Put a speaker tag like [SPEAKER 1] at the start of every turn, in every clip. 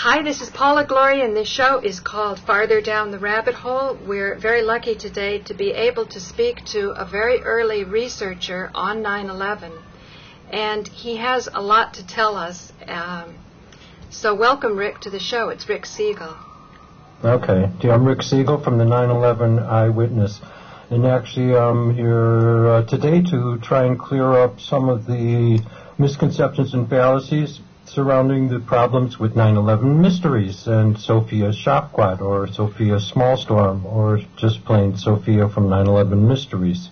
[SPEAKER 1] Hi, this is Paula Gloria, and this show is called Farther Down the Rabbit Hole. We're very lucky today to be able to speak to a very early researcher on 9 11, and he has a lot to tell us. Um, so, welcome, Rick, to the show. It's Rick Siegel.
[SPEAKER 2] Okay. I'm Rick Siegel from the 9 11 Eyewitness. And actually, I'm here uh, today to try and clear up some of the misconceptions and fallacies surrounding the problems with 9/11 mysteries and Sofia Shafquat or Sofia Smallstorm or just plain Sofia from 9/11 mysteries.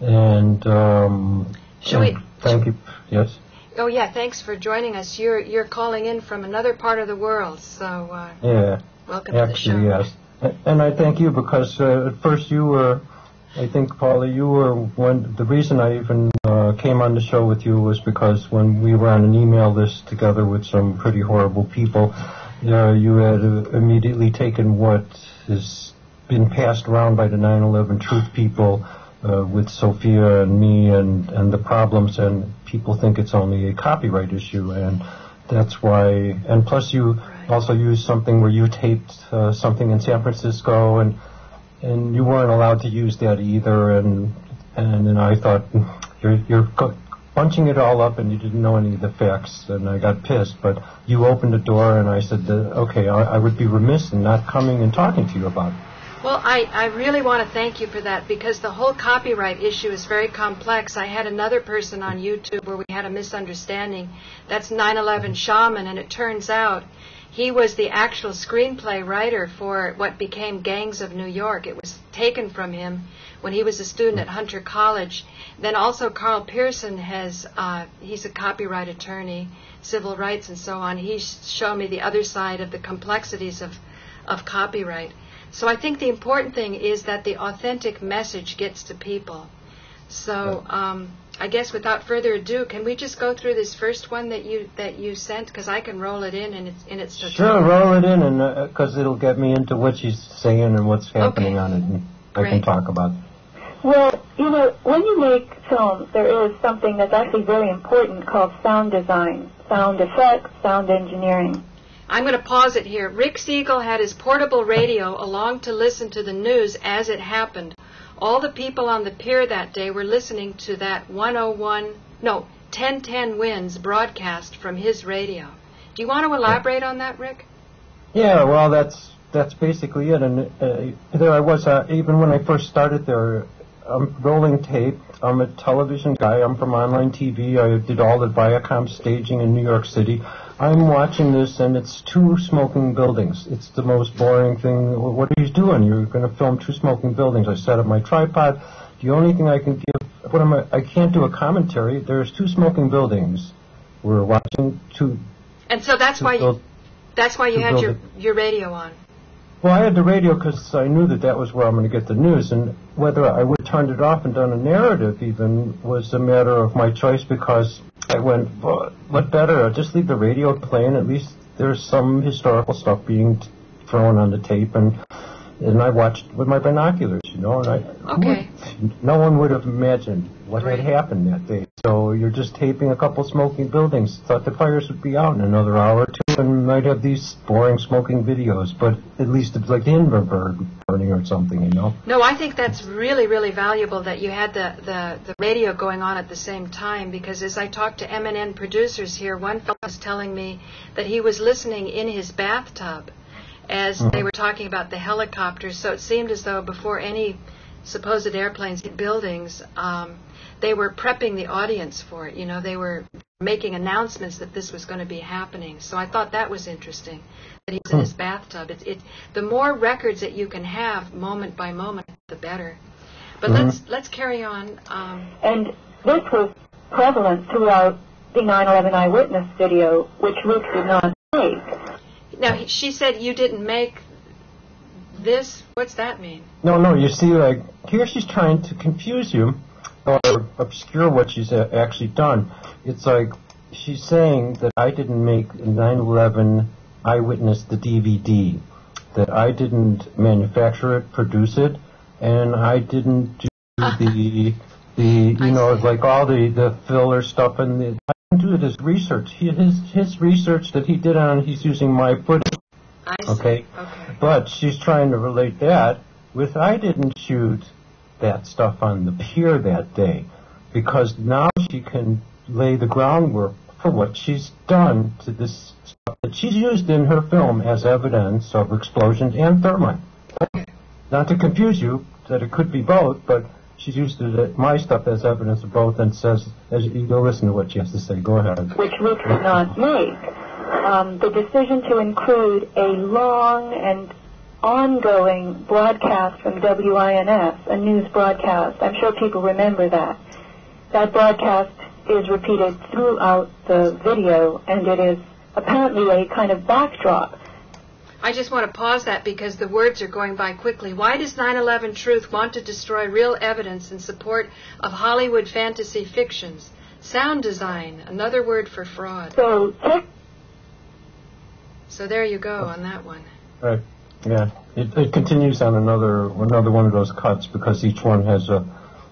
[SPEAKER 2] And um,
[SPEAKER 1] Should we?
[SPEAKER 2] Thank you. Yes.
[SPEAKER 1] Oh yeah, thanks for joining us. You're you're calling in from another part of the world, so uh,
[SPEAKER 2] yeah.
[SPEAKER 1] Welcome
[SPEAKER 2] Actually,
[SPEAKER 1] to the
[SPEAKER 2] show. yes. And I thank you because uh, at first you were I think, Paula, you were one. The reason I even uh, came on the show with you was because when we were on an email list together with some pretty horrible people, uh, you had uh, immediately taken what has been passed around by the 9/11 truth people uh, with Sofia and me and and the problems, and people think it's only a copyright issue, and that's why. And plus, you also used something where you taped uh, something in San Francisco and and you weren't allowed to use that either. And and then I thought you're you're bunching it all up, and you didn't know any of the facts, and I got pissed. But you opened the door, and I said, okay, I, I would be remiss in not coming and talking to you about it.
[SPEAKER 1] Well, I, I really want to thank you for that because the whole copyright issue is very complex. I had another person on YouTube where we had a misunderstanding. That's 9/11 Shaman, and it turns out he was the actual screenplay writer for what became Gangs of New York. It was taken from him when he was a student at Hunter College. Then also Carl Pearson has, uh, he's a copyright attorney, civil rights and so on. He's shown me the other side of the complexities of, of copyright. So I think the important thing is that the authentic message gets to people. So um, I guess without further ado, can we just go through this first one that you that you sent? Because I can roll it in and it's in its totality.
[SPEAKER 2] Sure, roll it in, and because uh, it'll get me into what she's saying and what's happening
[SPEAKER 1] okay.
[SPEAKER 2] on it, and I can talk about. It.
[SPEAKER 3] Well, you know, when you make films, there is something that's actually very important called sound design, sound effects, sound engineering.
[SPEAKER 1] I'm going to pause it here. Rick Siegel had his portable radio along to listen to the news as it happened. All the people on the pier that day were listening to that 101, no, 1010 WINS broadcast from his radio. Do you want to elaborate on that, Rick?
[SPEAKER 2] Yeah, well, that's that's basically it. And uh, there I was, uh, even when I first started there, I'm rolling tape. I'm a television guy. I'm from online TV. I did all the Viacom staging in New York City. I'm watching this, and it's two smoking buildings. It's the most boring thing. What are you doing? You're going to film two smoking buildings. I set up my tripod. The only thing I can give, what am I? I can't do a commentary. There's two smoking buildings. We're watching two.
[SPEAKER 1] And so that's why you, that's why you had your your radio on.
[SPEAKER 2] Well, I had the radio because I knew that that was where I'm going to get the news, and whether I would have turned it off and done a narrative even was a matter of my choice because I went, what better? Just leave the radio playing. At least there's some historical stuff being thrown on the tape, and and I watched with my binoculars, you know, and
[SPEAKER 1] I okay.
[SPEAKER 2] Would, no one would have imagined what right. had happened that day. So you're just taping a couple smoking buildings. Thought the fires would be out in another hour or two, and might have these boring smoking videos. But at least it's like the Hindenburg burning or something, you know.
[SPEAKER 1] No, I think that's really, really valuable that you had the the, the radio going on at the same time because as I talked to MNN producers here, one fellow was telling me that he was listening in his bathtub as mm-hmm. they were talking about the helicopters. So it seemed as though before any supposed airplanes hit buildings, um, they were prepping the audience for it. You know, they were making announcements that this was going to be happening. So I thought that was interesting that he was in his bathtub. It, it, the more records that you can have moment by moment, the better. But mm-hmm. let's let's carry on. Um,
[SPEAKER 3] and this was prevalent throughout the 9/11 eyewitness video, which Luke did not take.
[SPEAKER 1] Now she said you didn't make this. What's that mean?
[SPEAKER 2] No, no. You see, like here she's trying to confuse you or obscure what she's actually done. It's like she's saying that I didn't make 9/11 Eyewitness the DVD, that I didn't manufacture it, produce it, and I didn't do ah. the the you know like all the the filler stuff and the do it as research. He, his his research that he did on he's using my footage. Okay.
[SPEAKER 1] Okay.
[SPEAKER 2] But she's trying to relate that with I didn't shoot that stuff on the pier that day because now she can lay the groundwork for what she's done to this stuff that she's used in her film as evidence of explosions and thermite. Not to confuse you that it could be both, but she's used it, my stuff as evidence of both and says, as you go listen to what she has to say. Go ahead.
[SPEAKER 3] which did not make, um, the decision to include a long and ongoing broadcast from WINS, a news broadcast. I'm sure people remember that. That broadcast is repeated throughout the video, and it is apparently a kind of backdrop.
[SPEAKER 1] I just want to pause that because the words are going by quickly. Why does 9/11 Truth want to destroy real evidence in support of Hollywood fantasy fictions? Sound design, another word for fraud.
[SPEAKER 3] So
[SPEAKER 1] So there you go on that one.
[SPEAKER 2] Right. Yeah. It, it continues on another another one of those cuts because each one has a.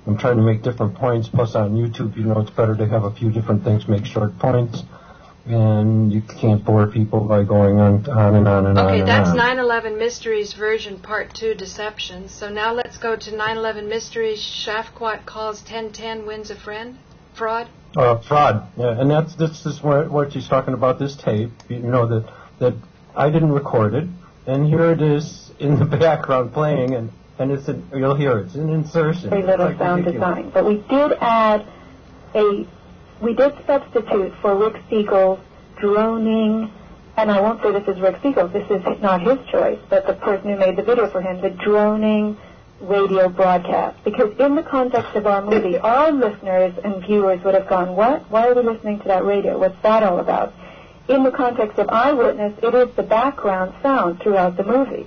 [SPEAKER 2] I'm trying to make different points. Plus, on YouTube, you know, it's better to have a few different things, make short points, and you can't bore people by going on on and on and on.
[SPEAKER 1] Okay, that's 9/11 Mysteries version part 2 Deception. So now let's go to 9/11 Mysteries Shafquat calls 1010 wins a friend. Fraud.
[SPEAKER 2] Uh, fraud. Yeah, and that's this is what, what she's talking about. This tape, you know that that I didn't record it, and here it is in the background playing, and and it's an, you'll hear it. It's an insertion.
[SPEAKER 3] very little
[SPEAKER 2] like
[SPEAKER 3] sound
[SPEAKER 2] ridiculous.
[SPEAKER 3] design. But we did add a, we did substitute for Rick Siegel's droning, and I won't say this is Rick Siegel, this is not his choice, but the person who made the video for him, the droning radio broadcast. Because in the context of our movie, our listeners and viewers would have gone, what? Why are we listening to that radio? What's that all about? In the context of Eyewitness, it is the background sound throughout the movie.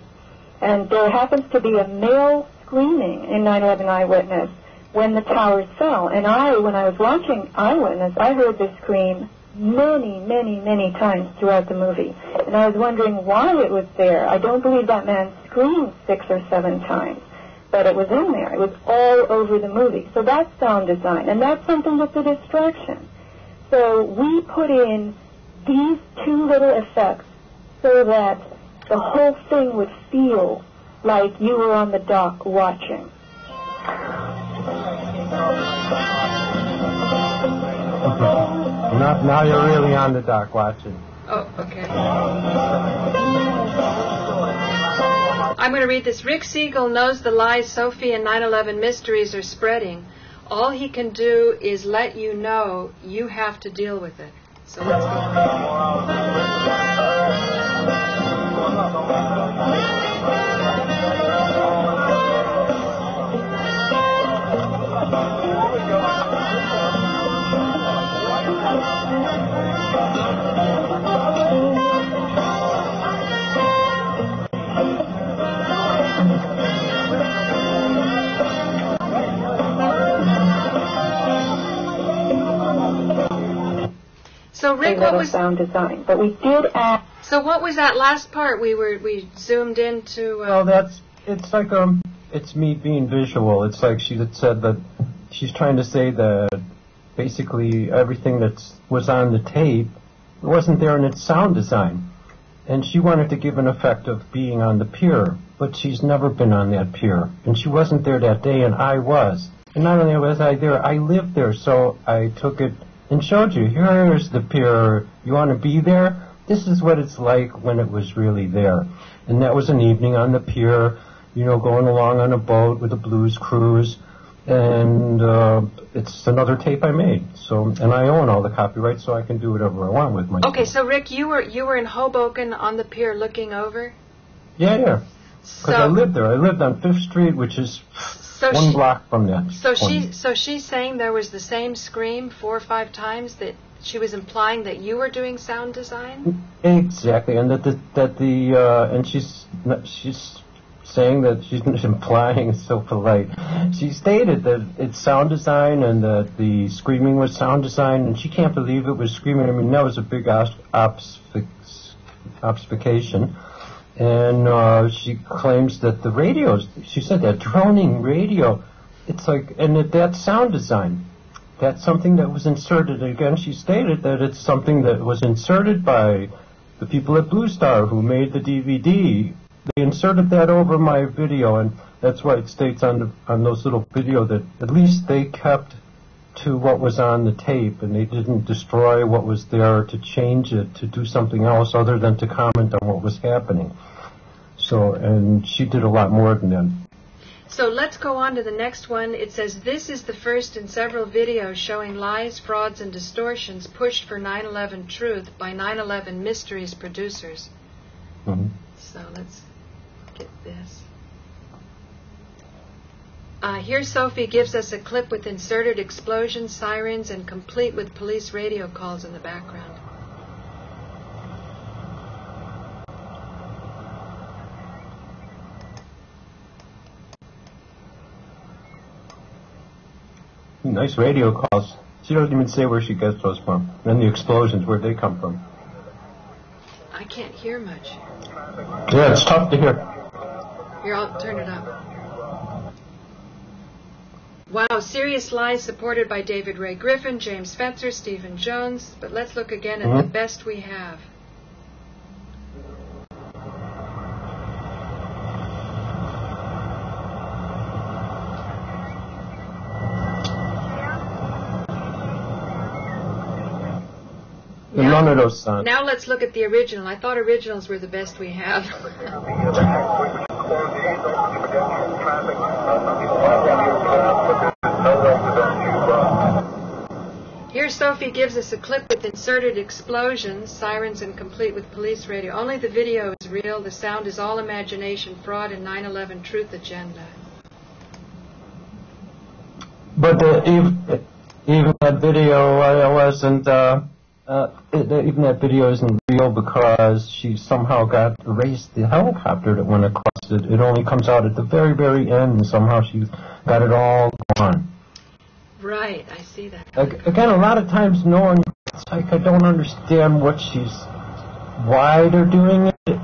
[SPEAKER 3] And there happens to be a male screaming in 9/11 Eyewitness when the towers fell. And I, when I was watching Eyewitness, I heard this scream many, many, many times throughout the movie. And I was wondering why it was there. I don't believe that man screamed six or seven times, but it was in there. It was all over the movie. So that's sound design, and that's something that's a distraction. So we put in these two little effects so that the whole thing would feel like you were on the dock watching.
[SPEAKER 2] Now, now you're really on the dock watching.
[SPEAKER 1] Oh, okay. I'm going to read this. Rick Siegel knows the lies Sophie and 9/11 mysteries are spreading. All he can do is let you know you have to deal with it. So let's go. So Rick, what was
[SPEAKER 3] sound design. But we did add
[SPEAKER 1] so what was that last part we were we zoomed into?
[SPEAKER 2] Well,
[SPEAKER 1] Uh,
[SPEAKER 2] that's it's like um, it's me being visual. It's like she had said that she's trying to say that basically everything that was on the tape wasn't there in its sound design, and she wanted to give an effect of being on the pier, but she's never been on that pier, and she wasn't there that day, and I was. And not only was I there, I lived there, so I took it and showed you. Here's the pier. You want to be there? This is what it's like when it was really there. And that was an evening on the pier, you know, going along on a boat with a blues cruise. And uh, it's another tape I made. So, and I own all the copyrights, so I can do whatever I want with my.
[SPEAKER 1] okay, so Rick, you were you were in Hoboken on the pier looking over.
[SPEAKER 2] Yeah, yeah. Because I lived there. I lived on Fifth Street, which is
[SPEAKER 1] so
[SPEAKER 2] one
[SPEAKER 1] she,
[SPEAKER 2] block from that.
[SPEAKER 1] So
[SPEAKER 2] point.
[SPEAKER 1] she, so she's saying there was the same scream four or five times that she was implying that you were doing sound design.
[SPEAKER 2] Exactly, and that the that the uh, and she's she's saying that she's implying it's so polite. She stated that it's sound design and that the screaming was sound design, and she can't believe it was screaming. I mean, that was a big obfuscation. And uh, she claims that the radios, she said that droning radio, it's like, and that that's sound design. that's something that was inserted. Again, she stated that it's something that was inserted by the people at Blue Star who made the DVD. They inserted that over my video, and that's why it states on the, on those little video that at least they kept to what was on the tape, and they didn't destroy what was there to change it to do something else other than to comment on what was happening. So, and she did a lot more than that.
[SPEAKER 1] So let's go on to the next one. It says this is the first in several videos showing lies, frauds, and distortions pushed for 9/11 Truth by 9/11 Mysteries producers.
[SPEAKER 2] Mm-hmm.
[SPEAKER 1] So let's get this. Uh, here, Sophie gives us a clip with inserted explosions, sirens, and complete with police radio calls in the background.
[SPEAKER 2] Nice radio calls. She doesn't even say where she gets those from. And the explosions, where'd they come from?
[SPEAKER 1] I can't hear much.
[SPEAKER 2] Yeah, it's tough to hear.
[SPEAKER 1] Here, I'll turn it up. Wow, serious lies supported by David Ray Griffin, James Fetzer, Stephen Jones. But let's look again at the
[SPEAKER 2] Mhm.
[SPEAKER 1] best we have.
[SPEAKER 2] And none of those sound.
[SPEAKER 1] Now let's look at the original. I thought originals were the best we have. Here, Sophie gives us a clip with inserted explosions, sirens, and complete with police radio. Only the video is real. The sound is all imagination, fraud, and 9 11 truth agenda.
[SPEAKER 2] But uh, even, even that video uh, wasn't. Uh, uh, even that video isn't real because she somehow got erased the helicopter that went across it. It only comes out at the very, very end, and somehow she got it all gone.
[SPEAKER 1] Right, I see that.
[SPEAKER 2] Again, a lot of times, no one. It's like I don't understand what she's, why they're doing it.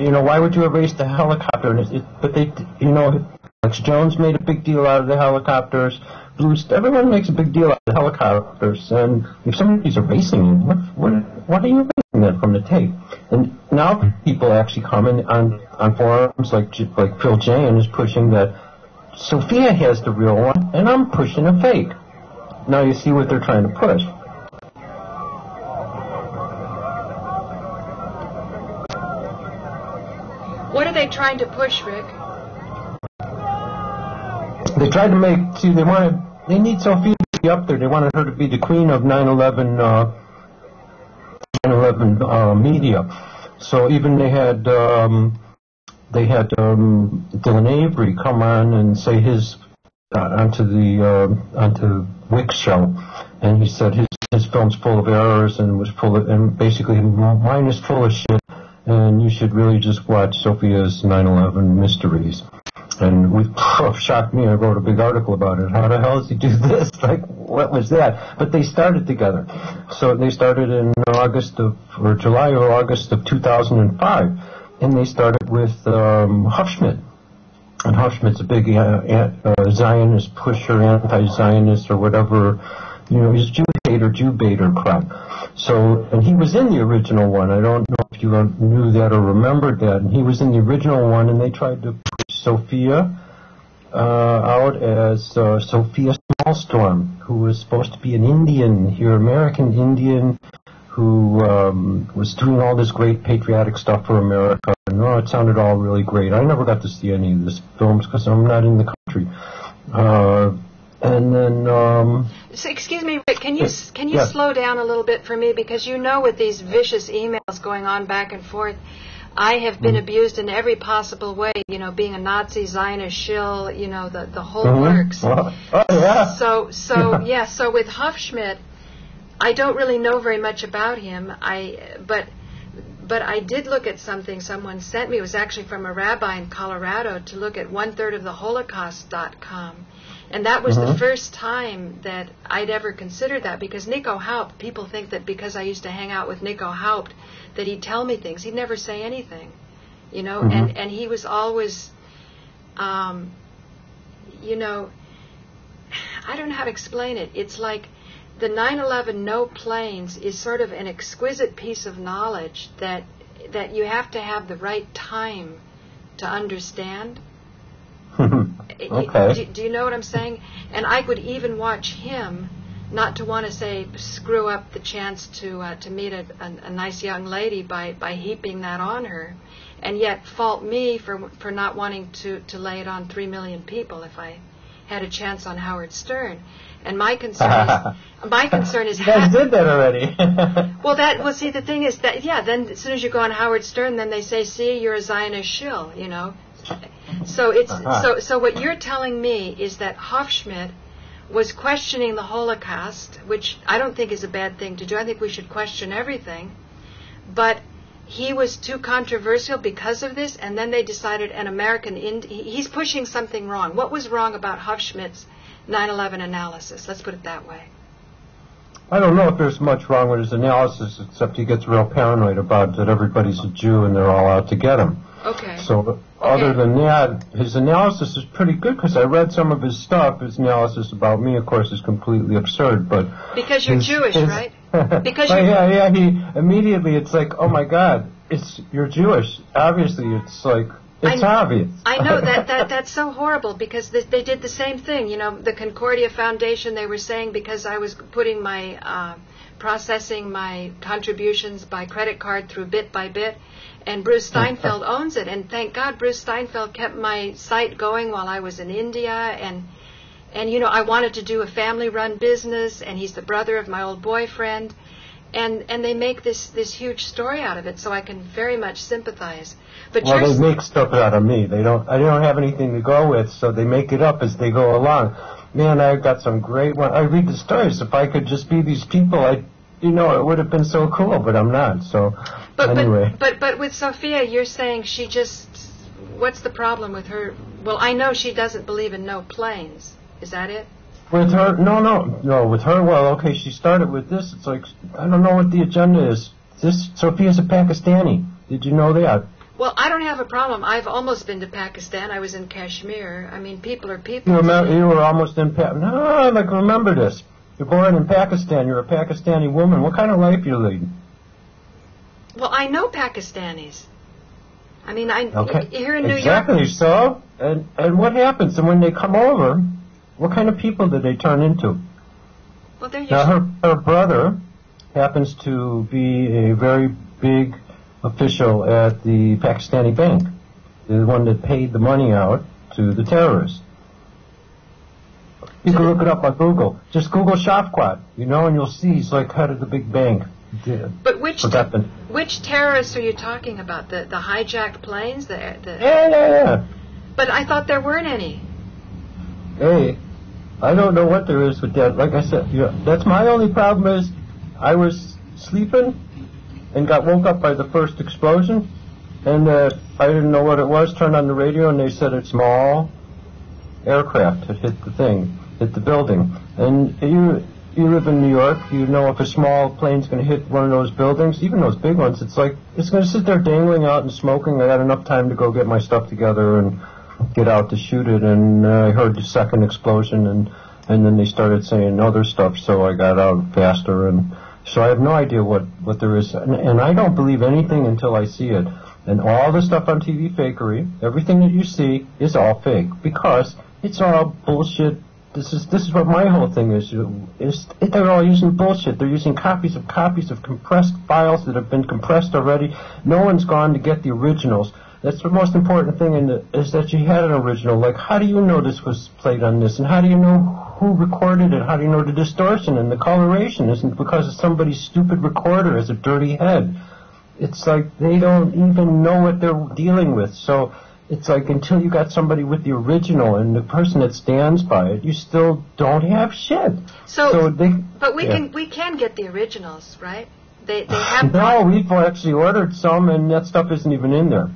[SPEAKER 2] You know, why would you erase the helicopter? And it, it, but they, you know, Alex Jones made a big deal out of the helicopters. Everyone makes a big deal out of helicopters. And if somebody's erasing it, what, what, what are you erasing that from the tape? And now people actually comment on on forums like like Phil Jayhan is pushing that Sofia has the real one, and I'm pushing a fake. Now you see what they're trying to push.
[SPEAKER 1] What are they trying to push, Rick?
[SPEAKER 2] They tried to make, see, they wanted, they need Sofia to be up there. They wanted her to be the queen of 9/11, uh, 9/11 uh, media. So even they had, um, they had um, Dylan Avery come on and say his uh, onto the uh, onto Wick's show, and he said his his film's full of errors and was full of, and basically mine is full of shit, and you should really just watch Sofia's 9/11 mysteries. And we oh, shocked me. I wrote a big article about it. How the hell does he do this? Like, what was that? But they started together. So they started in August of, or July or August of 2005, and they started with um, Hufschmid. And Hufschmid's a big uh, uh, Zionist pusher, anti-Zionist, or whatever. You know, he's Jew hater, Jew baiter crap. So, and he was in the original one. I don't know if you knew that or remembered that. And he was in the original one, and they tried to Sofia uh, out as uh, Sofia Smallstorm, who was supposed to be an Indian here, American Indian, who um, was doing all this great patriotic stuff for America. And oh, it sounded all really great. I never got to see any of this films because I'm not in the country. Uh, and then, um,
[SPEAKER 1] So, excuse me, Rick. Can you can you
[SPEAKER 2] yeah.
[SPEAKER 1] slow down a little bit for me because you know with these vicious emails going on back and forth, I have been
[SPEAKER 2] Mm-hmm.
[SPEAKER 1] abused in every possible way. You know, being a Nazi Zionist shill. You know, the the whole
[SPEAKER 2] mhm.
[SPEAKER 1] works.
[SPEAKER 2] Well, oh yeah.
[SPEAKER 1] So so
[SPEAKER 2] Yeah.
[SPEAKER 1] yeah. So with Hufschmid, I don't really know very much about him. I but. But I did look at something someone sent me. It was actually from a rabbi in Colorado to look at one third of the Holocaust.com. And that was the
[SPEAKER 2] Mhm.
[SPEAKER 1] first time that I'd ever considered that because Nico Haupt, people think that because I used to hang out with Nico Haupt, that he'd tell me things. He'd never say anything, you know,
[SPEAKER 2] Mhm.
[SPEAKER 1] and, and he was always, um, you know, I don't know how to explain it. It's like the 9/11 no planes is sort of an exquisite piece of knowledge that that you have to have the right time to understand.
[SPEAKER 2] okay.
[SPEAKER 1] Do, do you know what I'm saying? And I would even watch him, not to want to say screw up the chance to uh, to meet a, a, a nice young lady by by heaping that on her, and yet fault me for for not wanting to to lay it on three million people if I had a chance on Howard Stern. And my concern is, my concern is.
[SPEAKER 2] You guys did that already.
[SPEAKER 1] well, that well, see, the thing is that yeah, then as soon as you go on Howard Stern, then they say, see, you're a Zionist shill, you know. So it's
[SPEAKER 2] Uh-huh.
[SPEAKER 1] so so what you're telling me is that Hufschmid was questioning the Holocaust, which I don't think is a bad thing to do. I think we should question everything, but he was too controversial because of this, and then they decided an American Ind- he's pushing something wrong. What was wrong about Hufschmid's 9/11 analysis? Let's put it that way.
[SPEAKER 2] I don't know if there's much wrong with his analysis, except he gets real paranoid about that everybody's a Jew and they're all out to get him.
[SPEAKER 1] Okay.
[SPEAKER 2] So, other than that, his analysis is pretty good because I read some of his stuff. His analysis about me, of course, is completely absurd, but
[SPEAKER 1] Because you're
[SPEAKER 2] his-
[SPEAKER 1] Jewish,
[SPEAKER 2] his-
[SPEAKER 1] right? Because you're-
[SPEAKER 2] yeah, yeah. He immediately, it's like, oh my God, it's you're Jewish. Obviously, it's like it's
[SPEAKER 1] I-
[SPEAKER 2] obvious.
[SPEAKER 1] I know that, that that's so horrible because they, they did the same thing. You know, the Concordia Foundation. They were saying because I was putting my uh, processing my contributions by credit card through bit by bit, and Bruce Steinfeld owns it. And thank God Bruce Steinfeld kept my site going while I was in India and. And you know, I wanted to do a family-run business, and he's the brother of my old boyfriend, and and they make this this huge story out of it. So I can very much sympathize. But
[SPEAKER 2] well, they make stuff out of me. They don't. I don't have anything to go with, so they make it up as they go along. Man, I've got some great one. I read the stories. If I could just be these people, I, you know, it would have been so cool. But I'm not. So
[SPEAKER 1] But,
[SPEAKER 2] anyway,
[SPEAKER 1] but but but with Sofia, you're saying she just. What's the problem with her? Well, I know she doesn't believe in no planes. Is that it?
[SPEAKER 2] with her, no, no, no. With her, well, okay, she started with this. It's like I don't know what the agenda is. This Sofia's a Pakistani. Did you know that?
[SPEAKER 1] Well, I don't have a problem. I've almost been to Pakistan. I was in Kashmir. I mean, people are people.
[SPEAKER 2] You remember? You were almost in Pa No, like remember this. You're born in Pakistan. You're a Pakistani woman. What kind of life you leading?
[SPEAKER 1] Well, I know Pakistanis. I mean, I
[SPEAKER 2] Okay.
[SPEAKER 1] here in New
[SPEAKER 2] exactly.
[SPEAKER 1] York.
[SPEAKER 2] So, and and what happens? And when they come over, what kind of people do they turn into?
[SPEAKER 1] Well, they're
[SPEAKER 2] Now, her her brother happens to be a very big official at the Pakistani bank, the one that paid the money out to the terrorists. You can look it up on Google. Just Google Shafquat, you know, and you'll see he's like head of the big bank. Yeah.
[SPEAKER 1] but which
[SPEAKER 2] Forgot the
[SPEAKER 1] which terrorists are you talking about? The the hijacked planes? The the.
[SPEAKER 2] Yeah, yeah, yeah.
[SPEAKER 1] But I thought there weren't any.
[SPEAKER 2] Hey, I don't know what there is with that. Like I said, yeah, that's my only problem is I was sleeping and got woke up by the first explosion, and uh, I didn't know what it was. Turned on the radio and they said it's small aircraft had hit the thing, hit the building. And you you live in New York, you know if a small plane's going to hit one of those buildings, even those big ones, it's like it's going to sit there dangling out and smoking. I had enough time to go get my stuff together and get out to shoot it, and uh, I heard the second explosion, and and then they started saying other stuff, so I got out faster, and so I have no idea what what there is, and, and I don't believe anything until I see it. And all the stuff on TV fakery, everything that you see is all fake because it's all bullshit. This is this is what my whole thing is. Is they're all using bullshit. They're using copies of copies of compressed files that have been compressed already. No one's gone to get the originals. That's the most important thing in the, is that you had an original. Like, how do you know this was played on this, and how do you know who recorded it? How do you know the distortion and the coloration? Isn't because of somebody's stupid recorder has a dirty head? It's like they don't even know what they're dealing with. So it's like until you got somebody with the original and the person that stands by it, you still don't have shit.
[SPEAKER 1] So,
[SPEAKER 2] So they,
[SPEAKER 1] but we
[SPEAKER 2] yeah.
[SPEAKER 1] can we can get the originals, right? They they have.
[SPEAKER 2] No, we've actually ordered some, and that stuff isn't even in there.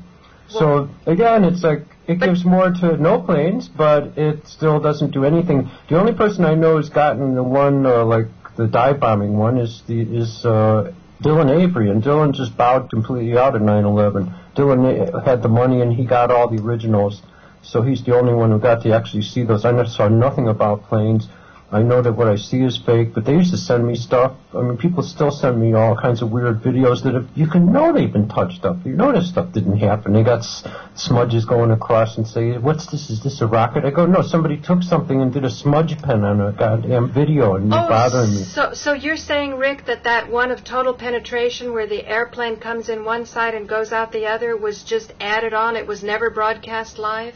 [SPEAKER 2] So again, it's like it gives more to no planes, but it still doesn't do anything. The only person I know who's gotten the one uh, like the dive bombing one is the is uh, Dylan Avery, and Dylan just bowed completely out at 9/11. Dylan had the money, and he got all the originals, so he's the only one who got to actually see those. I never saw nothing about planes. I know that what I see is fake, but they used to send me stuff. I mean, people still send me all kinds of weird videos that if you can know they've been touched up. You know this stuff didn't happen. They got s- smudges going across and say, "What's this? Is this a rocket?" I go, "No, somebody took something and did a smudge pen on a goddamn video and you're
[SPEAKER 1] Oh,
[SPEAKER 2] bothering me."
[SPEAKER 1] so so you're saying, Rick, that that one of total penetration, where the airplane comes in one side and goes out the other, was just added on. It was never broadcast live.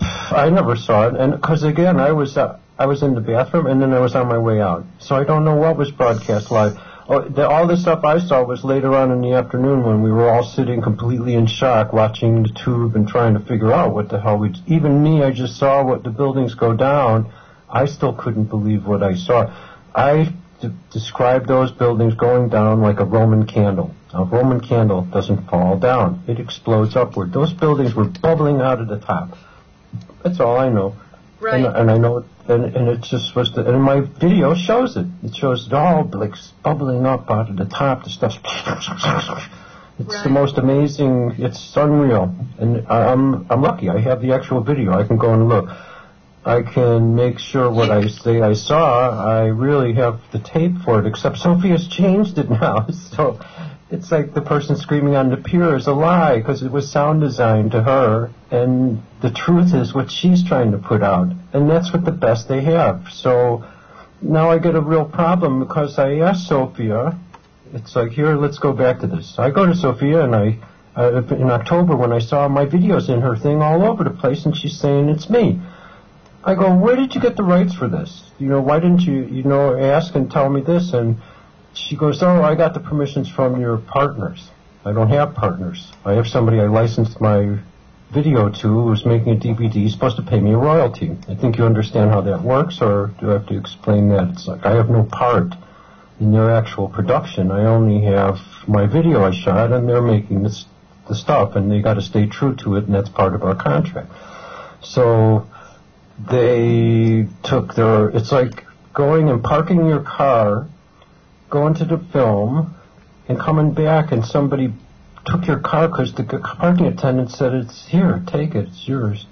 [SPEAKER 2] I never saw it, and because again, I was uh, I was in the bathroom and then I was on my way out, so I don't know what was broadcast live. Oh, the, all the stuff I saw was later on in the afternoon when we were all sitting completely in shock, watching the tube and trying to figure out what the hell we. Even me, I just saw what the buildings go down. I still couldn't believe what I saw. I d- described those buildings going down like a Roman candle. A Roman candle doesn't fall down; it explodes upward. Those buildings were bubbling out of the top. That's all I know.
[SPEAKER 1] Right.
[SPEAKER 2] And, and I know, and, and it just was, the, and my video shows it. It shows it all like bubbling up out of the top. The stuff. It's the most amazing. It's unreal, and I'm I'm lucky. I have the actual video. I can go and look. I can make sure what I say I saw. I really have the tape for it. Except Sofia's changed it now, so it's like the person screaming on the pier is a lie because it was sound designed to her, and the truth is what she's trying to put out, and that's what the best they have. So now I get a real problem because I asked Sofia. It's like here, let's go back to this. I go to Sofia and I. Uh, in October, when I saw my videos in her thing all over the place, and she's saying it's me. I go, where did you get the rights for this? You know, why didn't you, you know, ask and tell me this? And she goes, oh, I got the permissions from your partners. I don't have partners. I have somebody I licensed my video to who's making a DVD. He's supposed to pay me a royalty. I think you understand how that works, or do I have to explain that? It's like I have no part in their actual production. I only have my video I shot, and they're making this the stuff, and they got to stay true to it, and that's part of our contract. So they took their. It's like going and parking your car, going to the film, and coming back, and somebody took your car because the parking attendant said it's here, take it, it's yours.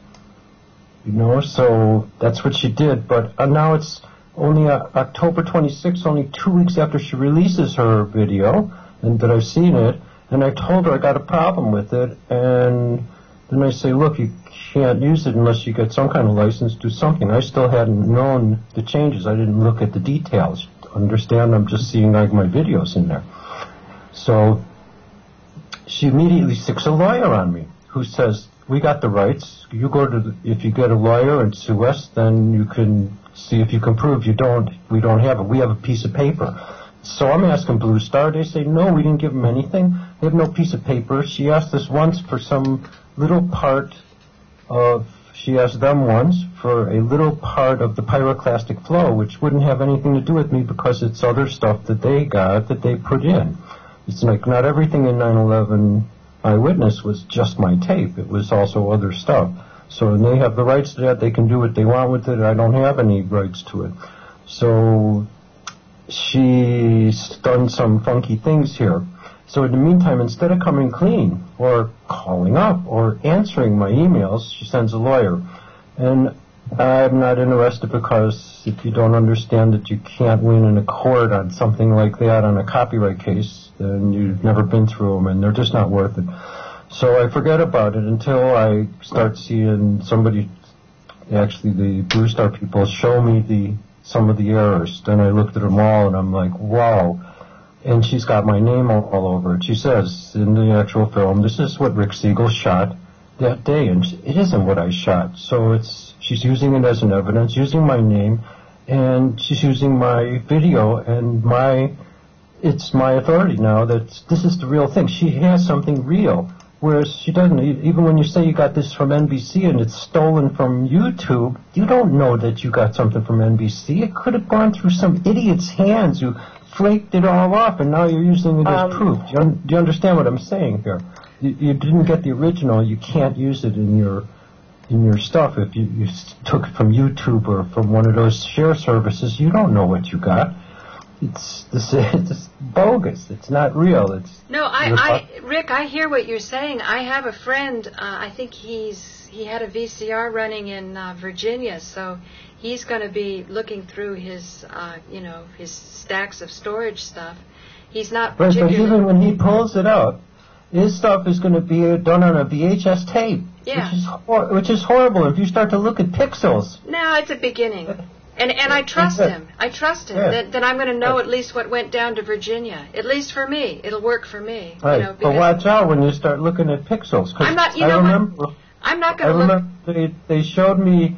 [SPEAKER 2] You know, so that's what she did. But uh, now it's only uh, October 26th, only two weeks after she releases her video, and that I've seen it. And I told her I got a problem with it, and then I say, look, you can't use it unless you get some kind of license, do something. I still hadn't known the changes. I didn't look at the details. Understand? I'm just seeing like my videos in there. So she immediately sticks a lawyer on me who says, we got the rights. You go to, the, if you get a lawyer and sue us, then you can see if you can prove you don't, we don't have it. We have a piece of paper. So I'm asking Blue Star. They say, no, we didn't give them anything. They have no piece of paper. She asked us once for some little part of, she asked them once for a little part of the pyroclastic flow, which wouldn't have anything to do with me because it's other stuff that they got that they put in. It's like not everything in 9/11 Eyewitness was just my tape. It was also other stuff. So they have the rights to that. They can do what they want with it. I don't have any rights to it. So she's done some funky things here. So in the meantime, instead of coming clean or calling up or answering my emails, she sends a lawyer. And I'm not interested because if you don't understand that you can't win in a court on something like that on a copyright case, then you've never been through them and they're just not worth it. So I forget about it until I start seeing somebody, actually the Blue Star people, show me the some of the errors. Then I looked at them all and I'm like, wow. And she's got my name all, all over it. She says in the actual film, this is what Rick Siegel shot that day, and it isn't what I shot. So it's she's using it as an evidence, using my name, and she's using my video and my it's my authority now that this is the real thing. She has something real, whereas she doesn't. Even when you say you got this from NBC and it's stolen from YouTube, you don't know that you got something from NBC. It could have gone through some idiot's hands who flaked it all off, and now you're using it as
[SPEAKER 3] Um,
[SPEAKER 2] proof. Do you, un- do you understand what I'm saying here? You, you didn't get the original. You can't use it in your in your stuff if you, you took it from YouTube or from one of those share services. You don't know what you got. It's this it's bogus. It's not real. It's
[SPEAKER 1] No, I, I, Rick, I hear what you're saying. I have a friend. Uh, I think he's he had a VCR running in uh, Virginia, so he's going to be looking through his, uh, you know, his stacks of storage stuff. He's not
[SPEAKER 2] Right, but even when he pulls it out, his stuff is going to be done on a VHS tape,
[SPEAKER 1] Yeah.
[SPEAKER 2] which is hor- which is horrible. If you start to look at pixels,
[SPEAKER 1] No, it's a beginning. And and I trust him. I trust him
[SPEAKER 2] Yeah.
[SPEAKER 1] that, that I'm going to know at least what went down to Virginia. At least for me, it'll work for me.
[SPEAKER 2] right?
[SPEAKER 1] You know,
[SPEAKER 2] but watch out when you start looking at pixels. 'cause
[SPEAKER 1] I'm not- you
[SPEAKER 2] I
[SPEAKER 1] know what?
[SPEAKER 2] remember.
[SPEAKER 1] I'm not going to look.
[SPEAKER 2] remember they they showed me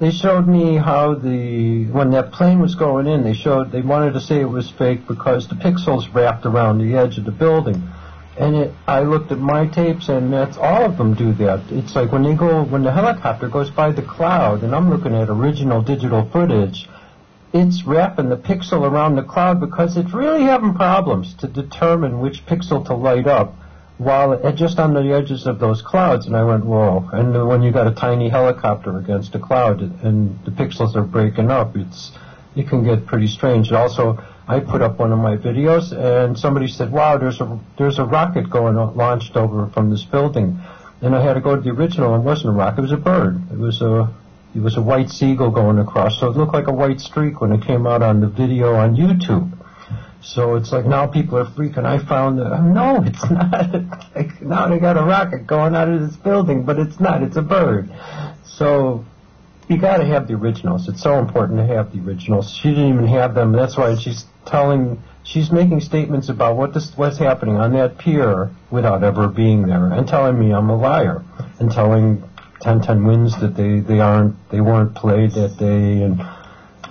[SPEAKER 2] they showed me how the when that plane was going in they showed they wanted to say it was fake because the pixels wrapped around the edge of the building. And it, I looked at my tapes, and that's all of them do that. It's like when they go, when the helicopter goes by the cloud, and I'm looking at original digital footage, it's wrapping the pixel around the cloud because it's really having problems to determine which pixel to light up while it, just on the edges of those clouds. And I went, whoa. And when you got a tiny helicopter against a cloud and the pixels are breaking up, it's it can get pretty strange. Also, I put up one of my videos, and somebody said, "Wow, there's a there's a rocket going launched over from this building," and I had to go to the original. It wasn't a rocket; it was a bird. It was a it was a white seagull going across, so it looked like a white streak when it came out on the video on YouTube. So it's like now people are freaking. I found that no, it's not. like, now they got a rocket going out of this building, but it's not. It's a bird. So you got to have the originals. It's so important to have the originals. She didn't even have them. That's why she's telling. She's making statements about what this, what's happening on that pier without ever being there, and telling me I'm a liar, and telling 1010 Wins that they they aren't they weren't played that day, and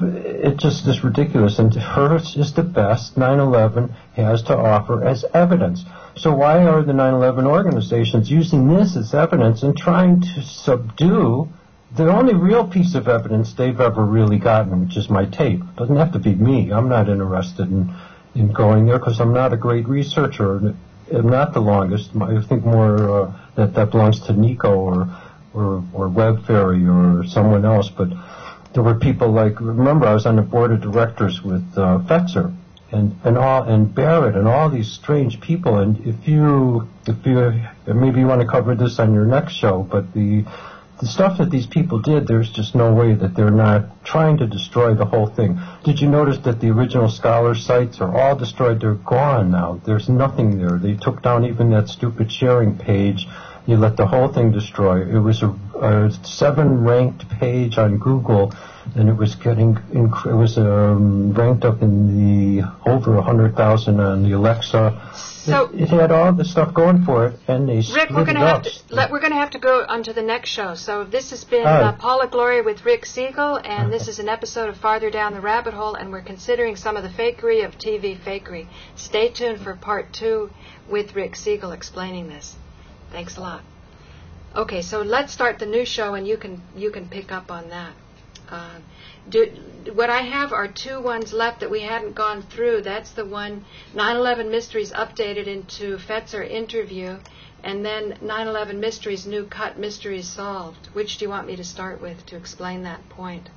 [SPEAKER 2] it just is ridiculous. And hers is the best 9/11 has to offer as evidence. So why are the 9/11 organizations using this as evidence and trying to subdue the only real piece of evidence they've ever really gotten, which is my tape? Doesn't have to be me. I'm not interested in in going there because I'm not a great researcher. I'm not the longest. I think more uh, that that belongs to Nico or or or Web Fairy or someone else, but there were people like remember I was on the board of directors with uh, Fetzer and and all and Barrett and all these strange people and if you if you maybe you want to cover this on your next show but the the stuff that these people did there's just no way that they're not trying to destroy the whole thing. Did you notice that the original scholar sites are all destroyed? They're gone now. There's nothing there. They took down even that stupid sharing page. You let the whole thing destroy. It was a, a seven ranked page on Google, and it was getting it was um, ranked up in the over a hundred thousand on the Alexa.
[SPEAKER 1] So-
[SPEAKER 2] it, it had all the stuff going for it, and they
[SPEAKER 1] Rick, we're going to have to let, we're going to have to go on to the next show. So this has been
[SPEAKER 2] right.
[SPEAKER 1] uh, Paula Gloria with Rick Siegel, and this is an episode of Farther Down the Rabbit Hole, and we're considering some of the fakery of TV fakery. Stay tuned for part two with Rick Siegel explaining this. Thanks a lot. Okay, so let's start the new show, and you can you can pick up on that. Uh, do, what I have are two ones left that we hadn't gone through. That's the one 9/11 Mysteries updated into Fetzer interview, and then 9/11 Mysteries new cut Mysteries solved. Which do you want me to start with to explain that point?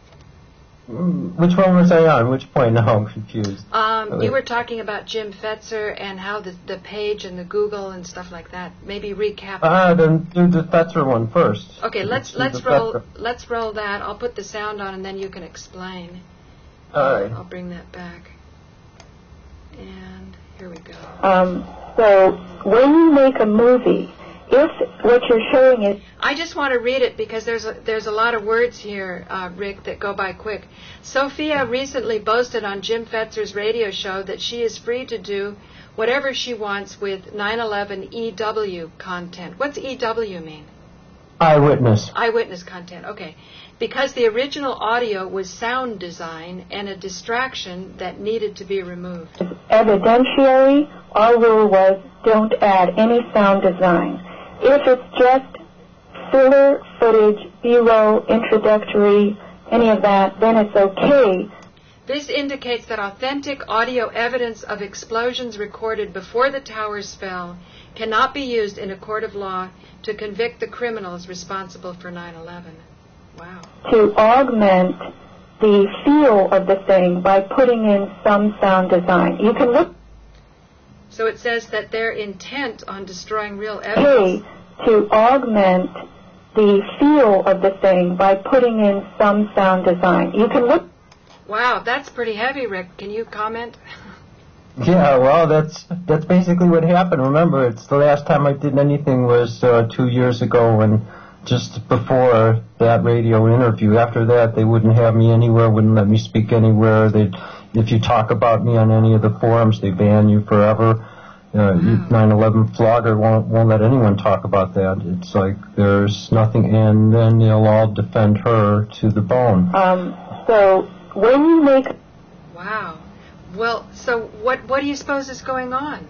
[SPEAKER 2] Mm, Which one was I on? Which point? Now I'm confused.
[SPEAKER 1] Um, you were talking about Jim Fetzer and how the the page and the Google and stuff like that. Maybe recap.
[SPEAKER 2] Ah, then do the Fetzer one first.
[SPEAKER 1] okay, let's
[SPEAKER 2] do
[SPEAKER 1] let's roll
[SPEAKER 2] Fetzer.
[SPEAKER 1] let's roll that. I'll put the sound on and then you can explain.
[SPEAKER 2] All right.
[SPEAKER 1] I'll bring that back. And here we go.
[SPEAKER 3] Um, so when you make a movie, if what you're showing is
[SPEAKER 1] I just want to read it because there's a, there's a lot of words here, uh, Rick, that go by quick. Sofia recently boasted on Jim Fetzer's radio show that she is free to do whatever she wants with 9/11 EW content. What's EW mean?
[SPEAKER 2] Eyewitness.
[SPEAKER 1] Eyewitness content. Okay. Because the original audio was sound design and a distraction that needed to be removed.
[SPEAKER 3] evidentiary, our rule was don't add any sound design. If it's just filler footage, B-roll, introductory, any of that, then it's okay.
[SPEAKER 1] This indicates that authentic audio evidence of explosions recorded before the towers fell cannot be used in a court of law to convict the criminals responsible for 9/11. Wow.
[SPEAKER 3] to augment the feel of the thing by putting in some sound design. You can look
[SPEAKER 1] So it says that they're intent on destroying real
[SPEAKER 3] pay
[SPEAKER 1] evidence.
[SPEAKER 3] to augment the feel of the thing by putting in some sound design. You can look.
[SPEAKER 1] Wow, that's pretty heavy, Rick. Can you comment?
[SPEAKER 2] Yeah, well, that's that's basically what happened. Remember, it's the last time I did anything was uh, two years ago, when just before that radio interview. After that, they wouldn't have me anywhere, wouldn't let me speak anywhere. They, if you talk about me on any of the forums, they ban you forever. Uh, 9/11 Blogger won't won't let anyone talk about that. It's like there's nothing, and then they'll all defend her to the bone.
[SPEAKER 3] Um, so when you make
[SPEAKER 1] Wow. Well, so what what do you suppose is going on?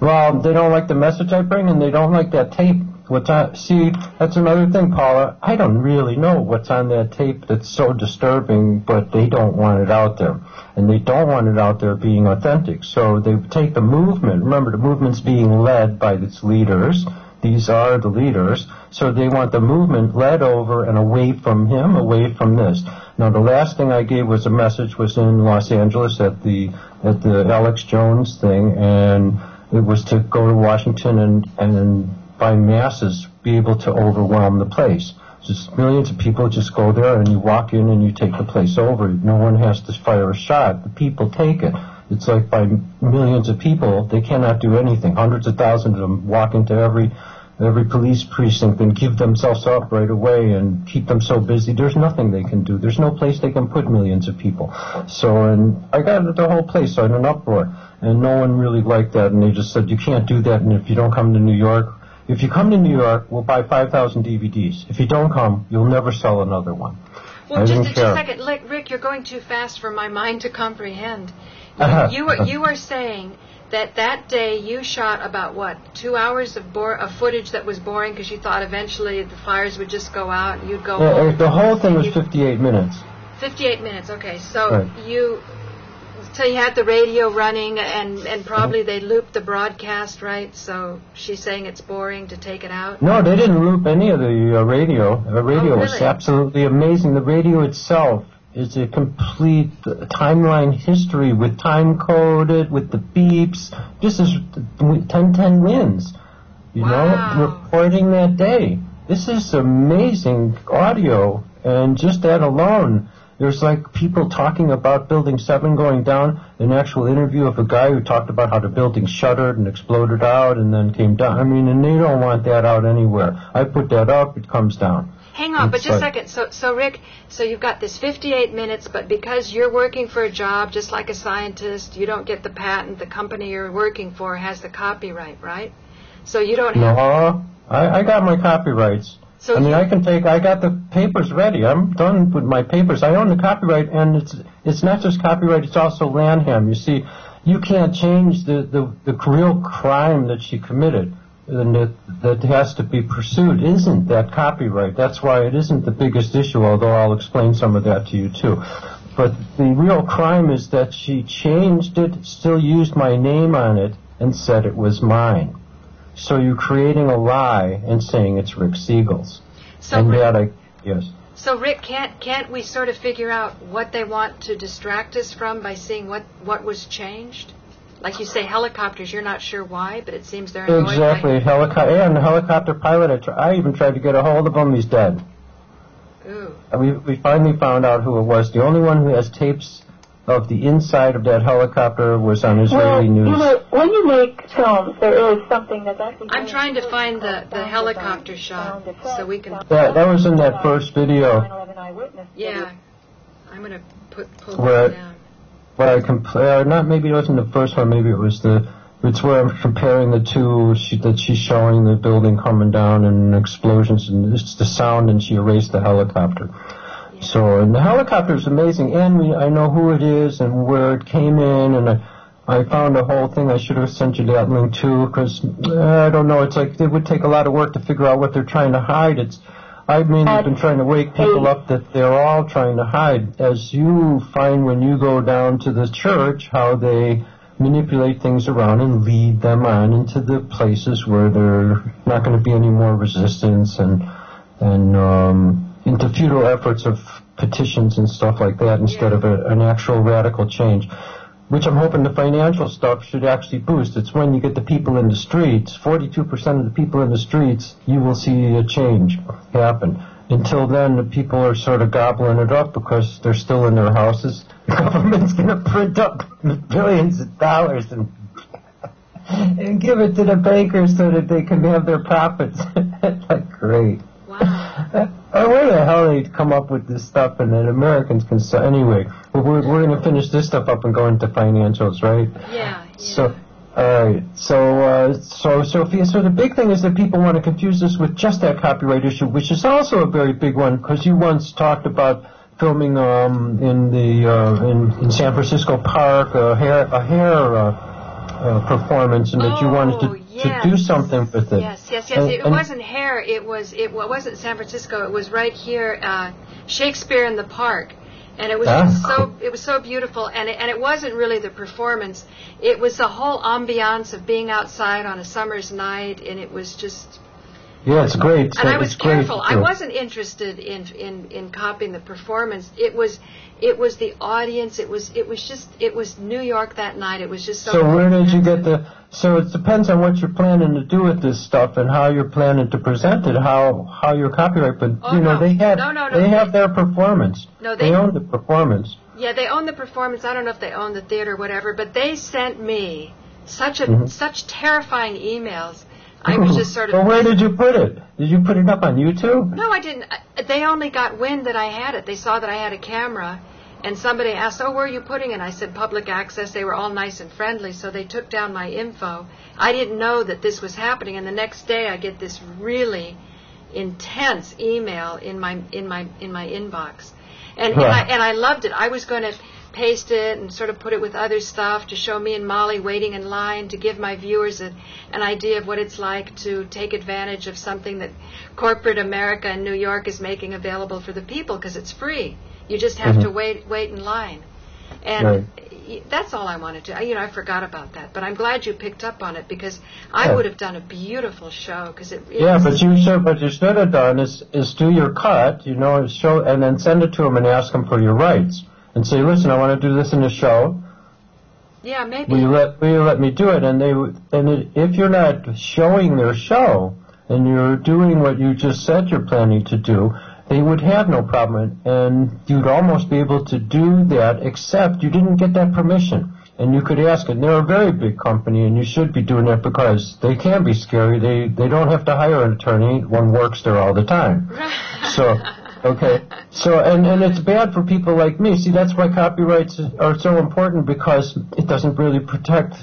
[SPEAKER 2] Well, they don't like the message I bring, and they don't like that tape. What's on? See, that's another thing, Paula. I don't really know what's on that tape that's so disturbing, but they don't want it out there, and they don't want it out there being authentic. So they take the movement. Remember, the movement's being led by its leaders. These are the leaders. So they want the movement led over and away from him, away from this. Now, the last thing I gave was a message was in Los Angeles at the at the Alex Jones thing, and it was to go to Washington and and by masses be able to overwhelm the place. Just millions of people just go there and you walk in and you take the place over. No one has to fire a shot. The people take it. It's like by millions of people, they cannot do anything. Hundreds of thousands of them walk into every every police precinct and give themselves up right away and keep them so busy. There's nothing they can do. There's no place they can put millions of people. So, and I got the whole place in an uproar, and no one really liked that. And they just said, you can't do that. And if you don't come to New York, if you come to New York, we'll buy 5,000 DVDs. If you don't come, you'll never sell another one.
[SPEAKER 1] Well,
[SPEAKER 2] I
[SPEAKER 1] just, just a second, Rick, Rick, you're going too fast for my mind to comprehend.
[SPEAKER 2] Uh-huh.
[SPEAKER 1] You are you are saying that that day you shot about what two hours of bore of footage that was boring because you thought eventually the fires would just go out and you'd go home.
[SPEAKER 2] the whole thing was 58 minutes.
[SPEAKER 1] 58 minutes. Okay, so
[SPEAKER 2] Right.
[SPEAKER 1] you so you had the radio running and and probably they looped the broadcast right. So she's saying it's boring to take it out.
[SPEAKER 2] No, they didn't loop any of the uh, radio. The radio
[SPEAKER 1] Oh,
[SPEAKER 2] was absolutely amazing. The radio itself is a complete uh, timeline history with time coded, with the beeps. This is 1010 WINS, you
[SPEAKER 1] Wow.
[SPEAKER 2] know, reporting that day. This is amazing audio, and just that alone. There's like people talking about Building 7 going down, an actual interview of a guy who talked about how the building shuttered and exploded out and then came down. I mean, and they don't want that out anywhere. I put that up, it comes down.
[SPEAKER 1] Hang on, but just a second. So, so Rick, so you've got this 58 minutes, but because you're working for a job just like a scientist, you don't get the patent. The company you're working for has the copyright, right? So you don't have.
[SPEAKER 2] No, I, I got my copyrights.
[SPEAKER 1] So
[SPEAKER 2] I mean, I can take. I got the papers ready. I'm done with my papers. I own the copyright, and it's it's not just copyright. It's also Lanham. You see, you can't change the the, the real crime that she committed, and that that has to be pursued. Isn't that copyright? That's why it isn't the biggest issue. Although I'll explain some of that to you too. But the real crime is that she changed it, still used my name on it, and said it was mine. So you're creating a lie and saying it's Rick Siegel's.
[SPEAKER 1] So,
[SPEAKER 2] and
[SPEAKER 1] Rick,
[SPEAKER 2] that I, yes.
[SPEAKER 1] so Rick, can't can't we sort of figure out what they want to distract us from by seeing what what was changed? Like you say, helicopters. You're not sure why, but it seems they're annoyed
[SPEAKER 2] Exactly. Helicopter, and the helicopter pilot, I, tr- I even tried to get a hold of him. He's dead.
[SPEAKER 1] Ooh.
[SPEAKER 2] And We, we finally found out who it was. The only one who has tapes of the inside of that helicopter was on
[SPEAKER 3] Well,
[SPEAKER 2] Israeli
[SPEAKER 3] you
[SPEAKER 2] news.
[SPEAKER 3] know, when you make films, there is something that's actually.
[SPEAKER 1] I'm trying to find the- the helicopter shot
[SPEAKER 3] sound
[SPEAKER 1] so we can-
[SPEAKER 3] sound
[SPEAKER 2] That, that was in that first video
[SPEAKER 3] 9/11 eyewitness video.
[SPEAKER 1] Yeah. I'm gonna put pull
[SPEAKER 2] Where-
[SPEAKER 1] that down.
[SPEAKER 2] where I compare, uh, not maybe it wasn't the first one, maybe it was the, it's where I'm comparing the two, she, that she's showing the building coming down and explosions and it's the sound and she erased the helicopter. So, and the helicopter is amazing and we, I know who it is and where it came in and I, I found the whole thing. I should have sent you that link too because I don't know. It's like it would take a lot of work to figure out what they're trying to hide. It's I mean, I've been trying to wake people up that they're all trying to hide. As you find when you go down to the church, how they manipulate things around and lead them on into the places where there not going to be any more resistance and and um, into futile efforts of petitions and stuff like that instead
[SPEAKER 1] Yeah.
[SPEAKER 2] of a, an actual radical change. which I'm hoping the financial stuff should actually boost. It's when you get the people in the streets, 42% of the people in the streets, you will see a change happen. Until then, the people are sort of gobbling it up because they're still in their houses. The government's going to print up billions of dollars and and give it to the bankers so that they can have their profits. like great.
[SPEAKER 1] Wow.
[SPEAKER 2] Oh, where the hell they come up with this stuff and then Americans can sell anyway. Well, we're we're gonna finish this stuff up and go into financials, right?
[SPEAKER 1] Yeah. yeah.
[SPEAKER 2] So, all right. So, uh, so Sofia. So the big thing is that people want to confuse this with just that copyright issue, which is also a very big one because you once talked about filming um, in the uh, in, in San Francisco Park a hair a hair uh, uh, performance, and that you wanted to, To do something with it.
[SPEAKER 1] Yes, yes, yes.
[SPEAKER 2] And-
[SPEAKER 1] it
[SPEAKER 2] and-
[SPEAKER 1] wasn't hair. It was. It wa- wasn't San Francisco. It was right here, uh, Shakespeare in the Park, and it was
[SPEAKER 2] Ah,
[SPEAKER 1] so. It was so beautiful, and it, and it wasn't really the performance. It was the whole ambiance of being outside on a summer's night, and it was just.
[SPEAKER 2] Yeah, it's great.
[SPEAKER 1] And I was careful. I wasn't interested in in in copying the performance. It was. It was the audience. It was. It was just. It was New York that night. It was just so.
[SPEAKER 2] So where did you get the? So it depends on what you're planning to do with this stuff and how you're planning to present it, how how your copyright. But
[SPEAKER 1] Oh,
[SPEAKER 2] you know
[SPEAKER 1] no.
[SPEAKER 2] they have
[SPEAKER 1] No, no, no.
[SPEAKER 2] they have their performance.
[SPEAKER 1] No, they-
[SPEAKER 2] own the performance.
[SPEAKER 1] Yeah, they own the performance. I don't know if they own the theater or whatever, but they sent me such a
[SPEAKER 2] Mhm.
[SPEAKER 1] such terrifying emails. I was just sort of
[SPEAKER 2] Well, where did you put it? Did you put it up on YouTube?
[SPEAKER 1] No, I didn't. They only got wind that I had it. They saw that I had a camera, and somebody asked, "Oh, where are you putting it?" I said, "Public access." They were all nice and friendly, so they took down my info. I didn't know that this was happening, and the next day I get this really intense email in my in my in my inbox, and and, I, and I loved it. I was going to paste it and sort of put it with other stuff to show me and Molly waiting in line to give my viewers a, an idea of what it's like to take advantage of something that corporate America and New York is making available for the people because it's free. You just have to
[SPEAKER 2] Mhm.
[SPEAKER 1] wait wait in line. And
[SPEAKER 2] Right.
[SPEAKER 1] that's all I wanted to. You know, I forgot about that, but I'm glad you picked up on it because I
[SPEAKER 2] Yeah.
[SPEAKER 1] would have done a beautiful show because it. it
[SPEAKER 2] Yeah, but you should. What you should have done is is do your cut, you know, and show and then send it to them and ask them for your rights and say, listen, I want to do this in the show.
[SPEAKER 1] yeah, maybe.
[SPEAKER 2] Will you let Will you let me do it? And they and it, if you're not showing their show and you're doing what you just said you're planning to do, they would have no problem, and you'd almost be able to do that. Except you didn't get that permission, and you could ask it. They're a very big company, and you should be doing that because they can be scary. They they don't have to hire an attorney. One works there all the time. So, okay. So, and, and it's bad for people like me. See, that's why copyrights are so important because it doesn't really protect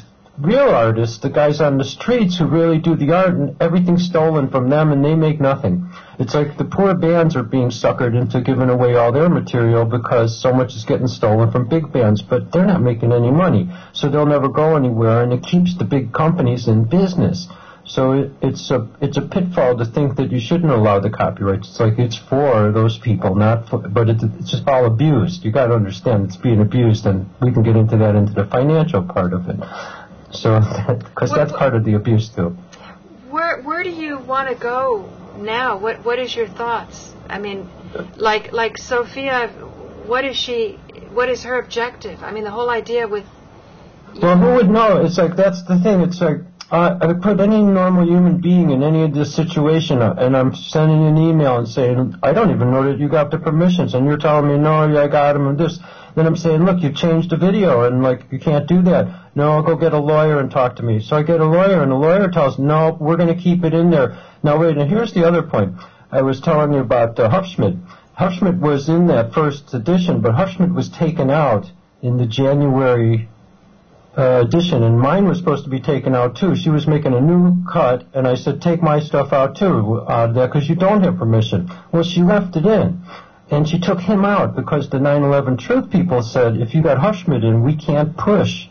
[SPEAKER 2] real artists, the guys on the streets who really do the art, and everything's stolen from them and they make nothing. It's like the poor bands are being suckered into giving away all their material because so much is getting stolen from big bands, but they're not making any money. So they'll never go anywhere and it keeps the big companies in business. So it, it's a it's a pitfall to think that you shouldn't allow the copyrights. It's like it's for those people, not for, but it, it's just all abused. You got to understand it's being abused, and we can get into that into the financial part of it. So because that's part of the abuse too.
[SPEAKER 1] Where where do you want to go now? What what is your thoughts? I mean, like like Sofia, what is she? What is her objective? I mean, the whole idea with.
[SPEAKER 2] Well, who would know? It's like that's the thing. It's like uh, I put any normal human being in any of this situation, uh, and I'm sending an email and saying, I don't even know that you got the permissions, and you're telling me, no, yeah, I got them and this. Then I'm saying, look, you changed the video, and like you can't do that. No, I'll go get a lawyer and talk to me. So I get a lawyer, and the lawyer tells, no, we're going to keep it in there. Now wait, and here's the other point. I was telling you about uh. Hufschmid was in that first edition, but Hufschmid was taken out in the January uh, edition, and mine was supposed to be taken out too. She was making a new cut, and I said, take my stuff out too, out of there, because you don't have permission. Well, she left it in. And she took him out because the 9/11 Truth people said, if you got Hufschmid in, we can't push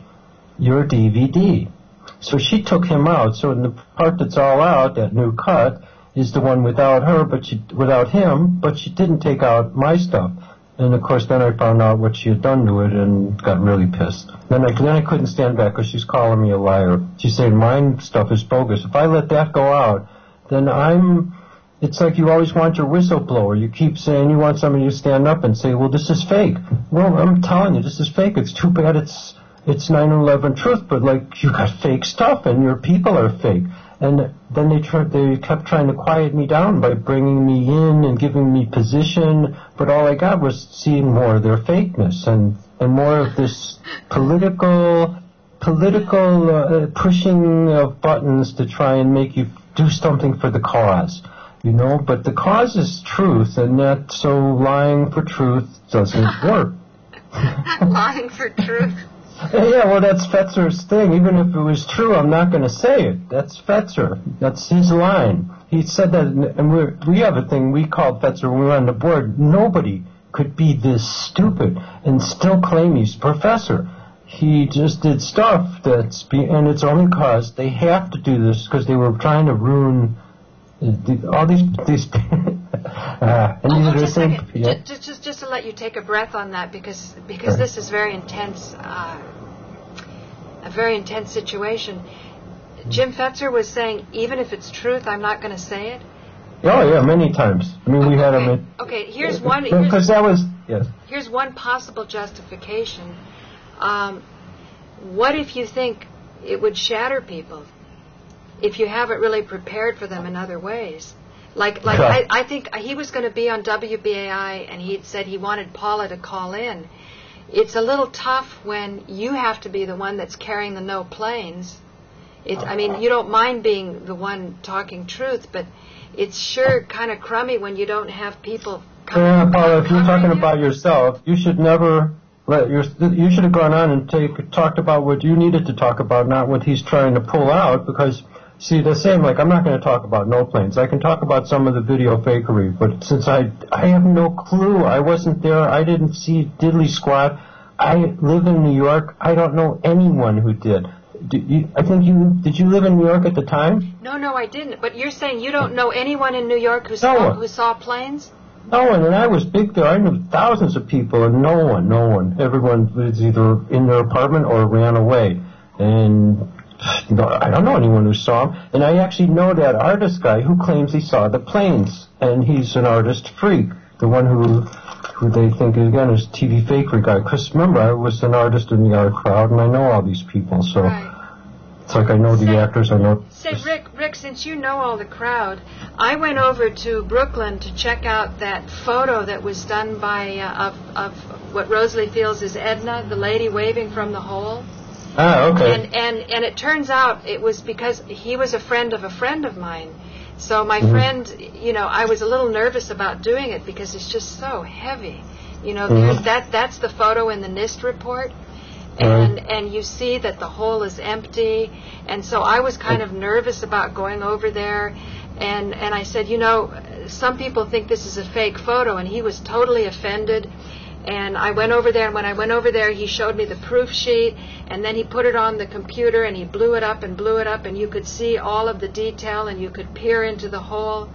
[SPEAKER 2] your DVD. So she took him out. So in the part that's all out, that new cut, is the one without her, but she without him, but she didn't take out my stuff. And of course, then I found out what she had done to it and got really pissed. Then I then I couldn't stand back because she's calling me a liar. She's saying my stuff is bogus. If I let that go out, then I'm. It's like you always want your whistleblower. You keep saying you want somebody to stand up and say, "Well, this is fake." Well, I'm telling you, this is fake. It's too bad it's it's 9/11 truth, but like you got fake stuff and your people are fake. And then they tried, they kept trying to quiet me down by bringing me in and giving me position, but all I got was seeing more of their fakeness and and more of this political political uh, pushing of buttons to try and make you do something for the cause. You know, but the cause is truth, and that so lying for truth doesn't work.
[SPEAKER 1] lying for truth.
[SPEAKER 2] Yeah, well, that's Fetzer's thing. Even if it was true, I'm not going to say it. That's Fetzer. That's his line. He said that, and we we have a thing we called Fetzer when we were on the board. Nobody could be this stupid and still claim he's professor. He just did stuff that's, be, and it's only cause they have to do this because they were trying to ruin all these these. uh, and
[SPEAKER 1] oh,
[SPEAKER 2] these are the
[SPEAKER 1] just.
[SPEAKER 2] Yeah.
[SPEAKER 1] just, just, just to let you take a breath on that because because this is very intense, uh, a very intense situation. Jim Fetzer was saying, even if it's truth, I'm not going to say it.
[SPEAKER 2] Oh yeah, many times. I mean, we had a.
[SPEAKER 1] Okay, okay. Here's one.
[SPEAKER 2] because that was yes.
[SPEAKER 1] here's one possible justification. Um, what if you think it would shatter people if you haven't really prepared for them in other ways? Like, like I, I think he was going to be on WBAI, and he said he wanted Paula to call in. It's a little tough when you have to be the one that's carrying the no planes. It, I mean, you don't mind being the one talking truth, but it's sure kind of crummy when you don't have people.
[SPEAKER 2] Yeah, Paula, if you're talking
[SPEAKER 1] you.
[SPEAKER 2] about yourself, you should never let your. You should have gone on and take talked about what you needed to talk about, not what he's trying to pull out. Because see, the same. Like I'm not going to talk about no planes. I can talk about some of the video fakery, but since I I have no clue, I wasn't there. I didn't see diddly squat. I live in New York. I don't know anyone who did. Did you, I think you did. You live in New York at the time?
[SPEAKER 1] No, no, I didn't. But you're saying you don't know anyone in New York who
[SPEAKER 2] No
[SPEAKER 1] saw
[SPEAKER 2] one.
[SPEAKER 1] who saw planes?
[SPEAKER 2] No one, and I was big there. I knew thousands of people, and no one, no one. Everyone was either in their apartment or ran away. And I don't know anyone who saw him. And I actually know that artist guy who claims he saw the planes, and he's an artist freak. The one who, who they think again is TV fakery guy. Because remember, I was an artist in the art crowd, and I know all these people. So
[SPEAKER 1] Right.
[SPEAKER 2] it's like I know the actors. I know.
[SPEAKER 1] Say, Rick, Rick, since you know all the crowd, I went over to Brooklyn to check out that photo that was done by uh, of of what Rosalie feels is Edna, the lady waving from the hole.
[SPEAKER 2] Ah, okay.
[SPEAKER 1] And and and it turns out it was because he was a friend of a friend of mine. So my
[SPEAKER 2] Mhm.
[SPEAKER 1] friend, you know, I was a little nervous about doing it because it's just so heavy. You know,
[SPEAKER 2] Mhm.
[SPEAKER 1] there's that that's the photo in the NIST report. And and you see that the hole is empty, and so I was kind of nervous about going over there, and and I said, you know, some people think this is a fake photo, and he was totally offended, and I went over there, and when I went over there, he showed me the proof sheet, and then he put it on the computer, and he blew it up and blew it up, and you could see all of the detail, and you could peer into the hole,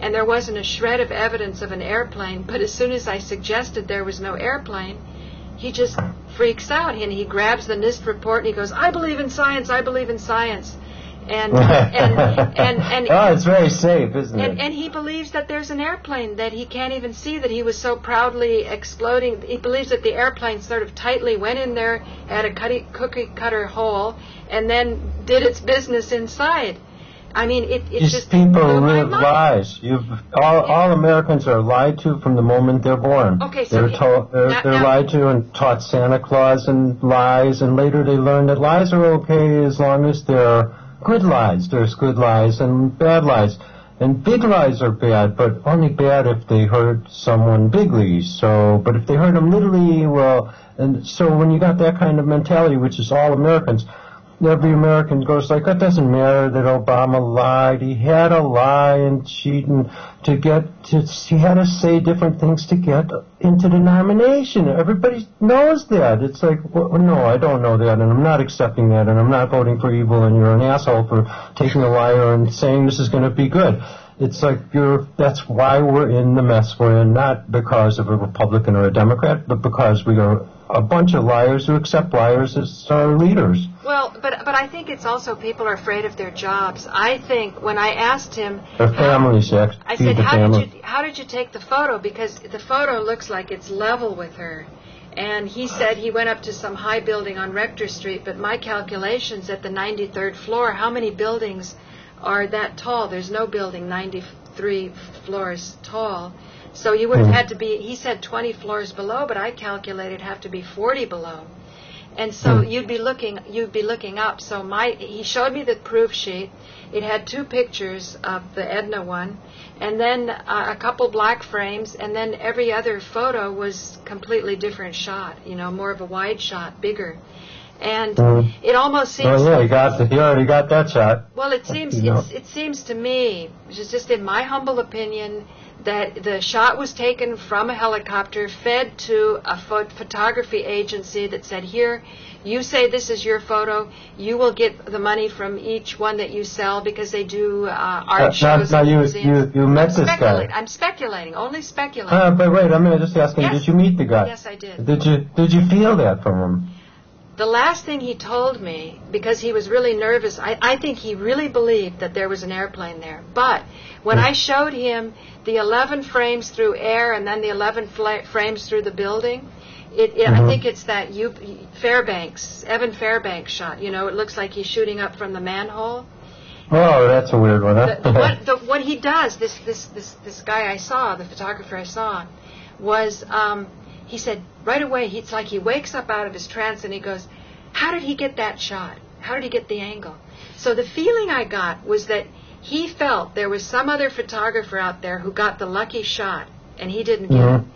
[SPEAKER 1] and there wasn't a shred of evidence of an airplane, but as soon as I suggested there was no airplane, he just freaks out and he grabs the NIST report and he goes, "I believe in science. I believe in science," and and and and.
[SPEAKER 2] oh, it's very safe, isn't
[SPEAKER 1] and,
[SPEAKER 2] it?
[SPEAKER 1] and he believes that there's an airplane that he can't even see that he was so proudly exploding. He believes that the airplane sort of tightly went in there, had a cutty, cookie cutter hole, and then did its business inside. I mean, it, it
[SPEAKER 2] These
[SPEAKER 1] just
[SPEAKER 2] people live lies. You've all, all Americans are lied to from the moment they're born.
[SPEAKER 1] Okay, so
[SPEAKER 2] they're told they're,
[SPEAKER 1] now-
[SPEAKER 2] they're
[SPEAKER 1] now-
[SPEAKER 2] lied to and taught Santa Claus and lies, and later they learn that lies are okay as long as they're good lies. There's good lies and bad lies, and big lies are bad, but only bad if they hurt someone bigly. So, but if they hurt them littly, well, and so when you got that kind of mentality, which is all Americans every American goes like, that doesn't matter that Obama lied. He had to lie and cheat to get to, he had to say different things to get into the nomination. Everybody knows that. It's like, well, no, I don't know that and I'm not accepting that and I'm not voting for evil and you're an asshole for taking a liar and saying this is going to be good. It's like you're, that's why we're in the mess we're in, not because of a Republican or a Democrat, but because we are a bunch of liars who accept liars as our leaders.
[SPEAKER 1] Well, but but I think it's also people are afraid of their jobs. I think when I asked him,
[SPEAKER 2] Their
[SPEAKER 1] how-
[SPEAKER 2] families, yeah.
[SPEAKER 1] I said, how
[SPEAKER 2] family.
[SPEAKER 1] did you how did you take the photo? Because the photo looks like it's level with her, And he said he went up to some high building on Rector Street, but my calculations at the 93rd floor, how many buildings are that tall? There's no building 93 floors tall. So you would have hmm. had to be, he said 20 floors below, but I calculated have to be 40 below. And so you'd be looking, you'd be looking up. So my, he showed me the proof sheet. It had two pictures of the Edna one, and then uh, a couple black frames, and then every other photo was completely different shot. You know, more of a wide shot, bigger. And
[SPEAKER 2] Mm.
[SPEAKER 1] it almost seems.
[SPEAKER 2] Oh yeah, you got the, you already got that shot.
[SPEAKER 1] Well, it seems
[SPEAKER 2] You know.
[SPEAKER 1] it's, it seems to me, just in my humble opinion, that the shot was taken from a helicopter, fed to a pho- photography agency that said, "Here, you say this is your photo. You will get the money from each one that you sell because they do uh, art
[SPEAKER 2] Uh,
[SPEAKER 1] shows."
[SPEAKER 2] now
[SPEAKER 1] and
[SPEAKER 2] you, you, you met this guy.
[SPEAKER 1] I'm speculating, only speculating.
[SPEAKER 2] Uh, but wait, I'm just asking,
[SPEAKER 1] Yes.
[SPEAKER 2] did you meet the guy?
[SPEAKER 1] yes, I did.
[SPEAKER 2] Did you, did you feel that from him?
[SPEAKER 1] The last thing he told me, because he was really nervous, I, I think he really believed that there was an airplane there. But when I showed him the 11 frames through air and then the 11 fla- frames through the building, it, it, I
[SPEAKER 2] Mhm.
[SPEAKER 1] think it's that you, Fairbanks, Evan Fairbanks shot. You know, it looks like he's shooting up from the manhole.
[SPEAKER 2] Oh, that's a weird one, huh?
[SPEAKER 1] The, what, the, what he does, this, this, this, this guy I saw, the photographer I saw, was um, he said right away, it's like he wakes up out of his trance and he goes, How did he get that shot? How did he get the angle? So the feeling I got was that he felt there was some other photographer out there who got the lucky shot and he didn't get
[SPEAKER 2] Mhm.
[SPEAKER 1] it.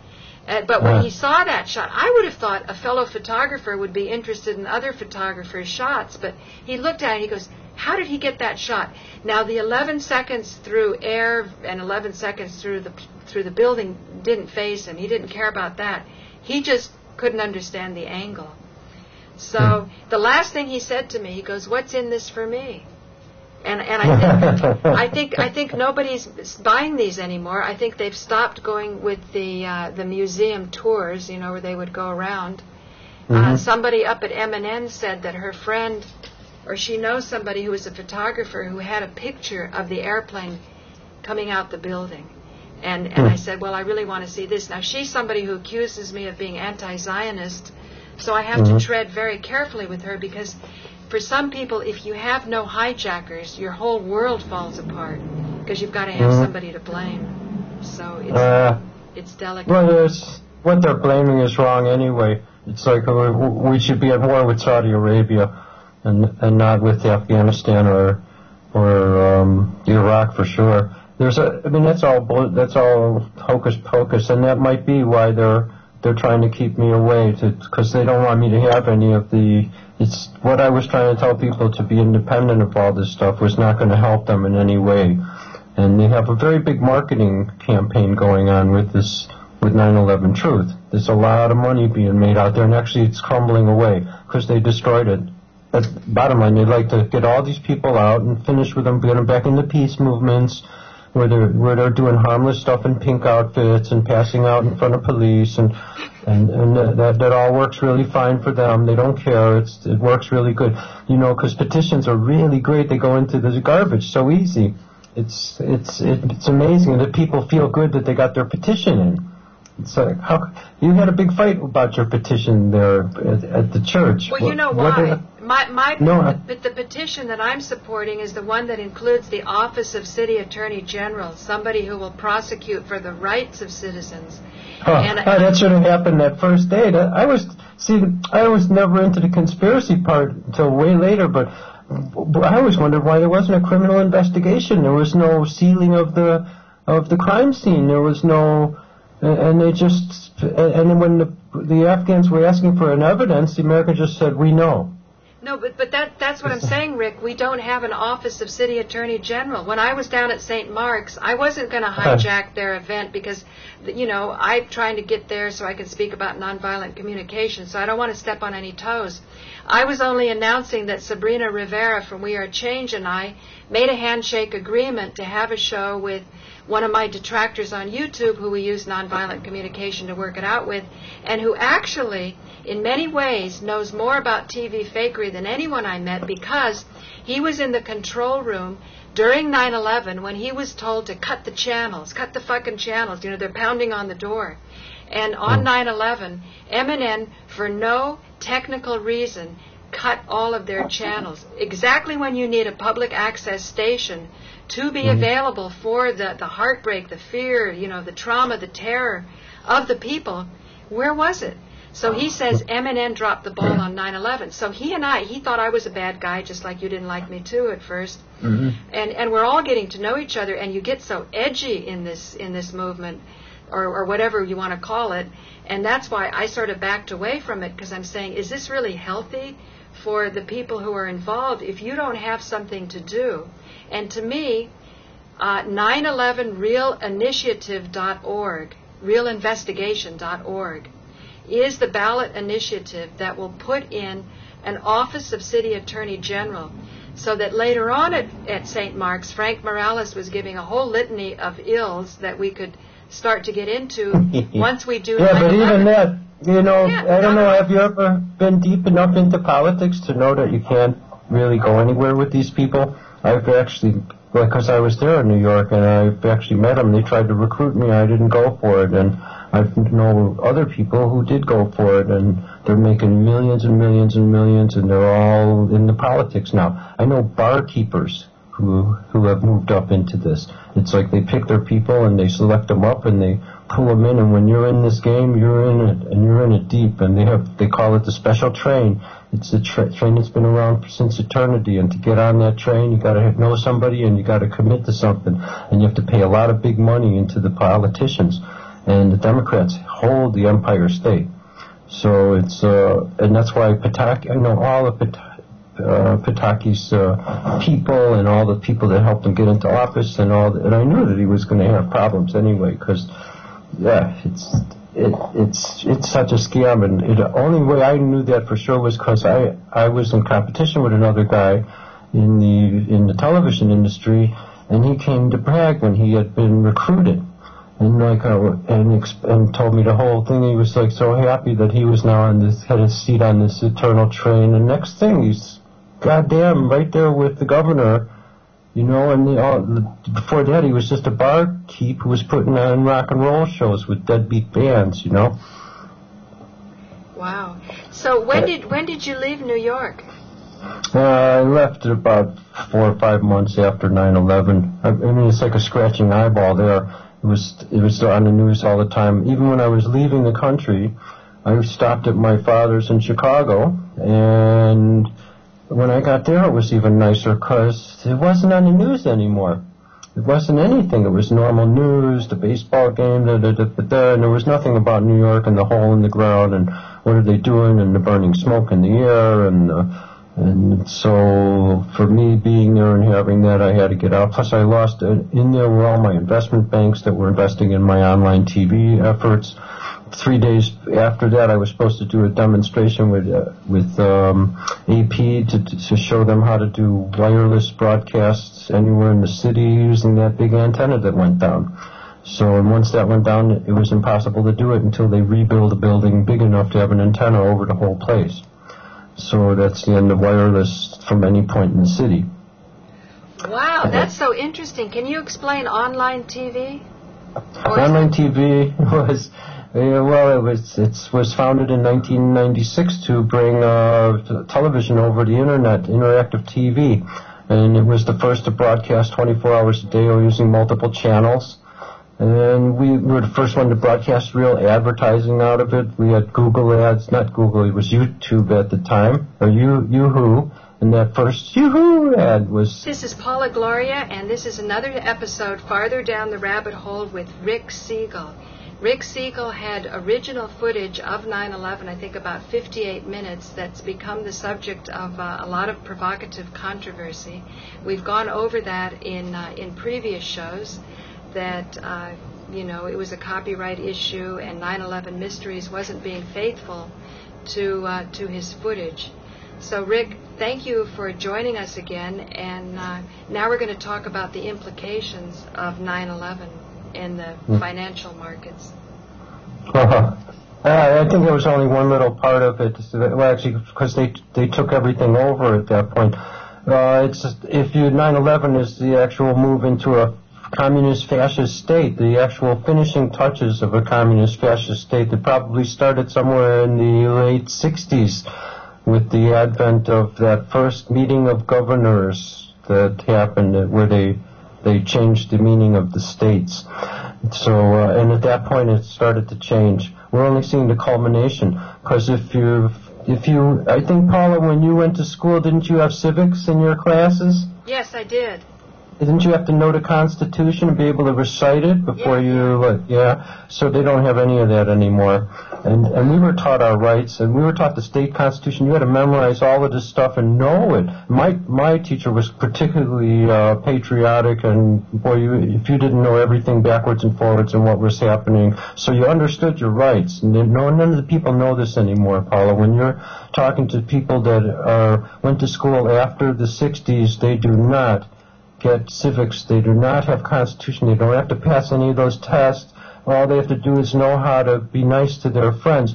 [SPEAKER 1] Uh, but when he saw that shot, I would have thought a fellow photographer would be interested in other photographers' shots. But he looked at it and he goes, How did he get that shot? Now, the 11 seconds through air and 11 seconds through the, through the building didn't phase him. He didn't care about that. He just couldn't understand the angle. So the last thing he said to me, he goes, "What's in this for me?" And and I think I think I think nobody's buying these anymore. I think they've stopped going with the uh, the museum tours, you know, where they would go around. Uh,
[SPEAKER 2] Mhm.
[SPEAKER 1] somebody up at MNN said that her friend, or she knows somebody who was a photographer who had a picture of the airplane coming out the building. And, and
[SPEAKER 2] Hmm.
[SPEAKER 1] I said, well, I really want to see this. Now, she's somebody who accuses me of being anti-Zionist, so I have to tread very carefully with her because for some people, if you have no hijackers, your whole world falls apart because you've got to have
[SPEAKER 2] Mhm.
[SPEAKER 1] somebody to blame. So it's,
[SPEAKER 2] Uh,
[SPEAKER 1] it's delicate.
[SPEAKER 2] well, there's, what they're blaming is wrong anyway. It's like uh, we should be at war with Saudi Arabia and and not with Afghanistan or or um, Iraq for sure. There's a, I mean, that's all that's all hocus pocus, and that might be why they're they're trying to keep me away to because they don't want me to have any of the. It's what I was trying to tell people to be independent of all this stuff was not going to help them in any way, and they have a very big marketing campaign going on with this with 9/11 Truth. There's a lot of money being made out there, and actually it's crumbling away because they destroyed it. But bottom line, they'd like to get all these people out and finish with them get them back into peace movements, where they're where they're doing harmless stuff in pink outfits and passing out in front of police, and and and that that all works really fine for them. They don't care. It's it works really good, you know, because petitions are really great. They go into the garbage so easy. It's it's it's amazing that people feel good that they got their petition in. It's like how you had a big fight about your petition there at, at the church.
[SPEAKER 1] Well, you
[SPEAKER 2] What-
[SPEAKER 1] know
[SPEAKER 2] what
[SPEAKER 1] why. My, my,
[SPEAKER 2] No, I-
[SPEAKER 1] but the petition that I'm supporting is the one that includes the Office of City Attorney General, somebody who will prosecute for the rights of citizens.
[SPEAKER 2] Oh,
[SPEAKER 1] And-
[SPEAKER 2] oh, that should have happened that first day. I was see, I was never into the conspiracy part until way later. But I always wondered why there wasn't a criminal investigation. There was no sealing of the of the crime scene. There was no, and and they just and then when the the Afghans were asking for an evidence, the Americans just said, "We know."
[SPEAKER 1] No, but, but that, that's what I'm saying, Rick. We don't have an Office of City Attorney General. When I was down at St. Mark's, I wasn't going to hijack their event because, you know, I'm trying to get there so I can speak about nonviolent communication, so I don't want to step on any toes. I was only announcing that Sabrina Rivera from We Are Change and I made a handshake agreement to have a show with one of my detractors on YouTube who we use nonviolent communication to work it out with, and who actually, in many ways, knows more about TV fakery than anyone I met because he was in the control room during 9/11 when he was told to cut the channels, cut the fucking channels. You know, they're pounding on the door. And on hmm. 9/11, MNN, for no technical reason, cut all of their channels. Exactly when you need a public access station to be available for the, the heartbreak, the fear, you know, the trauma, the terror of the people, where was it? So he says MNN dropped the ball on 9/11. So he and I, he thought I was a bad guy, just like you didn't like me too at 1st
[SPEAKER 2] Mm-hmm.
[SPEAKER 1] And and we're all getting to know each other, and you get so edgy in this in this movement, or or whatever you want to call it. And that's why I sort of backed away from it because I'm saying, is this really healthy for the people who are involved if you don't have something to do? And to me, uh, 911realinitiative.org, realinvestigation.org, is the ballot initiative that will put in an office of city attorney general so that later on at, at St. Mark's, Frank Morales was giving a whole litany of ills that we could start to get into once we do
[SPEAKER 2] Yeah, but
[SPEAKER 1] 9/11.
[SPEAKER 2] even that, you know,
[SPEAKER 1] Yeah,
[SPEAKER 2] I don't know. Have you ever been deep enough into politics to know that you can't really go anywhere with these people? I've actually, because I was there in New York and I've actually met them. They tried to recruit me. I didn't go for it, and I know other people who did go for it, and they're making millions and millions and millions, and they're all in the politics now. I know barkeepers who who have moved up into this. It's like they pick their people and they select them up and they pull them in. And when you're in this game, you're in it and you're in it deep. And they have they call it the special train. It's a tra- train that's been around since eternity. And to get on that train, you got to know somebody and you got to commit to something. And you have to pay a lot of big money into the politicians. And the Democrats hold the Empire State. So it's uh, and that's why Pataki. I know all of Pat- uh, Pataki's uh, people and all the people that helped him get into office and all. And I knew that he was going to have problems anyway because, yeah, it's it, it's it's such a scam. And it, the only way I knew that for sure was because I I was in competition with another guy in the in the television industry, and he came to Prague when he had been recruited and like uh, and and told me the whole thing. He was like so happy that he was now on this had a seat on this eternal train. And next thing he's goddamn right there with the governor, you know. And the, the, before that he was just a barkeep who was putting on rock and roll shows with deadbeat bands, you know.
[SPEAKER 1] Wow. So when did when did you leave New York?
[SPEAKER 2] Uh, I left about four or five months after 9/11. I, I mean, it's like a scratching eyeball there. It was it was on the news all the time. Even when I was leaving the country, I stopped at my father's in Chicago, and when I got there, it was even nicer because it wasn't on the news anymore. It wasn't anything. It was normal news, the baseball game, da, da, da, da, and there was nothing about New York and the hole in the ground and what are they doing and the burning smoke in the air and uh, and so for me being there and having that, I had to get out. Plus, I lost uh, in there were all my investment banks that were investing in my online TV efforts. Three days after that, I was supposed to do a demonstration with uh, with um, AP to to show them how to do wireless broadcasts anywhere in the city using that big antenna that went down. So, and once that went down, it was impossible to do it until they rebuild a building big enough to have an antenna over the whole place. So that's the end of wireless from any point in the city.
[SPEAKER 1] Wow, that's so interesting. Can you explain online TV?
[SPEAKER 2] Online TV was, uh, well, it was it was founded in 1996 to bring uh, television over the internet, interactive TV, and it was the first to broadcast 24 hours a day or using multiple channels. And we were the first one to broadcast real advertising out of it. We had Google ads, not Google, it was YouTube at the time, or you, Yahoo, and that first Yahoo ad was
[SPEAKER 1] This is Paula Gloria, and this is another episode farther down the rabbit hole with Rick Siegel. Rick Siegel had original footage of 9 11, I think about 58 minutes, that's become the subject of uh, a lot of provocative controversy. We've gone over that in, uh, in previous shows that, uh, you know, it was a copyright issue and 9 11 Mysteries wasn't being faithful to, uh, to his footage. So, Rick, thank you for joining us again. And uh, now we're going to talk about the implications of 9 11 in the financial markets.
[SPEAKER 2] Uh-huh. Uh, I think there was only one little part of it. Well, actually, because they they took everything over at that point. Uh, it's if you 9/11 is the actual move into a communist fascist state, the actual finishing touches of a communist fascist state that probably started somewhere in the late 60s with the advent of that first meeting of governors that happened where they they changed the meaning of the states. So, uh, and at that point it started to change. We're only seeing the culmination because if you if you I think Paula when you went to school didn't you have civics in your classes?
[SPEAKER 1] Yes, I did.
[SPEAKER 2] Didn't you have to know the Constitution and be able to recite it before you? Uh, yeah. So they don't have any of that anymore. And and we were taught our rights, and we were taught the state constitution. You had to memorize all of this stuff and know it. My my teacher was particularly uh, patriotic, and boy, you, if you didn't know everything backwards and forwards and what was happening, so you understood your rights. And no, none of the people know this anymore, Paula. When you're talking to people that are went to school after the '60s, they do not get civics. They do not have constitution. They don't have to pass any of those tests. All they have to do is know how to be nice to their friends.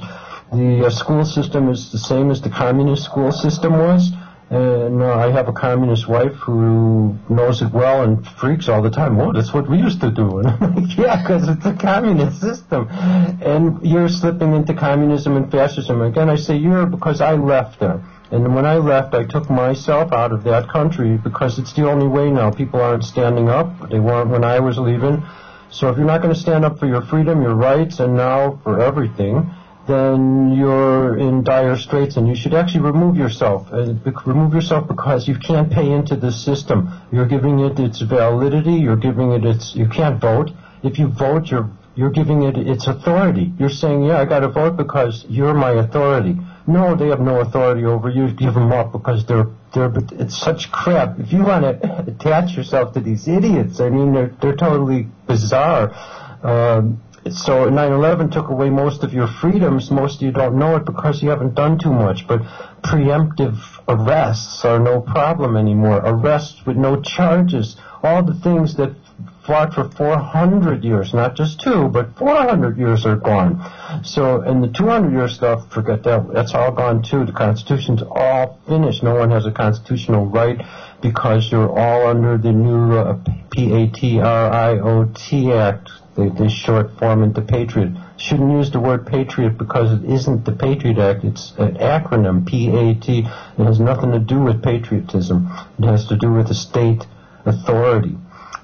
[SPEAKER 2] The uh, school system is the same as the communist school system was. And uh, I have a communist wife who knows it well and freaks all the time. Well, that's what we used to do. And I'm like, yeah, because it's a communist system. And you're slipping into communism and fascism. Again, I say you're because I left there. And when I left, I took myself out of that country because it's the only way now. People aren't standing up. They weren't when I was leaving. So if you're not going to stand up for your freedom, your rights, and now for everything, then you're in dire straits and you should actually remove yourself. Uh, remove yourself because you can't pay into the system. You're giving it its validity. You're giving it its, you can't vote. If you vote, you're, you're giving it its authority. You're saying, yeah, I got to vote because you're my authority. No, they have no authority over you. Give them up because they're they're. It's such crap. If you want to attach yourself to these idiots, I mean, they're they're totally bizarre. Um, so 9/11 took away most of your freedoms. Most of you don't know it because you haven't done too much. But preemptive arrests are no problem anymore. Arrests with no charges. All the things that fought for 400 years, not just two, but 400 years are gone. So, and the 200 year stuff, forget that. That's all gone too. The Constitution's all finished. No one has a constitutional right because you're all under the new uh, P-A-T-R-I-O-T Act. They, they short form into Patriot. Shouldn't use the word Patriot because it isn't the Patriot Act. It's an acronym, P-A-T. It has nothing to do with patriotism. It has to do with the state authority.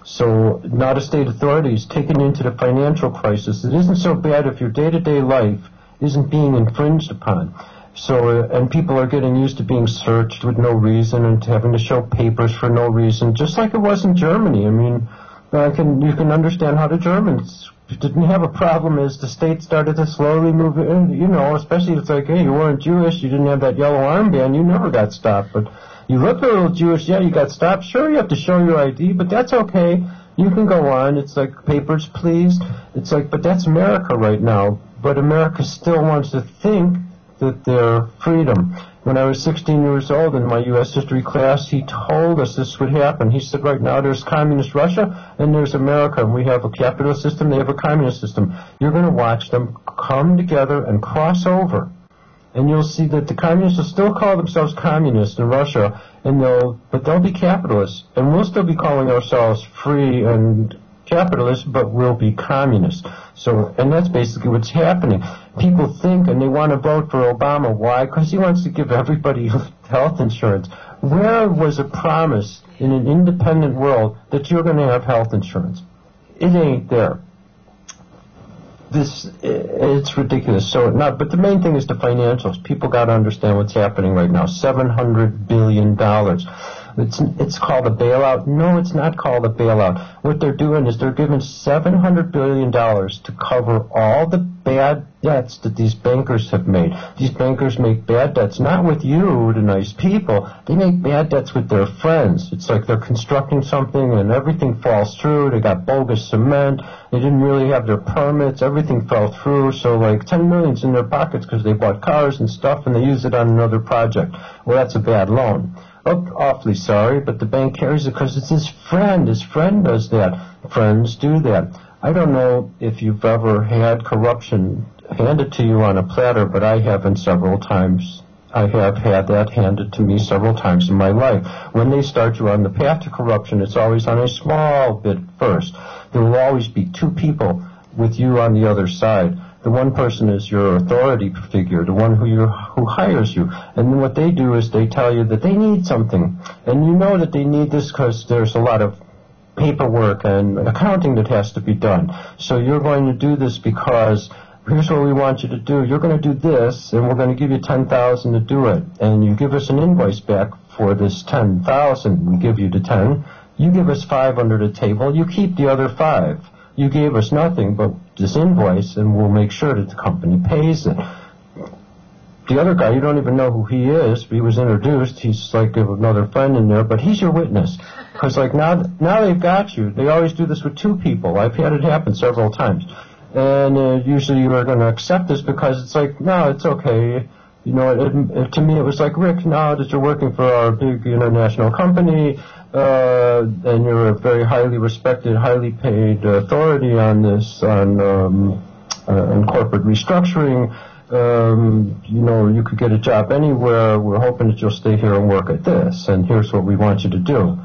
[SPEAKER 2] So not a state authority is taken into the financial crisis. It isn't so bad if your day-to-day life isn't being infringed upon. So, uh, and people are getting used to being searched with no reason and having to show papers for no reason, just like it was in Germany. I mean, I can, you can understand how the Germans didn't have a problem as the state started to slowly move in, you know, especially if it's like, hey, you weren't Jewish, you didn't have that yellow armband, you never got stopped. But you look a little Jewish, yeah, you got stopped. Sure, you have to show your ID, but that's okay. You can go on. It's like papers, please. It's like, but that's America right now. But America still wants to think that they're freedom. When I was 16 years old in my U.S. history class, he told us this would happen. He said, right now there's communist Russia and there's America, and we have a capitalist system, they have a communist system. You're going to watch them come together and cross over and you'll see that the communists will still call themselves communists in Russia, and they'll, but they'll be capitalists, and we'll still be calling ourselves free and capitalist, but we'll be communist. So, and that's basically what's happening. People think and they want to vote for Obama. Why? Because he wants to give everybody health insurance. Where was a promise in an independent world that you're going to have health insurance? It ain't there this it's ridiculous. So not, but the main thing is the financials. People got to understand what's happening right now. Seven hundred billion dollars. It's it's called a bailout. No, it's not called a bailout. What they're doing is they're giving seven hundred billion dollars to cover all the bad debts that these bankers have made. These bankers make bad debts not with you, the nice people. They make bad debts with their friends. It's like they're constructing something and everything falls through. They got bogus cement. They didn't really have their permits. Everything fell through. So like 10 million's in their pockets because they bought cars and stuff and they use it on another project. Well, that's a bad loan. Oh, awfully sorry, but the bank carries it because it's his friend. His friend does that. Friends do that. I don't know if you've ever had corruption handed to you on a platter, but I haven't several times. I have had that handed to me several times in my life. When they start you on the path to corruption, it's always on a small bit first. There will always be two people with you on the other side. The one person is your authority figure, the one who you who hires you, and then what they do is they tell you that they need something, and you know that they need this because there's a lot of paperwork and accounting that has to be done. So you're going to do this because here's what we want you to do. You're going to do this, and we're going to give you ten thousand to do it, and you give us an invoice back for this ten thousand. We give you the ten. You give us five under the table. You keep the other five. You gave us nothing but this invoice, and we'll make sure that the company pays it. The other guy, you don't even know who he is. He was introduced. He's like another friend in there, but he's your witness. Because like now, now they've got you. They always do this with two people. I've had it happen several times, and uh, usually you are going to accept this because it's like, no, it's okay. You know, it, it, to me it was like, Rick, now that you're working for our big international company, uh, and you're a very highly respected, highly paid authority on this, on, um, uh, on corporate restructuring um, you know, you could get a job anywhere. We're hoping that you'll stay here and work at this, and here's what we want you to do.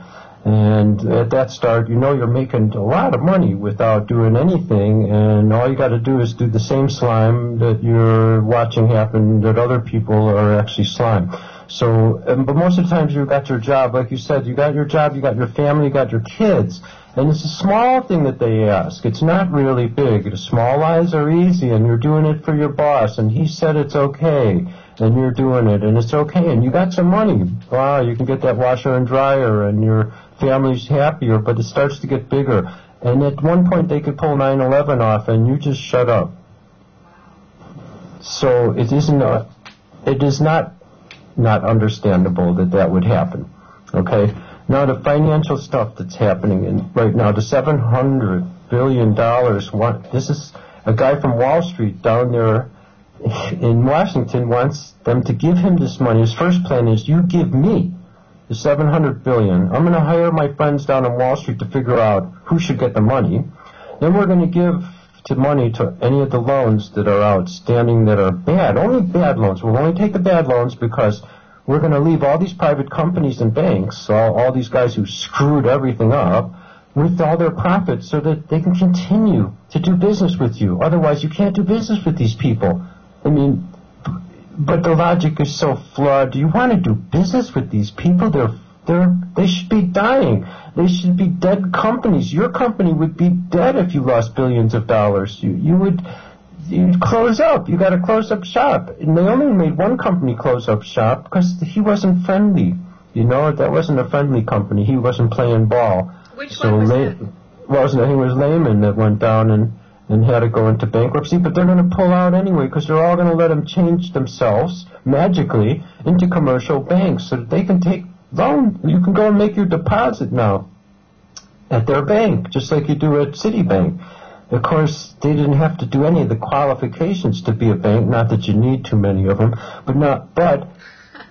[SPEAKER 2] And at that start, you know you're making a lot of money without doing anything, and all you got to do is do the same slime that you're watching happen that other people are actually slime. So, um, but most of the times you got your job, like you said, you got your job, you got your family, you got your kids, and it's a small thing that they ask. It's not really big. Small lies are easy, and you're doing it for your boss, and he said it's okay, and you're doing it, and it's okay, and you got some money. Wow, you can get that washer and dryer, and your family's happier, but it starts to get bigger. And at one point they could pull 9/11 off, and you just shut up. So it isn't. A, it is not not understandable that that would happen. Okay. Now the financial stuff that's happening in right now, the seven hundred billion dollars. This is a guy from Wall Street down there in Washington wants them to give him this money. His first plan is you give me the 700 billion. I'm going to hire my friends down on Wall Street to figure out who should get the money. Then we're going to give to money to any of the loans that are outstanding that are bad. Only bad loans. We'll only take the bad loans because we're going to leave all these private companies and banks, all, all these guys who screwed everything up, with all their profits so that they can continue to do business with you. Otherwise, you can't do business with these people. I mean, but the logic is so flawed. Do you want to do business with these people? They're they're they should be dying. They should be dead companies. Your company would be dead if you lost billions of dollars. You you would you'd close up. You got to close up shop. And they only made one company close up shop because he wasn't friendly. You know, that wasn't a friendly company. He wasn't playing ball.
[SPEAKER 1] Which so one was
[SPEAKER 2] La-
[SPEAKER 1] it?
[SPEAKER 2] Well, I think it was Lehman that went down and and had to go into bankruptcy, but they're going to pull out anyway because they're all going to let them change themselves magically into commercial banks so that they can take loan. You can go and make your deposit now at their bank, just like you do at Citibank. Of course, they didn't have to do any of the qualifications to be a bank. Not that you need too many of them, but not. But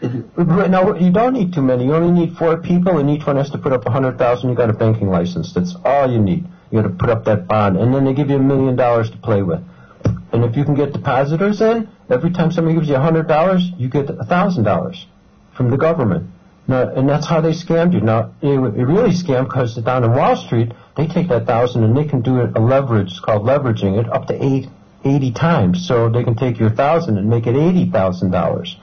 [SPEAKER 2] now you don't need too many. You only need four people, and each one has to put up a hundred thousand. You got a banking license. That's all you need. You got to put up that bond, and then they give you a million dollars to play with. And if you can get depositors in, every time somebody gives you a hundred dollars, you get a thousand dollars from the government. Now, and that's how they scammed you. Now, it, it really scammed because down in Wall Street, they take that thousand and they can do it a leverage. It's called leveraging it up to eight, 80 times. So they can take your thousand and make it eighty thousand dollars,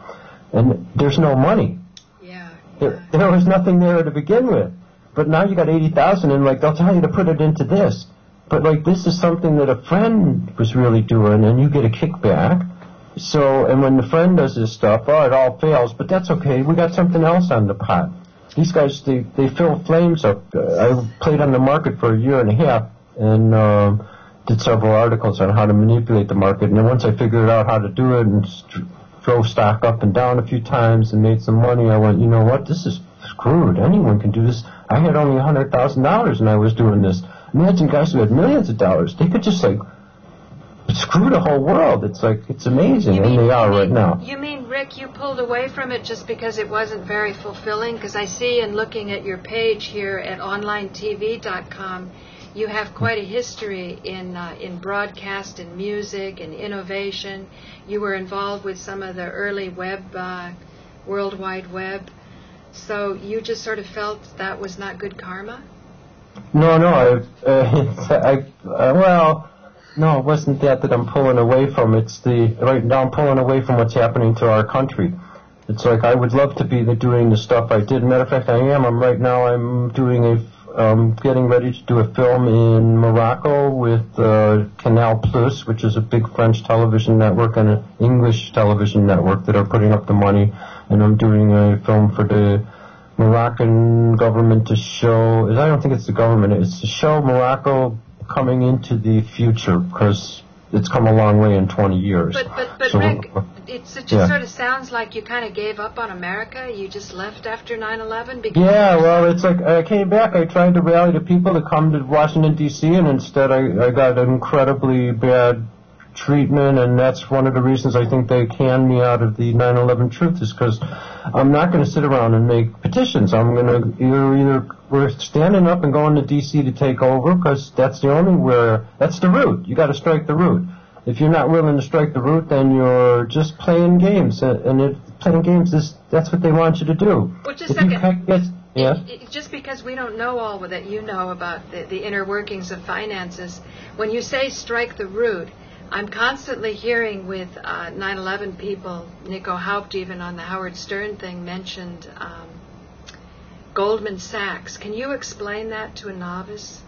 [SPEAKER 2] and there's no money.
[SPEAKER 1] Yeah.
[SPEAKER 2] There, there was nothing there to begin with. But now you got 80,000 and like they'll tell you to put it into this. But like this is something that a friend was really doing and you get a kickback. So, and when the friend does this stuff, oh, it all fails, but that's okay. We got something else on the pot. These guys, they, they fill flames up. Uh, I played on the market for a year and a half and, um, did several articles on how to manipulate the market. And then once I figured out how to do it and drove stock up and down a few times and made some money, I went, you know what, this is screwed. Anyone can do this. I had only a hundred thousand dollars and I was doing this. Imagine guys who had millions of dollars. They could just like screw the whole world. It's like it's amazing,
[SPEAKER 1] You
[SPEAKER 2] and they are
[SPEAKER 1] you
[SPEAKER 2] right now.
[SPEAKER 1] You mean, Rick, you pulled away from it just because it wasn't very fulfilling? Because I see in looking at your page here at onlinetv.com, You have quite a history in uh, in broadcast and music and innovation. You were involved with some of the early web, uh, World Wide Web. So you just sort of felt that was not good karma.
[SPEAKER 2] No, no, I, uh, I, uh, well, no, it wasn't that that I'm pulling away from. It's the right now I'm pulling away from what's happening to our country. It's like I would love to be the, doing the stuff I did. Matter of fact, I am. I'm right now. I'm doing a. Um, getting ready to do a film in Morocco with uh, Canal Plus, which is a big French television network and an English television network that are putting up the money. And I'm doing a film for the Moroccan government to show. I don't think it's the government. It's to show Morocco coming into the future because it's come a long way in 20 years.
[SPEAKER 1] But but but
[SPEAKER 2] So,
[SPEAKER 1] Rick,
[SPEAKER 2] uh,
[SPEAKER 1] it just
[SPEAKER 2] yeah.
[SPEAKER 1] sort of sounds like you kind of gave up on America. You just left after 9/11 because
[SPEAKER 2] Yeah, well, it's like I came back. I tried to rally the people to come to Washington D.C., and instead I, I got incredibly bad treatment, and that's one of the reasons I think they canned me out of the 9/11 truth is because I'm not going to sit around and make petitions. I'm going to either either we're standing up and going to D.C. to take over because that's the only where that's the root. You got to strike the root. If you're not willing to strike the root, then you're just playing games, and if playing games is that's what they want you to do. If you
[SPEAKER 1] second.
[SPEAKER 2] yes.
[SPEAKER 1] Just because we don't know all that you know about the, the inner workings of finances, when you say strike the root, I'm constantly hearing with uh, 9/11 people, Nico Haupt even on the Howard Stern thing mentioned um, Goldman Sachs. Can you explain that to a novice?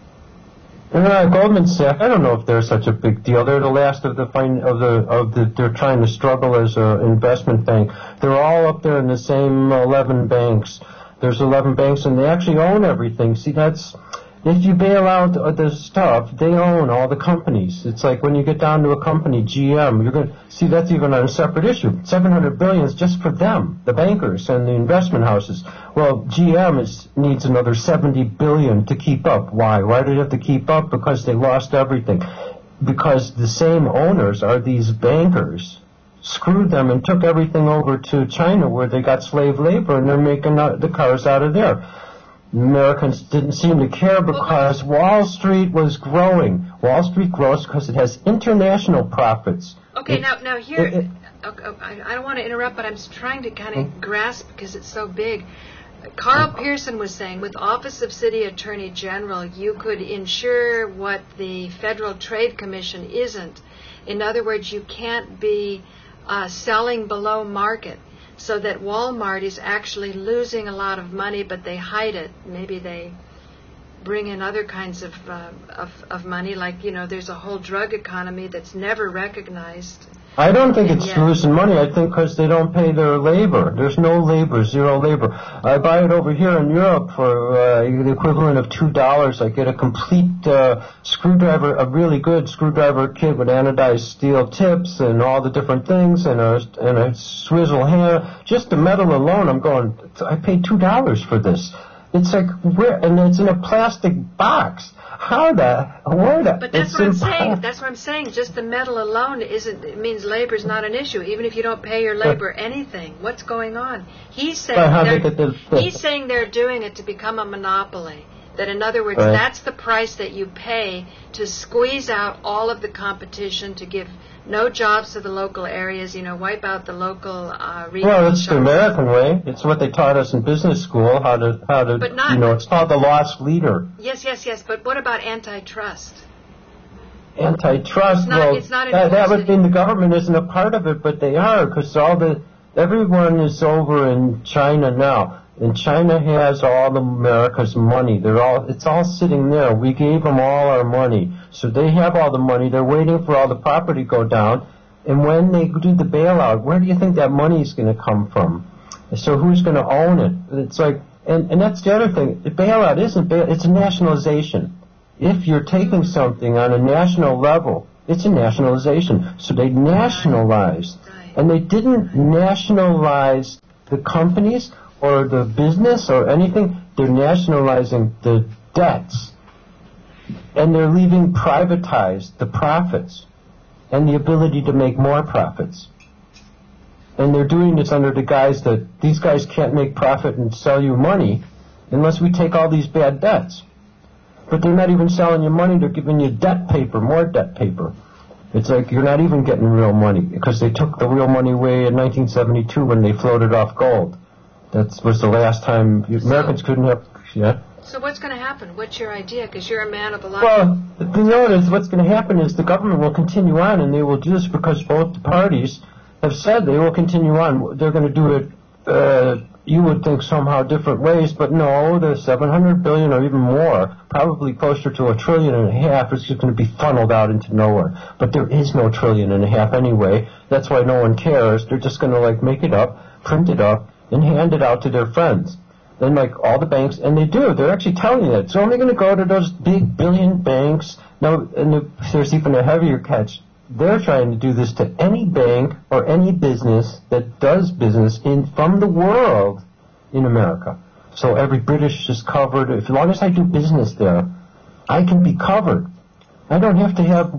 [SPEAKER 2] Uh, Goldman Sachs. I don't know if they're such a big deal. They're the last of the fin- of the of the. They're trying to struggle as an investment bank. They're all up there in the same eleven banks. There's eleven banks, and they actually own everything. See, that's if you bail out the stuff, they own all the companies. It's like when you get down to a company, GM, you're going to see that's even on a separate issue. 700 billion is just for them, the bankers and the investment houses. Well, GM is, needs another 70 billion to keep up. Why? Why do they have to keep up? Because they lost everything. Because the same owners are these bankers screwed them and took everything over to China where they got slave labor and they're making the cars out of there. Americans didn't seem to care because Wall Street was growing. Wall Street grows because it has international profits.
[SPEAKER 1] Okay,
[SPEAKER 2] It-
[SPEAKER 1] now now here,
[SPEAKER 2] it- it-
[SPEAKER 1] I, I don't want to interrupt, but I'm trying to kind of grasp because it's so big. Carl Person was saying, with Office of City Attorney General, you could ensure what the Federal Trade Commission isn't. In other words, you can't be uh, selling below market, so that Walmart is actually losing a lot of money, but they hide it. Maybe they bring in other kinds of, uh, of of money, like you know, there's a whole drug economy that's never recognized.
[SPEAKER 2] I don't think it's
[SPEAKER 1] Yeah.
[SPEAKER 2] losing money. I think because they don't pay their labor. There's no labor, zero labor. I buy it over here in Europe for uh, the equivalent of two dollars. I get a complete uh, screwdriver, a really good screwdriver kit with anodized steel tips and all the different things, and a and a swizzle hand. Just the metal alone, I'm going. I paid two dollars for this. It's like where, and it's in a plastic box. How the where the?
[SPEAKER 1] But that's what I'm saying. That's what I'm saying. Just the metal alone isn't. It means labor is not an issue, even if you don't pay your labor anything. What's going on? He's saying they're,
[SPEAKER 2] they get the- the-
[SPEAKER 1] he's saying they're doing it to become a monopoly. That in other words,
[SPEAKER 2] Right.
[SPEAKER 1] that's the price that you pay to squeeze out all of the competition, to give no jobs to the local areas. You know, wipe out the local uh, retail
[SPEAKER 2] Well, it's the. American way. It's what they taught us in business school. How to how to
[SPEAKER 1] But not-
[SPEAKER 2] you know. It's called the loss leader.
[SPEAKER 1] Yes, yes, yes. But what about antitrust?
[SPEAKER 2] Antitrust.
[SPEAKER 1] It's not-
[SPEAKER 2] well,
[SPEAKER 1] it's not
[SPEAKER 2] that, that would mean the government isn't a part of it, but they are because all the everyone is over in China now, and China has all of America's money. They're all it's all sitting there. We gave them all our money, so they have all the money. They're waiting for all the property to go down, and when they do the bailout, where do you think that money is going to come from? So who's going to own it? It's like, and, and that's the other thing. The bailout isn't bail, it's a nationalization. If you're taking something on a national level, it's a nationalization. So they nationalized, and they didn't nationalize the companies or the business or anything. They're nationalizing the debts, and they're leaving privatized the profits and the ability to make more profits. And they're doing this under the guise that these guys can't make profit and sell you money unless we take all these bad debts. but they're not even selling you money. They're giving you debt paper, more debt paper. It's like you're not even getting real money because they took the real money away in 1972 when they floated off gold. That was the last time Americans couldn't have. Yeah.
[SPEAKER 1] So what's going to happen? What's your idea? Because you're a man of a lot.
[SPEAKER 2] Well, the notice what's going to happen is the government will continue on, and they will do this because both the parties have said they will continue on. They're going to do it. Uh, you would think somehow different ways, but no, the 700 billion or even more, probably closer to a trillion and a half, is just going to be funneled out into nowhere. But there is no trillion and a half anyway. That's why no one cares. They're just going to like make it up, print it up, and hand it out to their friends. Then like all the banks, and they do. They're actually telling you that it's only going to go to those big billion banks. Now, and the, there's even a heavier catch they're trying to do this to any bank or any business that does business in from the world in America. So every British is covered. If, As long as I do business there, I can be covered. I don't have to have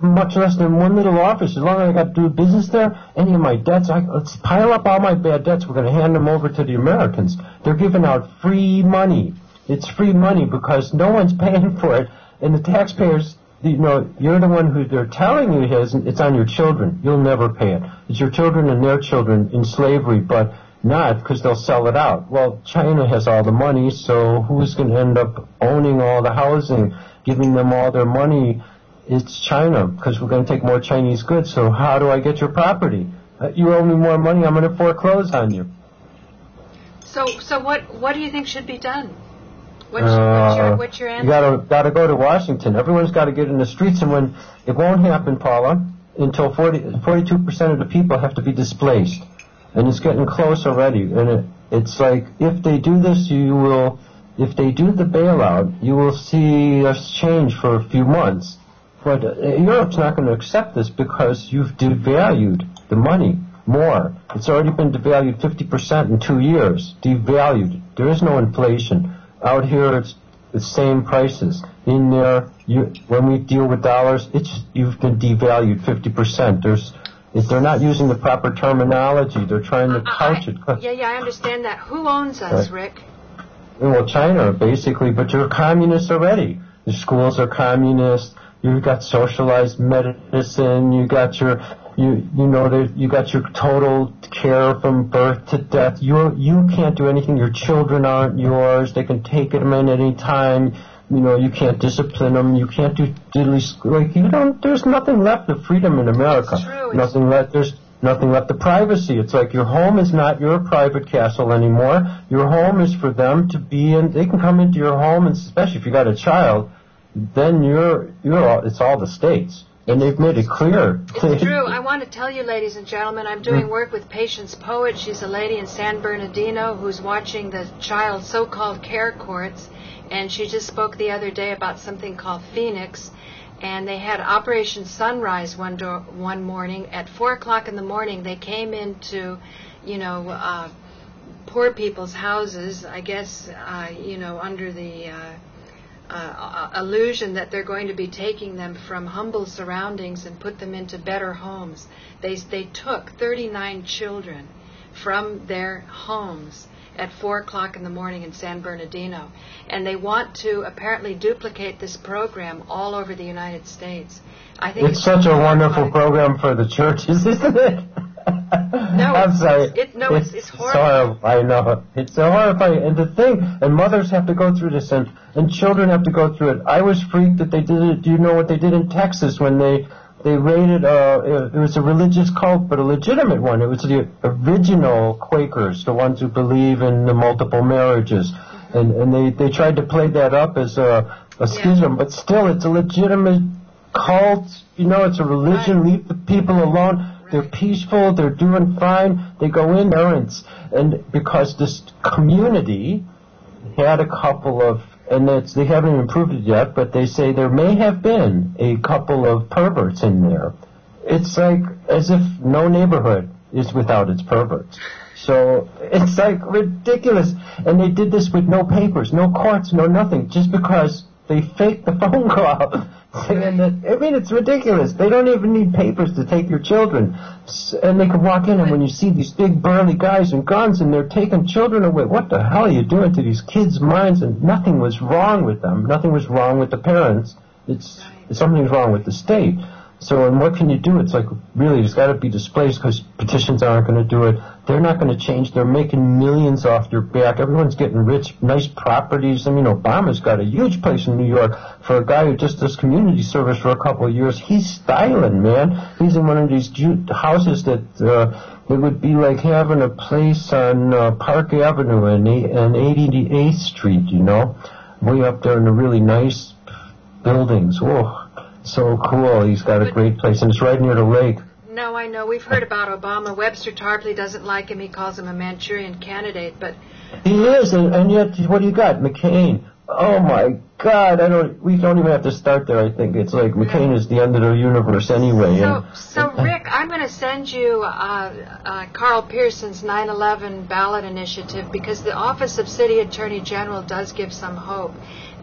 [SPEAKER 2] much less than one little office. As long as I got to do business there, any of my debts, I, let's pile up all my bad debts. We're going to hand them over to the Americans. They're giving out free money. It's free money because no one's paying for it, and the taxpayers you know, you're the one who they're telling you has, it's on your children. You'll never pay it. It's your children and their children in slavery, but not because they'll sell it out. Well, China has all the money, so who's going to end up owning all the housing, giving them all their money? It's China because we're going to take more Chinese goods. So how do I get your property? Uh, you owe me more money. I'm going to foreclose on you.
[SPEAKER 1] So, so what what do you think should be done? What's, what's, your, uh, what's your answer?
[SPEAKER 2] You gotta gotta go to Washington. Everyone's got to get in the streets, and when it won't happen, Paula, until 42 percent of the people have to be displaced, and it's getting close already. And it, it's like if they do this, you will. If they do the bailout, you will see us change for a few months. But uh, Europe's not going to accept this because you've devalued the money more. It's already been devalued 50% in two years. Devalued. There is no inflation. Out here, it's the same prices. In there, you, when we deal with dollars, it's you've been devalued 50%. There's if they're not using the proper terminology, they're trying to couch it.
[SPEAKER 1] Yeah, yeah, I understand that. Who owns us, Rick?
[SPEAKER 2] Well, China, basically, but you're communist already. The schools are communist. You've got socialized medicine. You got your you you know that you got your total care from birth to death. You you can't do anything. Your children aren't yours. They can take them in any time. You know you can't discipline them. You can't do diddly like you don't. There's nothing left of freedom in America.
[SPEAKER 1] It's true.
[SPEAKER 2] Nothing left. There's nothing left of privacy. It's like your home is not your private castle anymore. Your home is for them to be in. They can come into your home, and especially if you got a child, then you're you're all, it's all the states and they've made it clear.
[SPEAKER 1] It's true. I want to tell you, ladies and gentlemen, I'm doing work with Patience Poet. She's a lady in San Bernardino who's watching the child so-called care courts, and she just spoke the other day about something called Phoenix, and they had Operation Sunrise one do- one morning at four o'clock in the morning. They came into, you know. Uh, poor people's houses, I guess, uh, you know, under the uh, uh, illusion that they're going to be taking them from humble surroundings and put them into better homes. They, they took 39 children from their homes at 4 o'clock in the morning in San Bernardino. And they want to apparently duplicate this program all over the United States. I think
[SPEAKER 2] it's, it's such a wonderful program for the churches, isn't it?
[SPEAKER 1] no,
[SPEAKER 2] I'm sorry.
[SPEAKER 1] It, no, it's, it's, it's
[SPEAKER 2] horrible. I know. It's so horrifying. And the thing, and mothers have to go through this, and, and children have to go through it. I was freaked that they did it. Do you know what they did in Texas when they they raided? Uh, it was a religious cult, but a legitimate one. It was the original Quakers, the ones who believe in the multiple marriages, and and they they tried to play that up as a a schism, yeah. but still, it's a legitimate cult. You know, it's a religion. Right. Leave the people alone they're peaceful. They're doing fine. They go in there and, and because this community had a couple of, and it's, they haven't even improved it yet, but they say there may have been a couple of perverts in there. It's like as if no neighborhood is without its perverts. So it's like ridiculous. And they did this with no papers, no courts, no nothing, just because they fake the phone call that. I mean, it's ridiculous. They don't even need papers to take your children, and they can walk in and when you see these big burly guys and guns and they're taking children away, what the hell are you doing to these kids' minds? And nothing was wrong with them. Nothing was wrong with the parents. It's something's wrong with the state. So, and what can you do? It's like, really, it's got to be displaced because petitions aren't going to do it. They're not going to change. They're making millions off their back. Everyone's getting rich, nice properties. I mean, Obama's got a huge place in New York for a guy who just does community service for a couple of years. He's styling, man. He's in one of these houses that, uh, it would be like having a place on uh, Park Avenue and, eight- and 88th Street, you know, way up there in the really nice buildings. Oh, so cool. He's got a great place, and it's right near the lake.
[SPEAKER 1] No, I know. We've heard about Obama. Webster Tarpley doesn't like him. He calls him a Manchurian candidate. But
[SPEAKER 2] He is, and, and yet, what do you got? McCain. Oh my God! I don't. We don't even have to start there. I think it's like McCain is the end of the universe anyway.
[SPEAKER 1] so, so Rick, I'm going to send you uh, uh, Carl Person's 9/11 ballot initiative because the Office of City Attorney General does give some hope.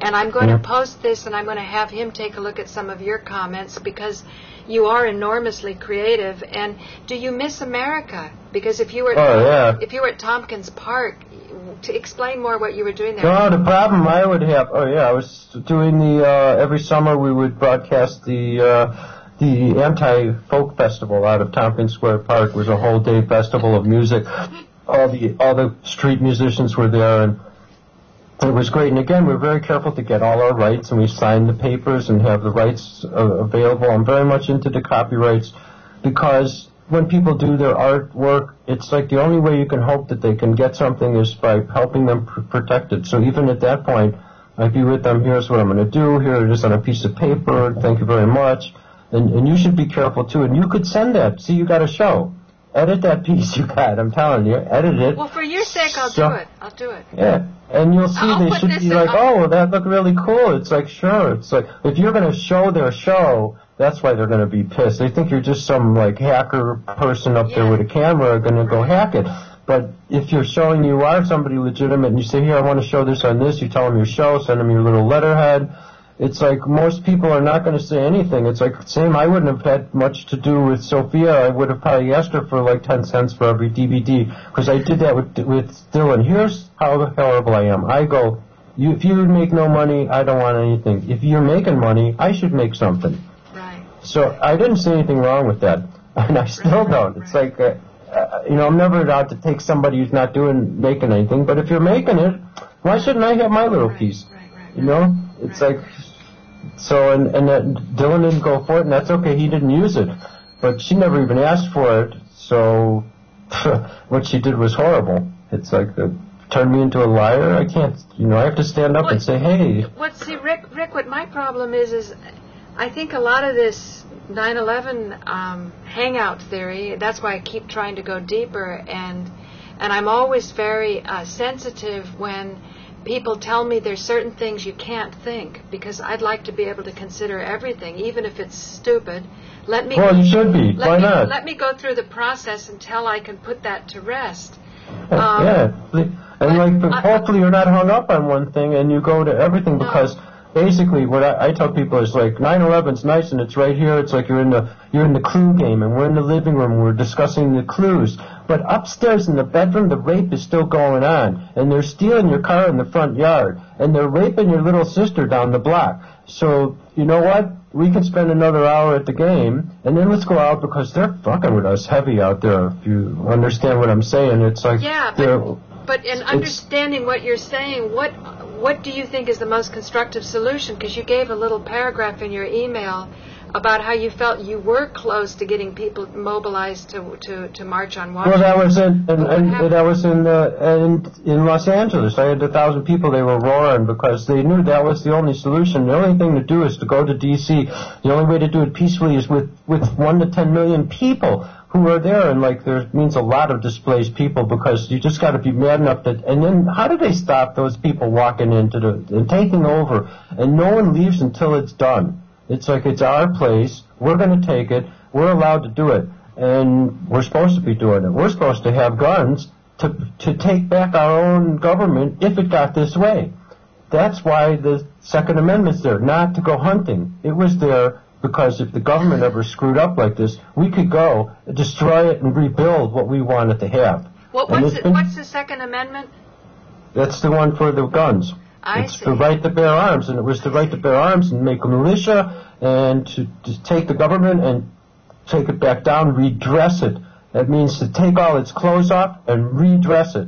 [SPEAKER 1] And I'm going
[SPEAKER 2] Yeah.
[SPEAKER 1] to post this, and I'm going to have him take a look at some of your comments because you are enormously creative. And do you miss America? Because if you were
[SPEAKER 2] Oh, yeah.
[SPEAKER 1] if you were at Tompkins Park, to explain more what you were doing there.
[SPEAKER 2] No, the problem I would have. Oh yeah, I was doing the uh, every summer we would broadcast the uh, the anti folk festival out of Tompkins Square Park. It was a whole day festival of music. All the all the street musicians were there, and it was great. And again, we're very careful to get all our rights, and we sign the papers and have the rights uh, available. I'm very much into the copyrights because when people do their artwork, it's like the only way you can hope that they can get something is by helping them pr- protect it. So even at that point, I'd be with them. Here's what I'm going to do. Here it is on a piece of paper. Thank you very much. And, and you should be careful too. And you could send that. See, you got a show. Edit that piece you got. I'm telling you, edit it.
[SPEAKER 1] Well, for your sake, I'll
[SPEAKER 2] So-
[SPEAKER 1] do it. I'll do it.
[SPEAKER 2] Yeah, and you'll see
[SPEAKER 1] I'll
[SPEAKER 2] they should be like,
[SPEAKER 1] I'll-
[SPEAKER 2] oh, well, that looked really cool. It's like, sure. It's like if you're going to show their show, that's why they're going to be pissed. They think you're just some like hacker person up there with a camera going to go hack it. But if you're showing you are somebody legitimate and you say, here, I want to show this on this, you tell them your show, send them your little letterhead. It's like most people are not going to say anything. It's like same. I wouldn't have had much to do with Sofia. I would have probably asked her for like ten cents for every DVD because I did that with with Dylan. Here's how horrible I am. I go, you, if you make no money, I don't want anything. If you're making money, I should make something.
[SPEAKER 1] Right.
[SPEAKER 2] So I didn't see anything wrong with that, and I still don't. It's like, uh, uh, you know, I'm never out to take somebody who's not doing making anything. But if you're making it, why shouldn't I have my little
[SPEAKER 1] Right,
[SPEAKER 2] piece?
[SPEAKER 1] right, right,
[SPEAKER 2] You know, it's
[SPEAKER 1] Right.
[SPEAKER 2] like so, and and that Dylan didn't go for it, and that's okay. He didn't use it, but she never even asked for it. So what she did was horrible. It's like uh, turned me into a liar. I can't, you know, I have to stand up and say, hey,
[SPEAKER 1] What see, Rick? Rick, what my problem is is, I think a lot of this 9/11 um, hangout theory. That's why I keep trying to go deeper, and and I'm always very uh, sensitive when people tell me there's certain things you can't think because I'd like to be able to consider everything, even if it's stupid. Let me.
[SPEAKER 2] well, you should be.
[SPEAKER 1] let
[SPEAKER 2] Why
[SPEAKER 1] me,
[SPEAKER 2] not?
[SPEAKER 1] Let me go through the process until I can put that to rest.
[SPEAKER 2] Yeah,
[SPEAKER 1] Um,
[SPEAKER 2] yeah. And like, but hopefully you're not hung up on one thing and you go to everything
[SPEAKER 1] No.
[SPEAKER 2] because basically what I, I tell people is like 9/11's nice and it's right here. It's like you're in the you're in the clue game and we're in the living room. and We're discussing the clues. But upstairs in the bedroom, the rape is still going on, and they're stealing your car in the front yard, and they're raping your little sister down the block. So you know what? We can spend another hour at the game, and then let's go out because they're fucking with us heavy out there. If you understand what I'm saying, it's like
[SPEAKER 1] Yeah, but but in understanding what you're saying, what what do you think is the most constructive solution? Because you gave a little paragraph in your email about how you felt you were close to getting people mobilized to to, to march on Washington.
[SPEAKER 2] Well, that was in, in, in that was in, uh, in in Los Angeles. I had a thousand people. They were roaring because they knew that was the only solution. The only thing to do is to go to D.C. The only way to do it peacefully is with with one to ten million people who are there, and like there means a lot of displaced people because you just got to be mad enough that. And then how do they stop those people walking into the and taking over? And no one leaves until it's done. It's like it's our place. We're going to take it. We're allowed to do it, and we're supposed to be doing it. We're supposed to have guns to to take back our own government if it got this way. That's why the Second Amendment's there, not to go hunting. It was there because if the government ever screwed up like this, we could go destroy it and rebuild what we wanted to have.
[SPEAKER 1] What, what's, the,
[SPEAKER 2] been-
[SPEAKER 1] what's the Second Amendment?
[SPEAKER 2] That's the one for the guns.
[SPEAKER 1] I
[SPEAKER 2] it's
[SPEAKER 1] see.
[SPEAKER 2] the right to bear arms, and it was the right to bear arms and make a militia and to, to take the government and take it back down, redress it. That means to take all its clothes off and redress it.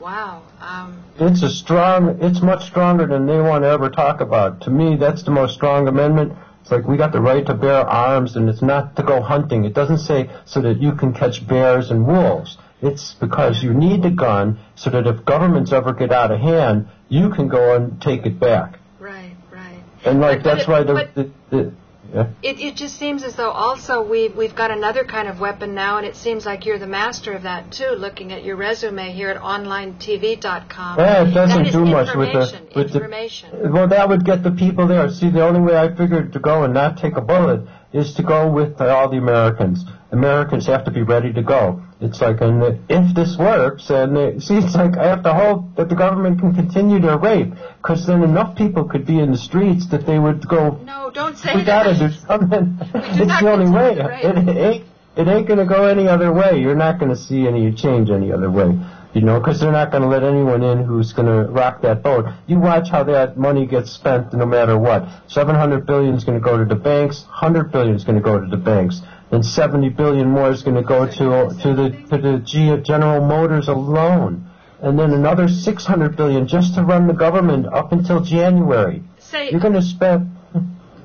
[SPEAKER 1] Wow. Um,
[SPEAKER 2] It's a strong, it's much stronger than they want to ever talk about. To me, that's the most strong amendment. It's like we got the right to bear arms, and it's not to go hunting. It doesn't say so that you can catch bears and wolves. It's because you need the gun so that if governments ever get out of hand, you can go and take it back.
[SPEAKER 1] right, right.
[SPEAKER 2] And like
[SPEAKER 1] But-
[SPEAKER 2] that's
[SPEAKER 1] but
[SPEAKER 2] why the, the, the yeah.
[SPEAKER 1] It, it just seems as though also we've, we've got another kind of weapon now, and it seems like you're the master of that too, looking at your resume here at onlinetv.com.
[SPEAKER 2] Yeah, it doesn't do much with the
[SPEAKER 1] information,
[SPEAKER 2] with the. Well, that would get the people there. See, the only way I figured to go and not take a bullet is to go with all the Americans. Americans have to be ready to go. It's like, and if this works, and uh, see, it's like I have to hope that the government can continue their rape, because then enough people could be in the streets that they would go.
[SPEAKER 1] No, don't say
[SPEAKER 2] We
[SPEAKER 1] that.
[SPEAKER 2] gotta do something. it's the only way.
[SPEAKER 1] the
[SPEAKER 2] It ain't. It ain't gonna go any other way. You're not gonna see any change any other way. You know, because they're not gonna let anyone in who's gonna rock that boat. You watch how that money gets spent, no matter what. Seven hundred billion is gonna go to the banks. Hundred billion is gonna go to the banks. And seventy billion more is gonna go to to the to the G- General Motors alone. And then another six hundred billion just to run the government up until January.
[SPEAKER 1] Say,
[SPEAKER 2] You're gonna spend.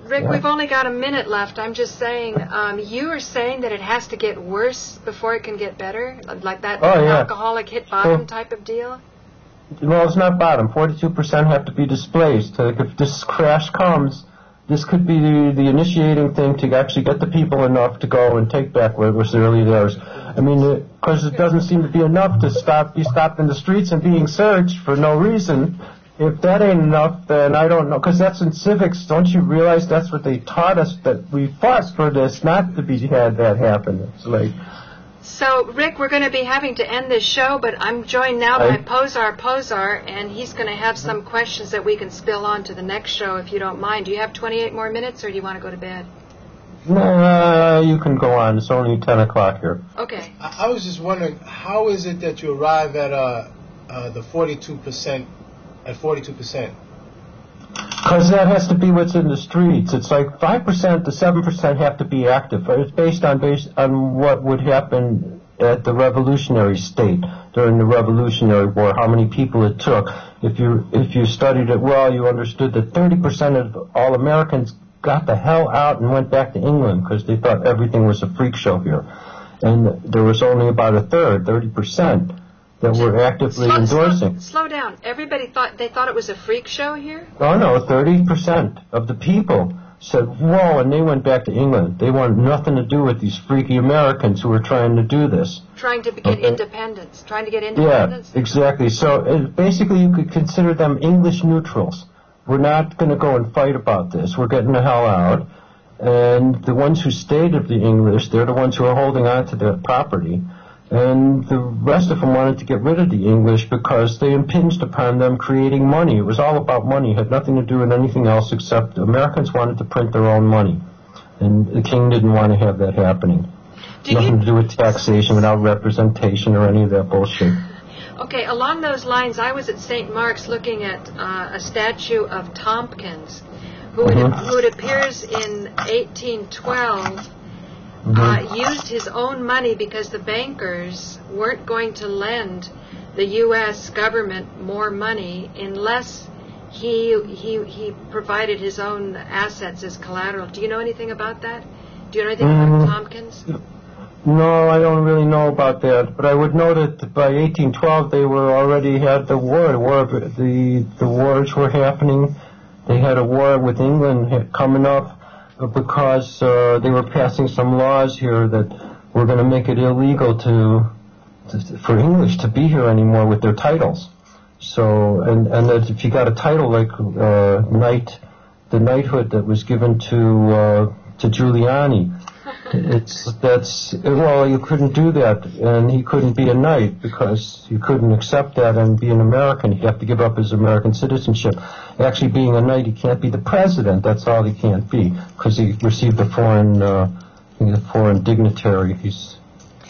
[SPEAKER 1] Rick, we've only got a minute left. I'm just saying, um, you are saying that it has to get worse before it can get better, like that
[SPEAKER 2] Oh, yeah.
[SPEAKER 1] alcoholic hit bottom type of deal.
[SPEAKER 2] Well, it's not bottom. Forty-two percent have to be displaced. Like if this crash comes, this could be the, the initiating thing to actually get the people enough to go and take back what was really theirs. I mean, because it doesn't seem to be enough to stop be stopped in the streets and being searched for no reason. If that ain't enough, then I don't know. Because that's in civics. Don't you realize that's what they taught us that we fought for this, not to be had that happen. It's like.
[SPEAKER 1] So, Rick, we're going to be having to end this show, but I'm joined now by
[SPEAKER 2] Hi.
[SPEAKER 1] Posar Posar, and he's going to have some questions that we can spill on to the next show, if you don't mind. Do you have 28 more minutes, or do you want to go to bed?
[SPEAKER 2] Nah, you can go on. It's only 10 o'clock here.
[SPEAKER 1] Okay.
[SPEAKER 4] I, I was just wondering, how is it that you arrive at uh, uh, the 42%, at 42%?
[SPEAKER 2] Because that has to be what's in the streets. It's like 5% to 7% have to be active. It's based on based on what would happen at the revolutionary state during the Revolutionary War, how many people it took. If you if you studied it well, you understood that 30% of all Americans got the hell out and went back to England because they thought everything was a freak show here. And there was only about a third, 30%, that were actively
[SPEAKER 1] Slow,
[SPEAKER 2] endorsing.
[SPEAKER 1] slow, slow down. Everybody thought they thought it was a freak show here.
[SPEAKER 2] Oh no, thirty percent of the people said, "Whoa!" and they went back to England. They wanted nothing to do with these freaky Americans who were trying to do this.
[SPEAKER 1] Trying to get
[SPEAKER 2] Okay.
[SPEAKER 1] independence. Trying to get independence.
[SPEAKER 2] Yeah, exactly. So it, basically, you could consider them English neutrals. We're not going to go and fight about this. We're getting the hell out. And the ones who stayed of the English, they're the ones who are holding on to their property. And the rest of them wanted to get rid of the English because they impinged upon them creating money. It was all about money. It had nothing to do with anything else except Americans wanted to print their own money. And the king didn't want to have that happening.
[SPEAKER 1] Do
[SPEAKER 2] Nothing
[SPEAKER 1] you,
[SPEAKER 2] to do with taxation without representation or any of that bullshit.
[SPEAKER 1] okay, along those lines, I was at St. Mark's looking at uh, a statue of Tompkins, who, it,
[SPEAKER 2] Mhm.
[SPEAKER 1] who it appears in 1812
[SPEAKER 2] Mhm.
[SPEAKER 1] Uh, used his own money because the bankers weren't going to lend the U.S. government more money unless he he he provided his own assets as collateral. Do you know anything about that? Do you know anything about Tompkins?
[SPEAKER 2] No, I don't really know about that, but I would know that by 1812 they were already had the war. The war, the the wars were happening. They had a war with England coming up because uh, they were passing some laws here that were going to make it illegal to, to for English to be here anymore with their titles. So, and and that if you got a title like uh, knight, the knighthood that was given to uh, to Giuliani, It's that's well, you couldn't do that, and he couldn't be a knight because you couldn't accept that and be an American. He'd have to give up his American citizenship. Actually, being a knight, he can't be the president. That's all he can't be because he received a foreign, uh, a foreign dignitary. He's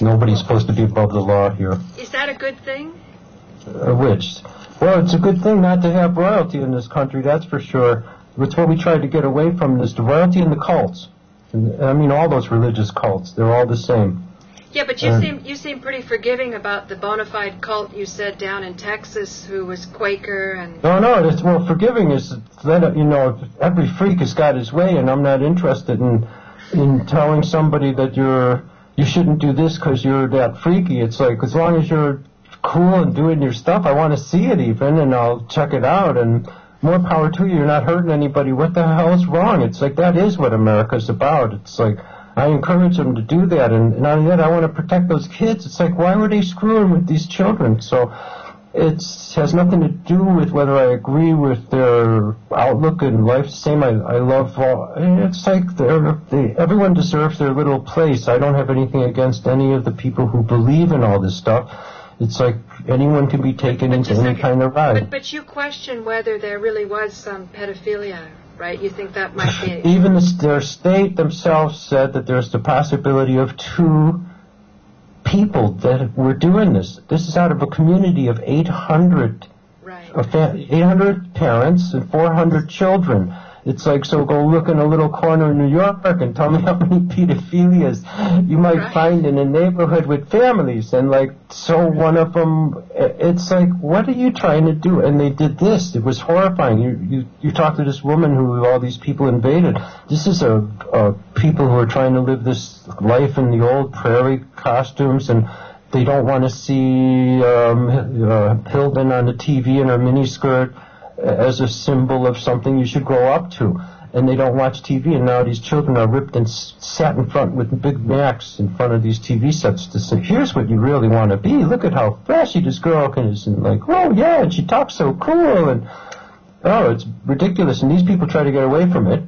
[SPEAKER 2] nobody's supposed to be above the law here.
[SPEAKER 1] Is that a good thing?
[SPEAKER 2] Uh, which, well, it's a good thing not to have royalty in this country. That's for sure. It's what we tried to get away from: is the royalty and the cults. I mean, all those religious cults, they're all the same.
[SPEAKER 1] Yeah, but you
[SPEAKER 2] Uh,
[SPEAKER 1] seem you seem pretty forgiving about the bona fide cult you said down in Texas who was Quaker and
[SPEAKER 2] No, no, it's, well, forgiving is that, you know, every freak has got his way, and I'm not interested in, in telling somebody that you're, you shouldn't do this because you're that freaky. It's like, as long as you're cool and doing your stuff, I want to see it even, and I'll check it out, and more power to you. You're not hurting anybody. What the hell is wrong? It's like, that is what America's about. It's like, I encourage them to do that, and not only that, I want to protect those kids. It's like, why were they screwing with these children? So, it has nothing to do with whether I agree with their outlook in life. Same, I, I love all. It's like they're, they, everyone deserves their little place. I don't have anything against any of the people who believe in all this stuff. It's like anyone can be taken
[SPEAKER 1] But
[SPEAKER 2] into any kind of
[SPEAKER 1] but
[SPEAKER 2] ride.
[SPEAKER 1] but you question whether there really was some pedophilia, right? You think that might be
[SPEAKER 2] Even the, their state themselves said that there's the possibility of two people that were doing this. This is out of a community of 800
[SPEAKER 1] right.
[SPEAKER 2] 800 parents and 400 children. It's like, so go look in a little corner in New York and tell me how many pedophilias you might
[SPEAKER 1] Right.
[SPEAKER 2] find in a neighborhood with families. And like, so one of them, it's like, what are you trying to do? And they did this. It was horrifying. You, you, you talk to this woman who all these people invaded. This is a, a people who are trying to live this life in the old prairie costumes and they don't want to see um, uh, Hilton on the TV in her miniskirt as a symbol of something you should grow up to. And they don't watch TV, and now these children are ripped and sat in front with Big Macs in front of these TV sets to say, here's what you really want to be. Look at how flashy this girl is. And like, oh yeah, and she talks so cool. And oh, it's ridiculous. And these people try to get away from it.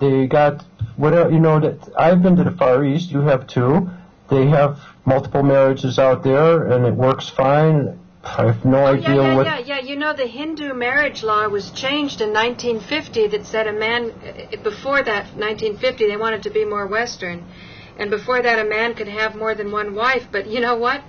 [SPEAKER 2] They got whatever you know. That I've been to the Far East. You have too. They have multiple marriages out there, and it works fine. I have no
[SPEAKER 1] Oh,
[SPEAKER 2] idea
[SPEAKER 1] yeah, yeah,
[SPEAKER 2] what.
[SPEAKER 1] yeah, yeah. You know, the Hindu marriage law was changed in 1950 that said a man, uh, before that, 1950, they wanted to be more Western. And before that, a man could have more than one wife. But you know what?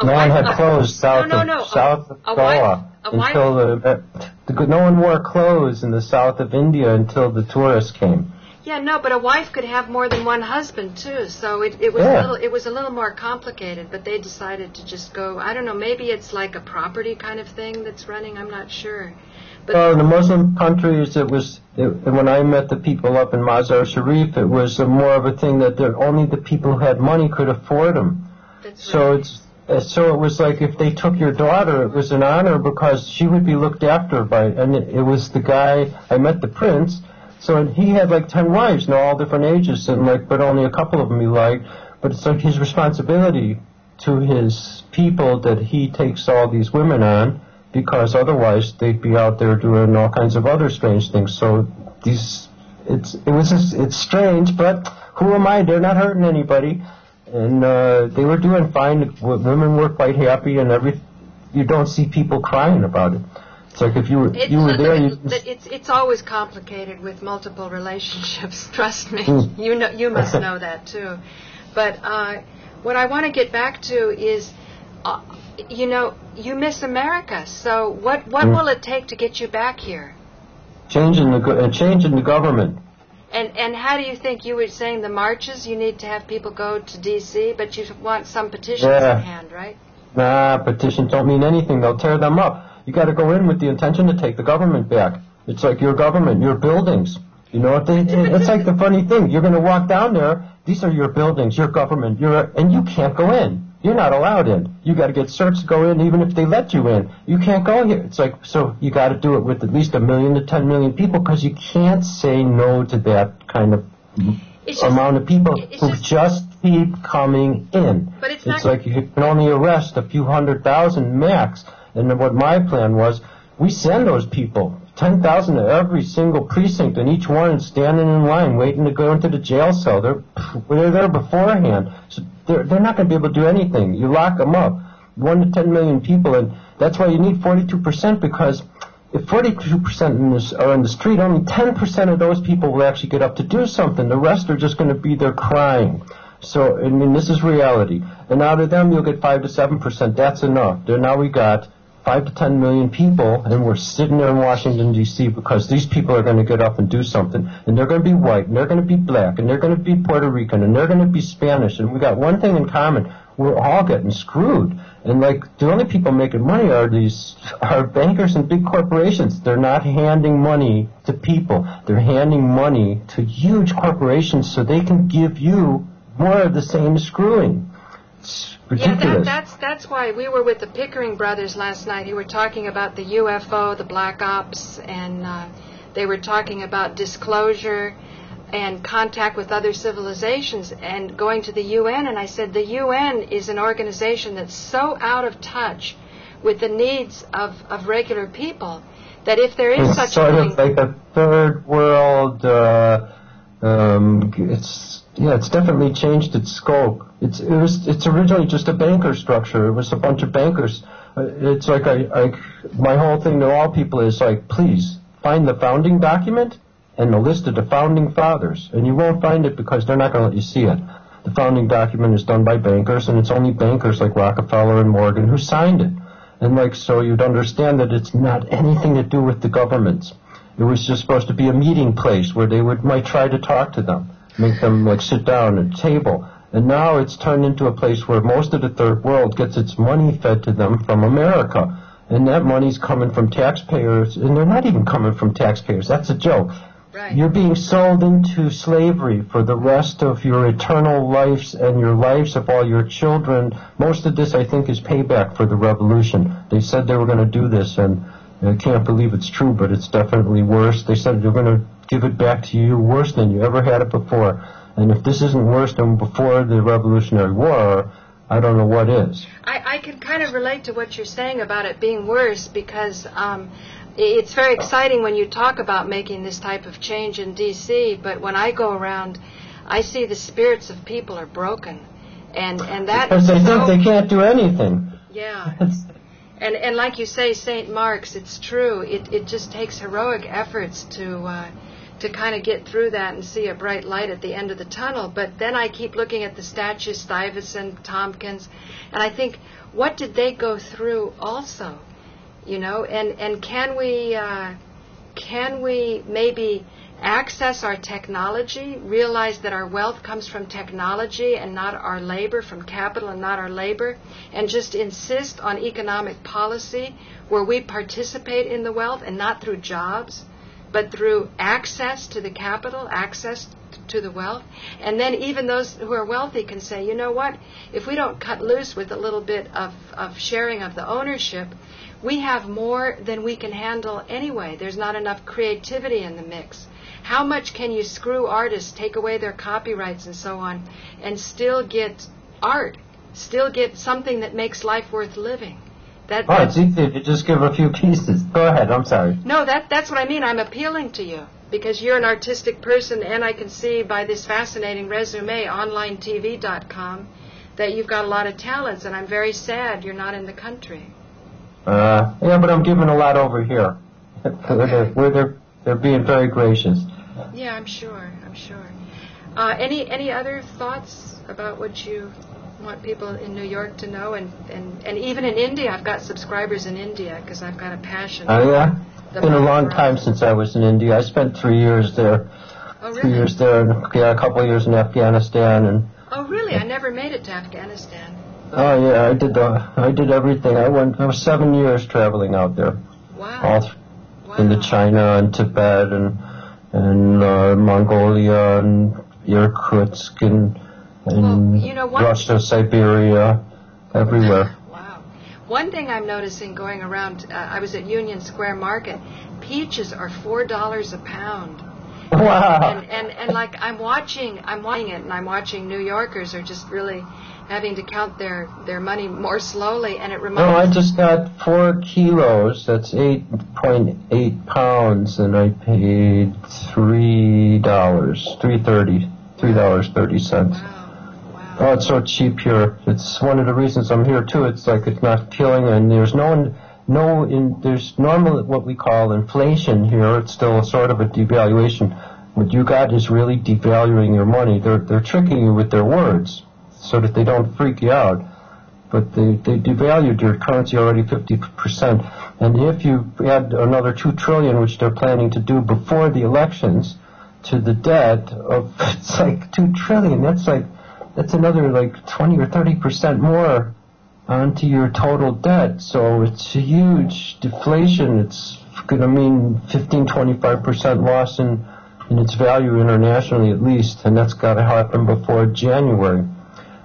[SPEAKER 1] A
[SPEAKER 2] No one
[SPEAKER 1] wife-
[SPEAKER 2] had
[SPEAKER 1] a-
[SPEAKER 2] clothes south
[SPEAKER 1] no,
[SPEAKER 2] of
[SPEAKER 1] no, no.
[SPEAKER 2] south of
[SPEAKER 1] a, a
[SPEAKER 2] Goa
[SPEAKER 1] wife, a wife,
[SPEAKER 2] until the, the no one wore clothes in the south of India until the tourists came.
[SPEAKER 1] Yeah, no, but a wife could have more than one husband too. So it, it was
[SPEAKER 2] Yeah.
[SPEAKER 1] a little it was a little more complicated. But they decided to just go. I don't know. Maybe it's like a property kind of thing that's running. I'm not sure. But
[SPEAKER 2] Well, in the Muslim countries, it was it, when I met the people up in Mazar Sharif, it was more of a thing that only the people who had money could afford them.
[SPEAKER 1] that's
[SPEAKER 2] So
[SPEAKER 1] right.
[SPEAKER 2] it's uh, so it was like if they took your daughter, it was an honor because she would be looked after by, and it, it was the guy I met the prince. So and he had like ten wives, you know, all different ages, and like, but only a couple of them he liked. But it's like his responsibility to his people that he takes all these women on, because otherwise they'd be out there doing all kinds of other strange things. So these, it's it was just, it's strange, but who am I? They're not hurting anybody and uh, they were doing fine. Women were quite happy, and every you don't see people crying about it. It's like if you were
[SPEAKER 1] It's,
[SPEAKER 2] you were there, you
[SPEAKER 1] it's it's always complicated with multiple relationships. Trust me,
[SPEAKER 2] Mm.
[SPEAKER 1] you know you must know that too. But uh, what I want to get back to is, uh, you know, you miss America. So what what
[SPEAKER 2] Mm.
[SPEAKER 1] will it take to get you back here?
[SPEAKER 2] changing the go- uh, changing the government.
[SPEAKER 1] And and how do you think you were saying the marches? You need to have people go to D.C., but you want some petitions
[SPEAKER 2] Yeah.
[SPEAKER 1] in hand, right?
[SPEAKER 2] Nah, petitions don't mean anything. They'll tear them up. You got to go in with the intention to take the government back. It's like your government, your buildings. You know, what they, it's like the funny thing. You're going to walk down there. These are your buildings, your government. You're and you can't go in. You're not allowed in. You got to get searched to go in, even if they let you in. You can't go here. It's like so. You got to do it with at least a million to ten million people because you can't say no to that kind of
[SPEAKER 1] just,
[SPEAKER 2] amount of people who
[SPEAKER 1] just-
[SPEAKER 2] just keep coming in.
[SPEAKER 1] But it's
[SPEAKER 2] It's
[SPEAKER 1] not-
[SPEAKER 2] like you can only arrest a few hundred thousand max. And what my plan was, we send those people, 10,000 to every single precinct, and each one is standing in line waiting to go into the jail cell. They're, they're there beforehand. So they're, they're not going to be able to do anything. You lock them up, one to ten million people, and that's why you need 42% because if 42% in this, are in the street, only 10% of those people will actually get up to do something. The rest are just going to be there crying. So, I mean, this is reality. And out of them, you'll get 5 to 7%. That's enough. There now we got 5 to 10 million people, and we're sitting there in Washington, D.C., because these people are going to get up and do something. And they're going to be white, and they're going to be black, and they're going to be Puerto Rican, and they're going to be Spanish. And we got one thing in common. We're all getting screwed. And like the only people making money are these are bankers and big corporations. They're not handing money to people. They're handing money to huge corporations so they can give you more of the same screwing. It's ridiculous.
[SPEAKER 1] Yeah, that, that's that's why we were with the Pickering brothers last night. Who were talking about the UFO, the black ops, and uh, they were talking about disclosure and contact with other civilizations and going to the UN. And I said the UN is an organization that's so out of touch with the needs of, of regular people that if there is
[SPEAKER 2] it's
[SPEAKER 1] such
[SPEAKER 2] sort
[SPEAKER 1] a thing,
[SPEAKER 2] of like a third world. Uh, um, it's yeah, it's definitely changed its scope. It's it was it's originally just a banker structure. It was a bunch of bankers. Uh, It's like I, I my whole thing to all people is like, please find the founding document and the list of the founding fathers, and you won't find it because they're not going to let you see it. The founding document is done by bankers, and it's only bankers like Rockefeller and Morgan who signed it. And like so, you'd understand that it's not anything to do with the governments. It was just supposed to be a meeting place where they would might try to talk to them, make them like sit down at a table. And now it's turned into a place where most of the third world gets its money fed to them from America. And that money's coming from taxpayers, and they're not even coming from taxpayers. That's a joke.
[SPEAKER 1] right?
[SPEAKER 2] You're being sold into slavery for the rest of your eternal lives and your lives of all your children. Most of this, I think, is payback for the revolution. They said they were going to do this, and I can't believe it's true, but it's definitely worse. They said they're going to give it back to you worse than you ever had it before. And if this isn't worse than before the Revolutionary War, I don't know what is.
[SPEAKER 1] I, I can kind of relate to what you're saying about it being worse because um, it's very exciting when you talk about making this type of change in D.C. But when I go around, I see the spirits of people are broken, and and that
[SPEAKER 2] Because
[SPEAKER 1] is
[SPEAKER 2] they
[SPEAKER 1] so,
[SPEAKER 2] think they can't do anything.
[SPEAKER 1] yeah. And and like you say, St. Mark's, it's true. It it just takes heroic efforts to uh, to kind of get through that and see a bright light at the end of the tunnel. But then I keep looking at the statues, Stuyvesant, Tompkins, and I think, what did they go through also? You know, and and can we uh, can we maybe access our technology, realize that our wealth comes from technology and not our labor, from capital and not our labor, and just insist on economic policy where we participate in the wealth and not through jobs, but through access to the capital, access to the wealth. And then even those who are wealthy can say, you know what, if we don't cut loose with a little bit of, of sharing of the ownership, we have more than we can handle anyway. There's not enough creativity in the mix. How much can you screw artists, take away their copyrights and so on, and still get art, still get something that makes life worth living? That,
[SPEAKER 2] oh, it's easy to just give a few pieces. Go ahead, I'm sorry.
[SPEAKER 1] no, that, that's what I mean. I'm appealing to you because you're an artistic person, and I can see by this fascinating resume, onlinetv.com, that you've got a lot of talents, and I'm very sad you're not in the country.
[SPEAKER 2] Uh, yeah, but I'm giving a lot over here. where they're, where they're, they're being very gracious.
[SPEAKER 1] Yeah, I'm sure. I'm sure. Uh, any any other thoughts about what you want people in New York to know, and and, and even in India? I've got subscribers in India because I've got a passion.
[SPEAKER 2] Oh, yeah? It's been a long time since I was in India. I spent three years there.
[SPEAKER 1] Oh
[SPEAKER 2] Three
[SPEAKER 1] really?
[SPEAKER 2] years there, and yeah, a couple of years in Afghanistan, and
[SPEAKER 1] Oh really? I never made it to Afghanistan.
[SPEAKER 2] oh yeah, I did the, I did everything. I went, I was seven years traveling out there,
[SPEAKER 1] Wow.
[SPEAKER 2] all th-
[SPEAKER 1] wow.
[SPEAKER 2] into China and Tibet and and uh, Mongolia and Irkutsk and and
[SPEAKER 1] Well, you know
[SPEAKER 2] Russia, Siberia, everywhere.
[SPEAKER 1] Wow. One thing I'm noticing going around, uh, I was at Union Square Market. Peaches are four dollars a pound.
[SPEAKER 2] Wow.
[SPEAKER 1] and, and and like I'm watching I'm watching it and I'm watching New Yorkers are just really having to count their their money more slowly and it reminds.
[SPEAKER 2] No, I just got four kilos. That's eight point eight pounds, and I paid three dollars, three thirty. three dollars thirty cents.
[SPEAKER 1] Wow.
[SPEAKER 2] Oh, it's so cheap here. It's one of the reasons I'm here too. It's like it's not killing, and there's no no in there's normal what we call inflation here. It's still a sort of a devaluation. What you got is really devaluing your money. They're they're tricking you with their words so that they don't freak you out. But they, they devalued your currency already 50%. And if you add another 2 trillion, which they're planning to do before the elections, to the debt of, it's like 2 trillion. That's like, that's another like 20 or 30% more onto your total debt. So it's a huge deflation. It's going to mean 15, 25% loss in, in its value internationally at least. And that's got to happen before January.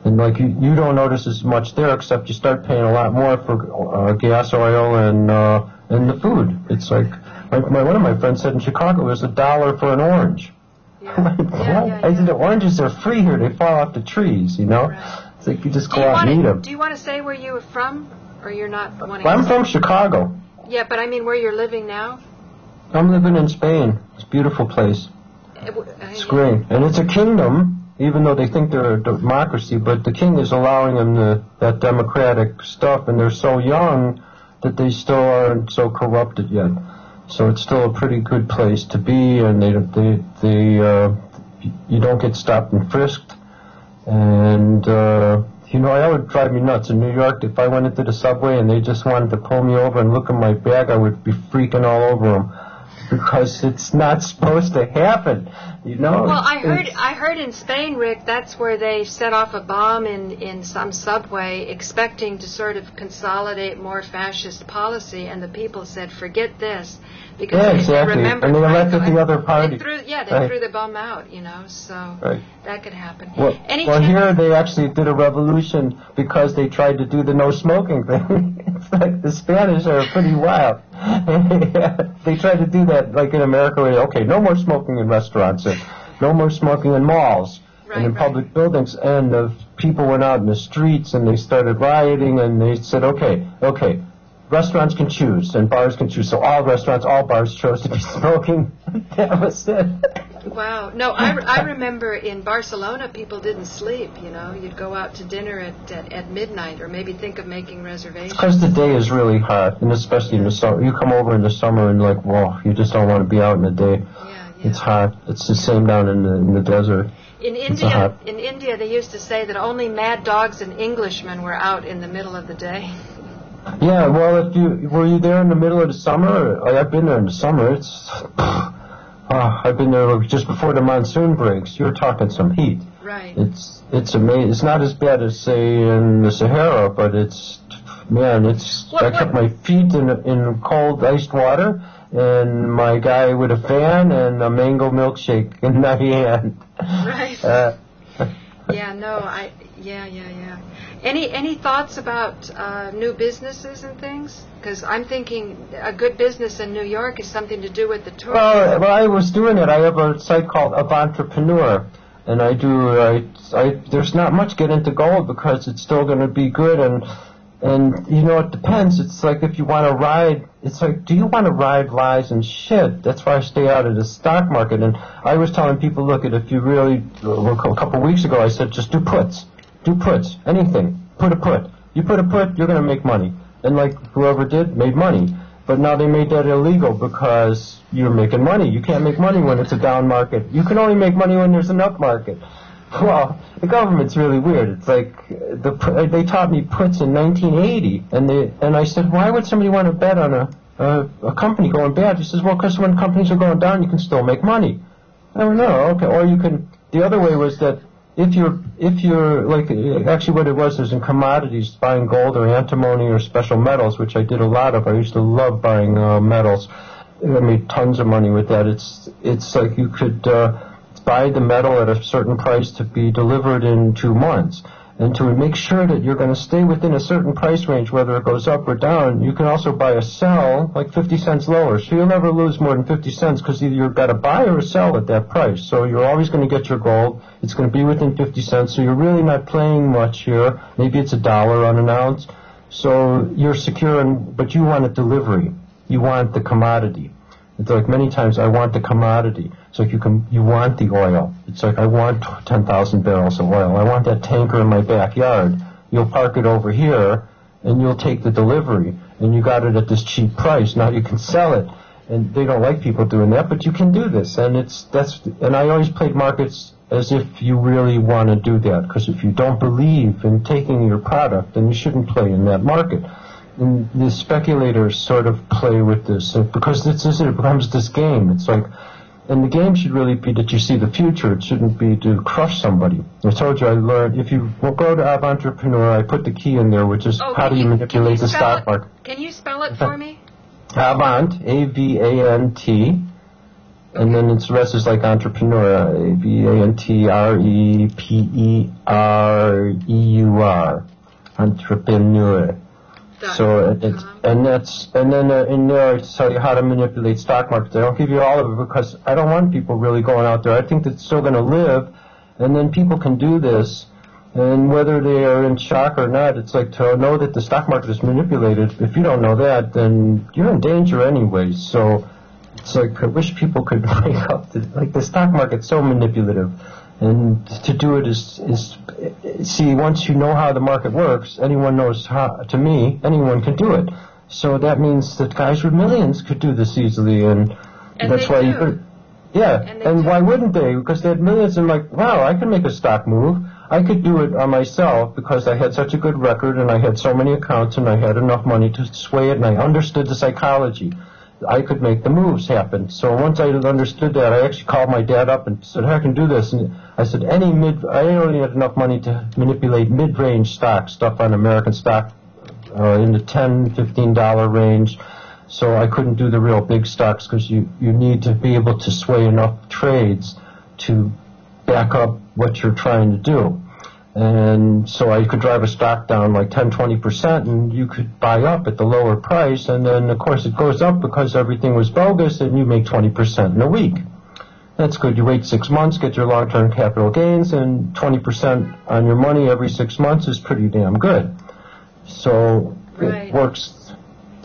[SPEAKER 2] And like you, you don't notice as much there, except you start paying a lot more for uh, gas, oil, and uh, and the food. It's like, like my one of my friends said in Chicago, it was a dollar for an orange.
[SPEAKER 1] Yeah.
[SPEAKER 2] Like,
[SPEAKER 1] Yeah,
[SPEAKER 2] what?
[SPEAKER 1] yeah,
[SPEAKER 2] I
[SPEAKER 1] yeah.
[SPEAKER 2] said the oranges are free here; they fall off the trees, you know.
[SPEAKER 1] Right.
[SPEAKER 2] It's like you just go
[SPEAKER 1] you,
[SPEAKER 2] out and eat them.
[SPEAKER 1] do you want to say where you were from, or you're not wanting?
[SPEAKER 2] Well, I'm from Chicago.
[SPEAKER 1] Yeah, but I mean where you're living now.
[SPEAKER 2] I'm living in Spain. It's a beautiful place.
[SPEAKER 1] Uh,
[SPEAKER 2] It's great, and it's a kingdom. Even though they think they're a democracy, but the king is allowing them the, that democratic stuff, and they're so young that they still aren't so corrupted yet. So it's still a pretty good place to be, and they they they uh, you don't get stopped and frisked, and uh, you know that would drive me nuts. In New York if I went into the subway and they just wanted to pull me over and look at my bag, I would be freaking all over them because it's not supposed to happen. You know.
[SPEAKER 1] Well, I heard I heard in Spain, Rick, that's where they set off a bomb in in some subway, expecting to sort of consolidate more fascist policy, and the people said, "Forget this," because
[SPEAKER 2] Yeah, exactly.
[SPEAKER 1] they remembered.
[SPEAKER 2] And they elected the other party.
[SPEAKER 1] They threw, yeah, they
[SPEAKER 2] Right.
[SPEAKER 1] threw the bum out. You know, so
[SPEAKER 2] Right.
[SPEAKER 1] that could happen.
[SPEAKER 2] Well,
[SPEAKER 1] Any
[SPEAKER 2] well, here they actually did a revolution because they tried to do the no smoking thing. it's like the Spanish are pretty wild. they tried to do that like in America. Where, okay, no more smoking in restaurants and no more smoking in malls
[SPEAKER 1] Right,
[SPEAKER 2] and in public buildings. And the people went out in the streets and they started rioting and they said, okay, okay. Restaurants can choose and bars can choose. So all restaurants, all bars chose to be smoking. that was it.
[SPEAKER 1] Wow. No, I, I remember in Barcelona, people didn't sleep. You know, you'd go out to dinner at, at, at midnight, or maybe think of making reservations.
[SPEAKER 2] Because the day is really hot, and especially in the summer. You come over in the summer and like, whoa, you just don't want to be out in the day.
[SPEAKER 1] Yeah, yeah.
[SPEAKER 2] It's hot. It's the same down in the in the desert.
[SPEAKER 1] In India, in India, they used to say that only mad dogs and Englishmen were out in the middle of the day.
[SPEAKER 2] Yeah, well, if you were you there in the middle of the summer? Like, I've been there in the summer. It's, oh, I've been there just before the monsoon breaks. You're talking some heat.
[SPEAKER 1] Right.
[SPEAKER 2] It's it's amazing. It's not as bad as say in the Sahara, but it's man, it's.
[SPEAKER 1] What-
[SPEAKER 2] I
[SPEAKER 1] what-
[SPEAKER 2] kept my feet in in cold iced water, and my guy with a fan and a mango milkshake in my hand.
[SPEAKER 1] Right.
[SPEAKER 2] Uh,
[SPEAKER 1] Yeah. No. I. Yeah. Yeah. Yeah. Any any thoughts about uh, new businesses and things? Because I'm thinking a good business in New York is something to do with the tourism.
[SPEAKER 2] well, well, I was doing it. I have a site called Of Entrepreneur, and I do. I, I there's not much get into gold because it's still going to be good and. And you know, it depends. It's like if you want to ride, it's like, do you want to ride lies and shit? That's why I stay out of the stock market. And I was telling people, look, at if you really, a couple of weeks ago, I said, just do puts, do puts, anything, put a put. You put a put, you're going to make money. And like whoever did made money. But now they made that illegal because you're making money. You can't make money when it's a down market. You can only make money when there's an up market. Well, the government's really weird. It's like the they taught me puts in 1980, and they and I said, why would somebody want to bet on a a, a company going bad? He says, well, because when companies are going down, you can still make money. I don't know. Okay, or you can. The other way was that if you're if you're like actually what it was is in commodities buying gold or antimony or special metals, which I did a lot of. I used to love buying uh, metals. I made tons of money with that. It's it's like you could. Uh, buy the metal at a certain price to be delivered in two months. And to make sure that you're going to stay within a certain price range, whether it goes up or down, you can also buy a sell like 50 cents lower. So you'll never lose more than 50 cents because either you've got to buy or sell at that price. So you're always going to get your gold. It's going to be within 50 cents. So you're really not playing much here. Maybe it's a dollar on an ounce. So you're secure, and, but you want a delivery. You want the commodity. It's like many times I want the commodity. It's like you can, you want the oil. It's like I want 10,000 barrels of oil. I want that tanker in my backyard. You'll park it over here, and you'll take the delivery, and you got it at this cheap price. Now you can sell it, and they don't like people doing that, but you can do this, and it's that's. And I always played markets as if you really want to do that, because if you don't believe in taking your product, then you shouldn't play in that market and the speculators sort of play with this because it's it becomes this game. It's like and the game should really be that you see the future. It shouldn't be to crush somebody. I told you I learned if you go to Av Entrepreneur, I put the key in there, which is
[SPEAKER 1] Oh,
[SPEAKER 2] how do you
[SPEAKER 1] you-
[SPEAKER 2] manipulate
[SPEAKER 1] you
[SPEAKER 2] the stock market.
[SPEAKER 1] Can you spell it for me?
[SPEAKER 2] Avant, A V A N T, and then it's the rest is like entrepreneur, A V A N T R E P E R E U R, entrepreneur. So it- and that's and then uh, in there I tell you how to manipulate stock markets. I don't give you all of it because I don't want people really going out there. I think that's still going to live, and then people can do this. And whether they are in shock or not, it's like to know that the stock market is manipulated. If you don't know that, then you're in danger anyway. So it's like I wish people could wake up. To, like the stock market's so manipulative, and to do it is is see once you know how the market works, anyone knows how. To me, anyone can do it. So that means that guys with millions could do this easily, and,
[SPEAKER 1] And
[SPEAKER 2] that's why
[SPEAKER 1] do.
[SPEAKER 2] you could. Yeah,
[SPEAKER 1] And
[SPEAKER 2] and why wouldn't they? Because they had millions and like, wow, I can make a stock move. I could do it on myself because I had such a good record and I had so many accounts and I had enough money to sway it and I understood the psychology. I could make the moves happen. So once I understood that, I actually called my dad up and said, I can do this. And I said, any mid, I only had enough money to manipulate mid-range stock, stuff on American stock uh, in the 10 15 dollar range. So I couldn't do the real big stocks because you, you need to be able to sway enough trades to back up what you're trying to do. And so I could drive a stock down like 10, 20% and you could buy up at the lower price. And then of course it goes up because everything was bogus and you make 20% in a week. That's good. You wait six months, get your long-term capital gains, and 20% on your money every six months is pretty damn good. So
[SPEAKER 1] Right.
[SPEAKER 2] it works.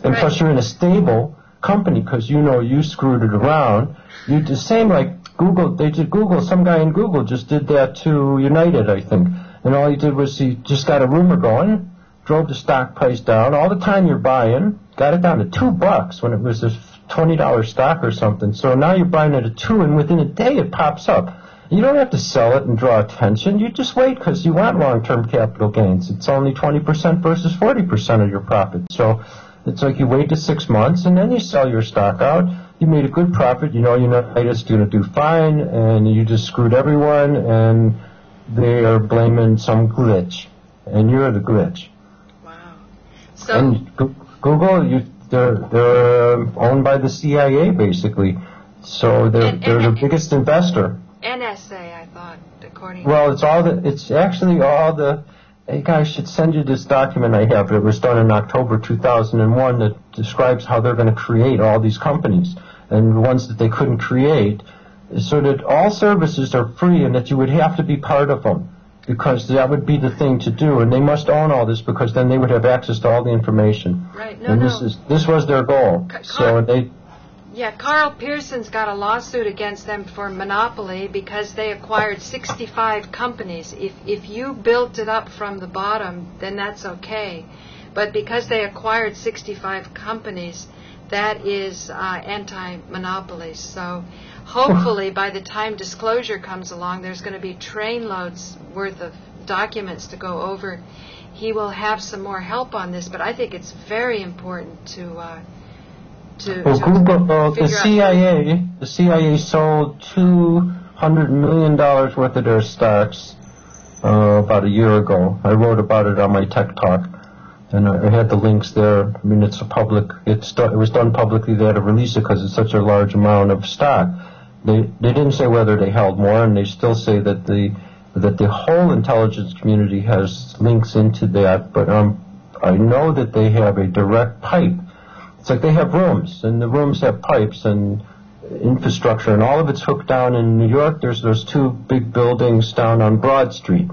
[SPEAKER 2] And
[SPEAKER 1] Right.
[SPEAKER 2] plus, you're in a stable company because you know you screwed it around. You the same like Google. They did Google. Some guy in Google just did that to United, I think. And all he did was he just got a rumor going, drove the stock price down. All the time you're buying, got it down to two bucks when it was a twenty dollar stock or something. So now you're buying it at two, and within a day it pops up. You don't have to sell it and draw attention. You just wait because you want long-term capital gains. It's only 20% versus 40% of your profit. So it's like you wait to six months and then you sell your stock out. You made a good profit. You know United's going to do fine, and you just screwed everyone, and they are blaming some glitch, and you're the glitch.
[SPEAKER 1] Wow. So
[SPEAKER 2] And Google, you, they're they're um, owned by the CIA basically, so they're
[SPEAKER 1] And-
[SPEAKER 2] they're the
[SPEAKER 1] and-
[SPEAKER 2] biggest investor.
[SPEAKER 1] NSA, I thought, according.
[SPEAKER 2] Well, it's all the, it's actually all the, hey guys, I should send you this document I have. It was done in October 2001 that describes how they're going to create all these companies and the ones that they couldn't create so that all services are free and that you would have to be part of them because that would be the thing to do and they must own all this because then they would have access to all the information.
[SPEAKER 1] right. No,
[SPEAKER 2] and
[SPEAKER 1] no.
[SPEAKER 2] this is, this was their goal.
[SPEAKER 1] Ca-
[SPEAKER 2] So they,
[SPEAKER 1] Yeah, Carl Person's got a lawsuit against them for monopoly because they acquired 65 companies. If if you built it up from the bottom, then that's okay. But because they acquired 65 companies, that is uh, anti-monopoly. So hopefully by the time disclosure comes along, there's going to be trainloads worth of documents to go over. He will have some more help on this, but I think it's very important to uh, to,
[SPEAKER 2] Well,
[SPEAKER 1] to
[SPEAKER 2] Google, well, the
[SPEAKER 1] figure out-
[SPEAKER 2] CIA, the CIA sold two hundred million dollars worth of their stocks uh, about a year ago. I wrote about it on my Tech Talk, and I I had the links there. I mean, it's a public. It's do- it was done publicly. They had to release it because it's such a large amount of stock. They they didn't say whether they held more, and they still say that the that the whole intelligence community has links into that. But um, I know that they have a direct pipe it's like they have rooms, and the rooms have pipes and infrastructure, and all of it's hooked down in New York. There's those two big buildings down on Broad Street,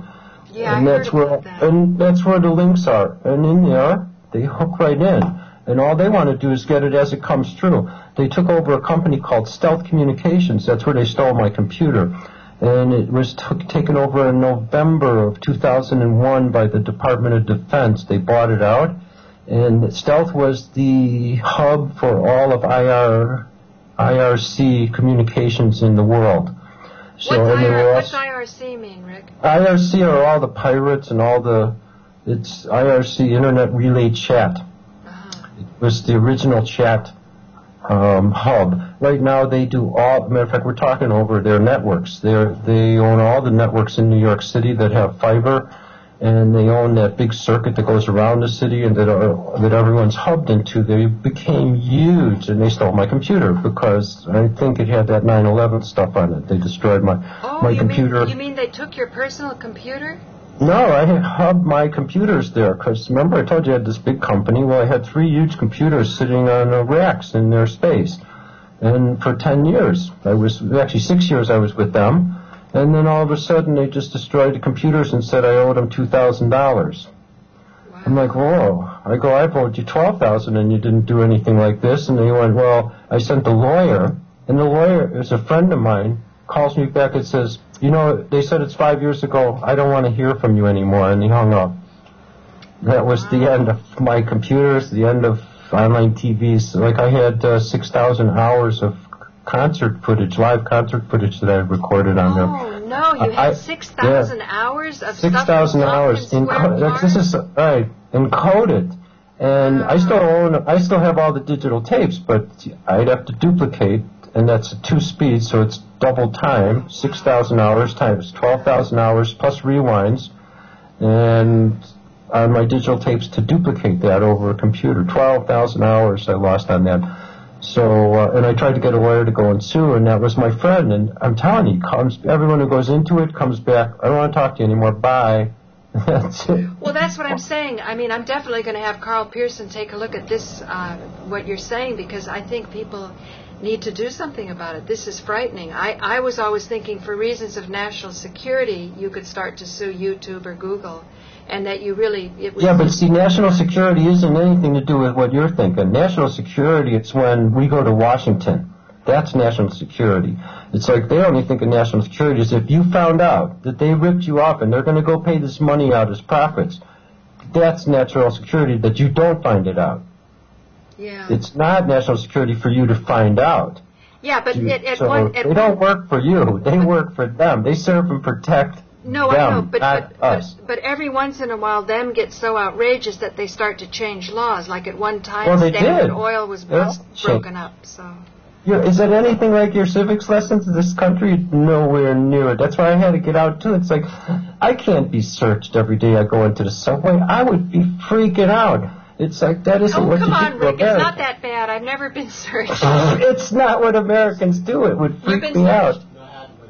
[SPEAKER 1] Yeah,
[SPEAKER 2] and
[SPEAKER 1] I
[SPEAKER 2] that's where
[SPEAKER 1] that.
[SPEAKER 2] and that's where the links are. And in there, they hook right in. and all they want to do is get it as it comes through. They took over a company called Stealth Communications. That's where they stole my computer. And it was t- taken over in November of 2001 by the Department of Defense. They bought it out. And Stealth was the hub for all of IR, IRC communications in the world.
[SPEAKER 1] what's,
[SPEAKER 2] and they
[SPEAKER 1] IR, what's IRC mean, Rick?
[SPEAKER 2] IRC are all the pirates and all the, it's IRC Internet Relay Chat.
[SPEAKER 1] Uh-huh.
[SPEAKER 2] It was the original chat um, hub. Right now they do all, matter of fact, we're talking over their networks. They're, they own all the networks in New York City that have fiber, and they own that big circuit that goes around the city and that, are, that everyone's hubbed into. They became huge, and they stole my computer because I think it had that 9/11 stuff on it. They destroyed my
[SPEAKER 1] Oh,
[SPEAKER 2] my
[SPEAKER 1] you
[SPEAKER 2] computer.
[SPEAKER 1] mean you mean they took your personal computer?
[SPEAKER 2] No, I had my computers there because remember I told you I had this big company. Well, I had three huge computers sitting on uh, racks in their space, and for ten years I was actually six years I was with them, and then all of a sudden they just destroyed the computers and said I owed them two thousand dollars. I'm like, whoa! I go, I've owed you twelve thousand and you didn't do anything like this, and they went, well, I sent a lawyer, and the lawyer is a friend of mine, calls me back and says, you know, they said it's five years ago. I don't want to hear from you anymore, and he hung up. That was the end of my computers, the end of online TVs. Like I had uh, six thousand hours of concert footage, live concert footage that I recorded on them.
[SPEAKER 1] Oh no, you
[SPEAKER 2] I-
[SPEAKER 1] had six thousand hours of
[SPEAKER 2] Six
[SPEAKER 1] stuff
[SPEAKER 2] thousand hours.
[SPEAKER 1] in square
[SPEAKER 2] Enco- this is right encoded, and I still own. I still have all the digital tapes, but I'd have to duplicate, and that's at two speeds, so it's double time. Six thousand hours times twelve thousand hours plus rewinds, and on my digital tapes to duplicate that over a computer. Twelve thousand hours I lost on that. So, uh, and I tried to get a lawyer to go and sue, and that was my friend. And I'm telling you, comes everyone who goes into it comes back. I don't want to talk to you anymore. Bye. That's it.
[SPEAKER 1] Well, that's what I'm saying. I mean, I'm definitely going to have Carl Person take a look at this, uh, what you're saying, because I think people need to do something about it. This is frightening. I, I was always thinking for reasons of national security, you could start to sue YouTube or Google, and that you really, it was
[SPEAKER 2] Yeah, but see, national security isn't anything to do with what you're thinking. National security, it's when we go to Washington. That's national security. It's like they only think of national security as if you found out that they ripped you off and they're going to go pay this money out as profits. That's national security that you don't find it out.
[SPEAKER 1] Yeah.
[SPEAKER 2] It's not national security for you to find out.
[SPEAKER 1] Yeah, but
[SPEAKER 2] You-
[SPEAKER 1] at, at
[SPEAKER 2] so
[SPEAKER 1] one, at
[SPEAKER 2] they don't work for you. They work for them. They serve and protect
[SPEAKER 1] No,
[SPEAKER 2] them,
[SPEAKER 1] I know, but
[SPEAKER 2] not
[SPEAKER 1] but,
[SPEAKER 2] us.
[SPEAKER 1] but but every once in a while, them get so outrageous that they start to change laws. Like at one time,
[SPEAKER 2] Well, they
[SPEAKER 1] Standard
[SPEAKER 2] did.
[SPEAKER 1] Oil was
[SPEAKER 2] That's
[SPEAKER 1] bro-
[SPEAKER 2] true.
[SPEAKER 1] broken up. So
[SPEAKER 2] Yeah, is that anything like your civics lessons? This country, nowhere near it. That's why I had to get out too. It's like, I can't be searched every day I go into the subway. I would be freaking out. It's like, that isn't
[SPEAKER 1] oh
[SPEAKER 2] what
[SPEAKER 1] come
[SPEAKER 2] you
[SPEAKER 1] on, Rick, it's not that bad. I've never been searched.
[SPEAKER 2] it's not what Americans do. It would freak me out.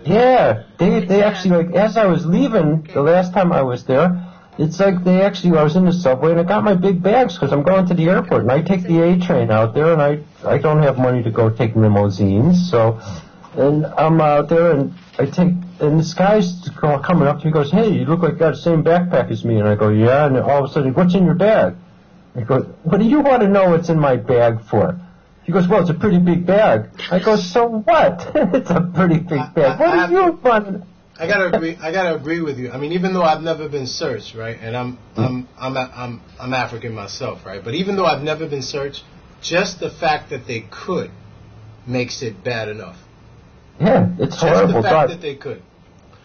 [SPEAKER 2] Yeah, they they
[SPEAKER 1] Yeah.
[SPEAKER 2] actually like as I was leaving the last time I was there, it's like they actually I was in the subway and I got my big bags because I'm going to the airport and I take the A train out there and I I don't have money to go take limousines so and I'm out there and I take and this guy's coming up to me goes hey you look like you got the same backpack as me and I go yeah and all of a sudden what's in your bag I goes, what do you want to know what's in my bag for he goes, well, it's a pretty big bag. I go, so what? it's a pretty big bag. What
[SPEAKER 4] I-
[SPEAKER 2] do you want?
[SPEAKER 4] I gotta agree. I gotta agree with you. I mean, even though I've never been searched, right, and I'm I'm I'm I'm I'm African myself, right, but even though I've never been searched, just the fact that they could makes it bad enough.
[SPEAKER 2] Yeah, it's
[SPEAKER 4] Just the fact
[SPEAKER 2] God.
[SPEAKER 4] that they could.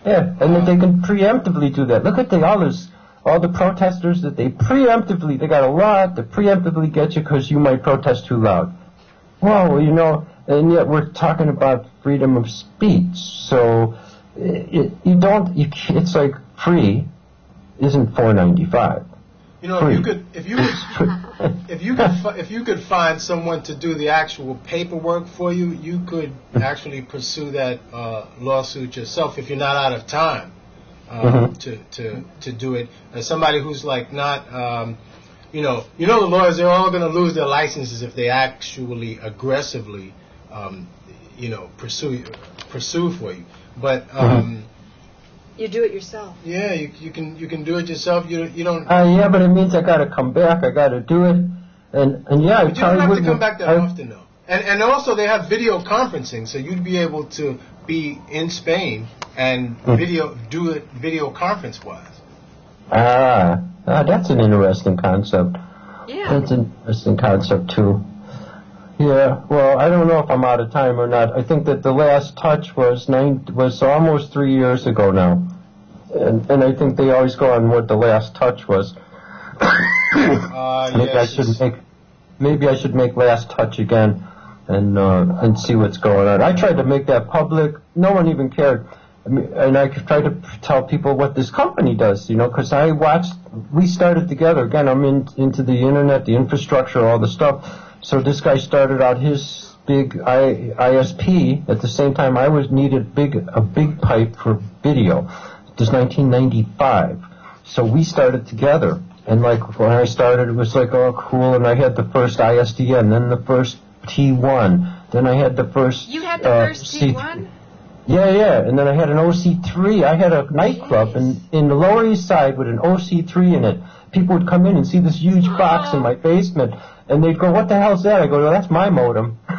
[SPEAKER 2] Yeah, and that um, they can preemptively do that. Look at the this, all the protesters that they preemptively, they got a law to preemptively get you because you might protest too loud. Well, you know, and yet we're talking about freedom of speech. So it, you don't, you, it's like free isn't four ninety five.
[SPEAKER 4] You know, if you could if you could if you could if you could find someone to do the actual paperwork for you, you could actually pursue that uh, lawsuit yourself if you're not out of time um,
[SPEAKER 2] Mhm.
[SPEAKER 4] to, to to do it. As somebody who's like not, um, you know, you know, the lawyers they're all going to lose their licenses if they actually aggressively, um, you know, pursue pursue for you. But um,
[SPEAKER 1] you do it yourself.
[SPEAKER 4] yeah, you, you can you can do it yourself. You you don't.
[SPEAKER 2] Uh, yeah, but it means I gotta come back. I gotta do it. And and yeah,
[SPEAKER 4] But
[SPEAKER 2] I
[SPEAKER 4] you don't
[SPEAKER 2] probably
[SPEAKER 4] have to come back that
[SPEAKER 2] I-
[SPEAKER 4] often, though. And and also they have video conferencing, so you'd be able to be in Spain and
[SPEAKER 2] Hmm.
[SPEAKER 4] video do it video conference wise.
[SPEAKER 2] Ah, ah, that's an interesting concept.
[SPEAKER 1] Yeah.
[SPEAKER 2] That's an interesting concept too. Yeah, well, I don't know if I'm out of time or not. I think that the last touch was nine was almost three years ago now, and and I think they always go on what the last touch was.
[SPEAKER 4] Uh,
[SPEAKER 2] maybe I should make maybe I should make last touch again, and uh, and see what's going on. I tried to make that public. No one even cared. I mean, and I tried to tell people what this company does, you know, because I watched. We started together. Again, I'm in, into the internet, the infrastructure, all the stuff. So this guy started out his big I, ISP. At the same time, I was needed big a big pipe for video. It was 1995. So we started together. And like when I started, it was like, oh, cool. And I had the first ISDN, then the first T1, then I had the first.
[SPEAKER 1] You had the
[SPEAKER 2] uh,
[SPEAKER 1] first
[SPEAKER 2] C-
[SPEAKER 1] T1?
[SPEAKER 2] yeah, yeah, and then I had an OC3. I had a nightclub in, in the Lower East Side with an OC3 in it. People would come in and see this huge box in my basement, and they'd go, "What the hell's that?" I go, well, "That's my modem."
[SPEAKER 1] Oh,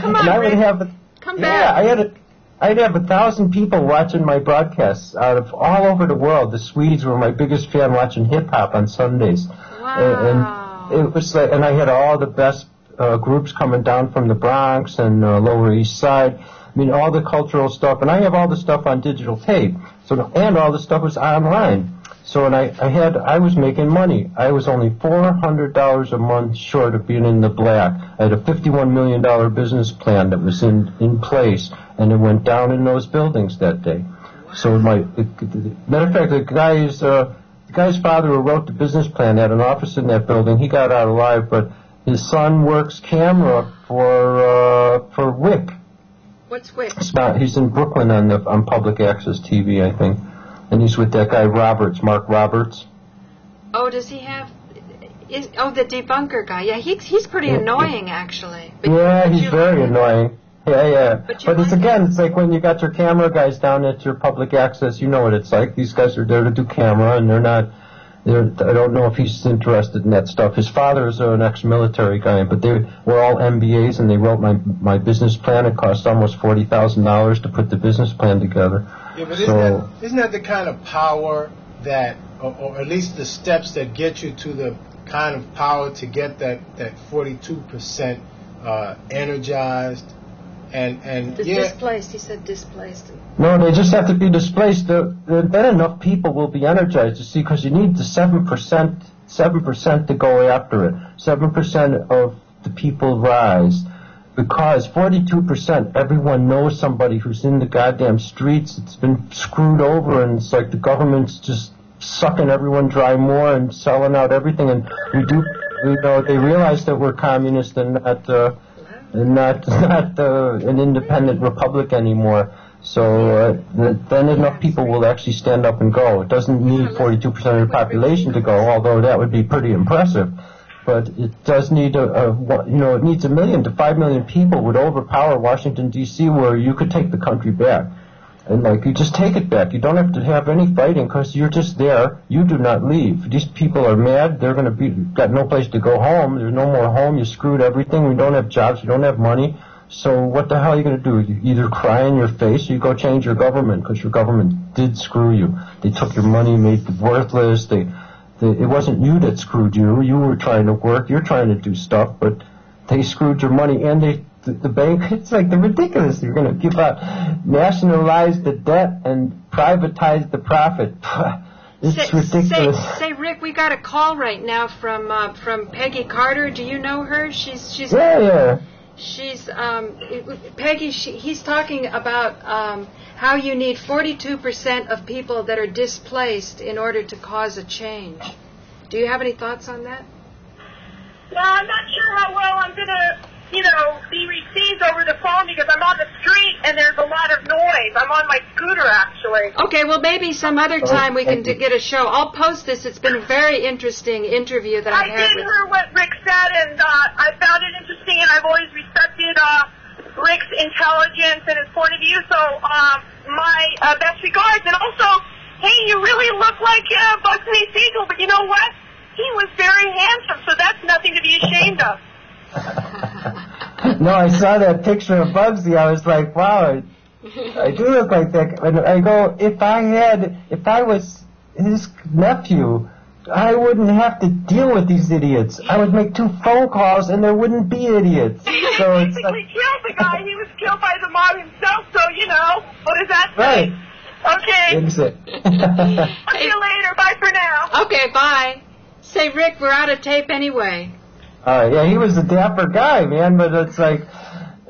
[SPEAKER 1] come on,
[SPEAKER 2] and I would
[SPEAKER 1] Rick.
[SPEAKER 2] have, a,
[SPEAKER 1] Come
[SPEAKER 2] yeah,
[SPEAKER 1] back.
[SPEAKER 2] I had a, I'd have a thousand people watching my broadcasts out of all over the world. The Swedes were my biggest fan watching hip hop on Sundays.
[SPEAKER 1] Wow.
[SPEAKER 2] And it was like, and I had all the best uh, groups coming down from the Bronx and uh, Lower East Side. I mean, all the cultural stuff, and I have all the stuff on digital tape. So, and all the stuff was online. So, and I, I had, I was making money. I was only four hundred dollars a month short of being in the black. I had a fifty-one million dollar business plan that was in in place, and it went down in those buildings that day. So my, matter of fact, the guy's, uh, the guy's father who wrote the business plan had an office in that building. He got out alive, but his son works camera for, uh, for WIC.
[SPEAKER 1] What's Wick?
[SPEAKER 2] He's in Brooklyn on the, on public access TV, I think. And he's with that guy Roberts, Mark Roberts.
[SPEAKER 1] Oh, does he have? Is, oh, the debunker guy. Yeah, he's he's pretty
[SPEAKER 2] Yeah.
[SPEAKER 1] annoying actually. But-
[SPEAKER 2] Yeah, he's very
[SPEAKER 1] like
[SPEAKER 2] annoying. Yeah, yeah.
[SPEAKER 1] But
[SPEAKER 2] But, it's again, it's like when you got your camera guys down at your public access, you know what it's like. These guys are there to do camera and they're not, I don't know if he's interested in that stuff. His father is an ex-military guy, but they were all MBAs and they wrote my, my business plan. It cost almost $40,000 to put the business plan together.
[SPEAKER 4] Yeah, but isn't, that, isn't that the kind of power that, or, or at least the steps that get you to the kind of power to get that that 42% uh, energized and and
[SPEAKER 1] Dis-
[SPEAKER 4] yeah,
[SPEAKER 1] Displaced. He said displaced.
[SPEAKER 2] No, they just have to be displaced. The- the- Then enough people will be energized. You see, because you need the seven percent, seven percent to go after it. Seven percent of the people rise, because forty-two percent, everyone knows somebody who's in the goddamn streets. It's been screwed over, and it's like the government's just sucking everyone dry more and selling out everything. And we do, you know, they realize that we're communists and not. Uh, and not not uh, an independent republic anymore. So uh, then enough people will actually stand up and go. It doesn't need 42% of the population to go, although that would be pretty impressive. But it does need a, a you know it needs a million to five million people would overpower Washington D.C. where you could take the country back. And like you just take it back. You don't have to have any fighting because you're just there. You do not leave. These people are mad. They're going to be got no place to go home. There's no more home. You screwed everything. We don't have jobs. We don't have money. So what the hell are you going to do? You either cry in your face or you go change your government because your government did screw you. They took your money, made it worthless. They, they, it wasn't you that screwed you. You were trying to work. You're trying to do stuff, but they screwed your money and they the, the bank it's like the ridiculous you're going to give out nationalize the debt and privatize the profit it's
[SPEAKER 1] say,
[SPEAKER 2] ridiculous
[SPEAKER 1] Say, say, Rick, we got a call right now from uh, from Peggy Carter. Do you know her? She's she's
[SPEAKER 2] yeah yeah
[SPEAKER 1] she's um, Peggy. She, he's talking about um, how you need 42% of people that are displaced in order to cause a change. Do you have any thoughts on that?
[SPEAKER 5] Well, I'm not sure how well I'm gonna, you know, be received over the phone because I'm on the street and there's a lot of noise. I'm on my scooter actually.
[SPEAKER 1] Okay, well maybe some other time we can
[SPEAKER 2] thank you.
[SPEAKER 1] d- get a show. I'll post this. It's been a very interesting interview that I,
[SPEAKER 5] I
[SPEAKER 1] had
[SPEAKER 5] did
[SPEAKER 1] with.
[SPEAKER 5] hear what Rick said and uh, I found it interesting and I've always respected uh, Rick's intelligence and his point of view. So um, my uh, best regards and also, hey, you really look like uh, Bugsy Siegel, but you know what? he was very handsome, so that's nothing to be ashamed of.
[SPEAKER 2] no, I saw that picture of Bugsy. I was like, wow, I, I do look like that. And I go, if I had, if I was his nephew, I wouldn't have to deal with these idiots. I would make two phone calls and there wouldn't be idiots.
[SPEAKER 5] He
[SPEAKER 2] So it's
[SPEAKER 5] basically
[SPEAKER 2] like,
[SPEAKER 5] killed the guy. He was killed by the mob himself, so, you know, what does that say?
[SPEAKER 2] right.
[SPEAKER 5] Okay.
[SPEAKER 2] Exit.
[SPEAKER 5] I'll see you later. Bye for now.
[SPEAKER 1] Okay, bye. Say, Rick, we're out of tape anyway.
[SPEAKER 2] Uh, yeah, he was a dapper guy, man, but it's like,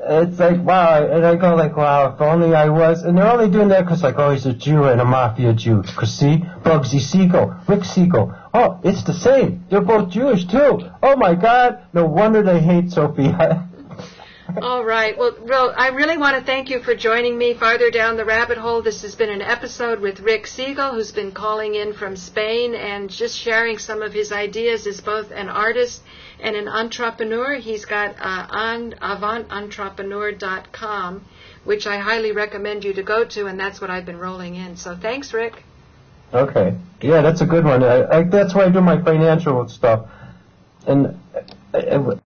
[SPEAKER 2] it's like, wow, and I go like, wow, if only I was, and they're only doing that because like, oh, he's a Jew and a mafia Jew. Cause see, Bugsy Siegel, Rick Siegel, oh, it's the same. They're both Jewish too. Oh my God, no wonder they hate Sofia.
[SPEAKER 1] All right. Well, well, I really want to thank you for joining me farther down the rabbit hole. This has been an episode with Rick Siegel, who's been calling in from Spain and just sharing some of his ideas as both an artist and an entrepreneur. He's got uh, on avantentrepreneur.com, which I highly recommend you to go to, and that's what I've been rolling in. So thanks, Rick.
[SPEAKER 2] Okay. Yeah, that's a good one. I, I, that's why I do my financial stuff. And I, I-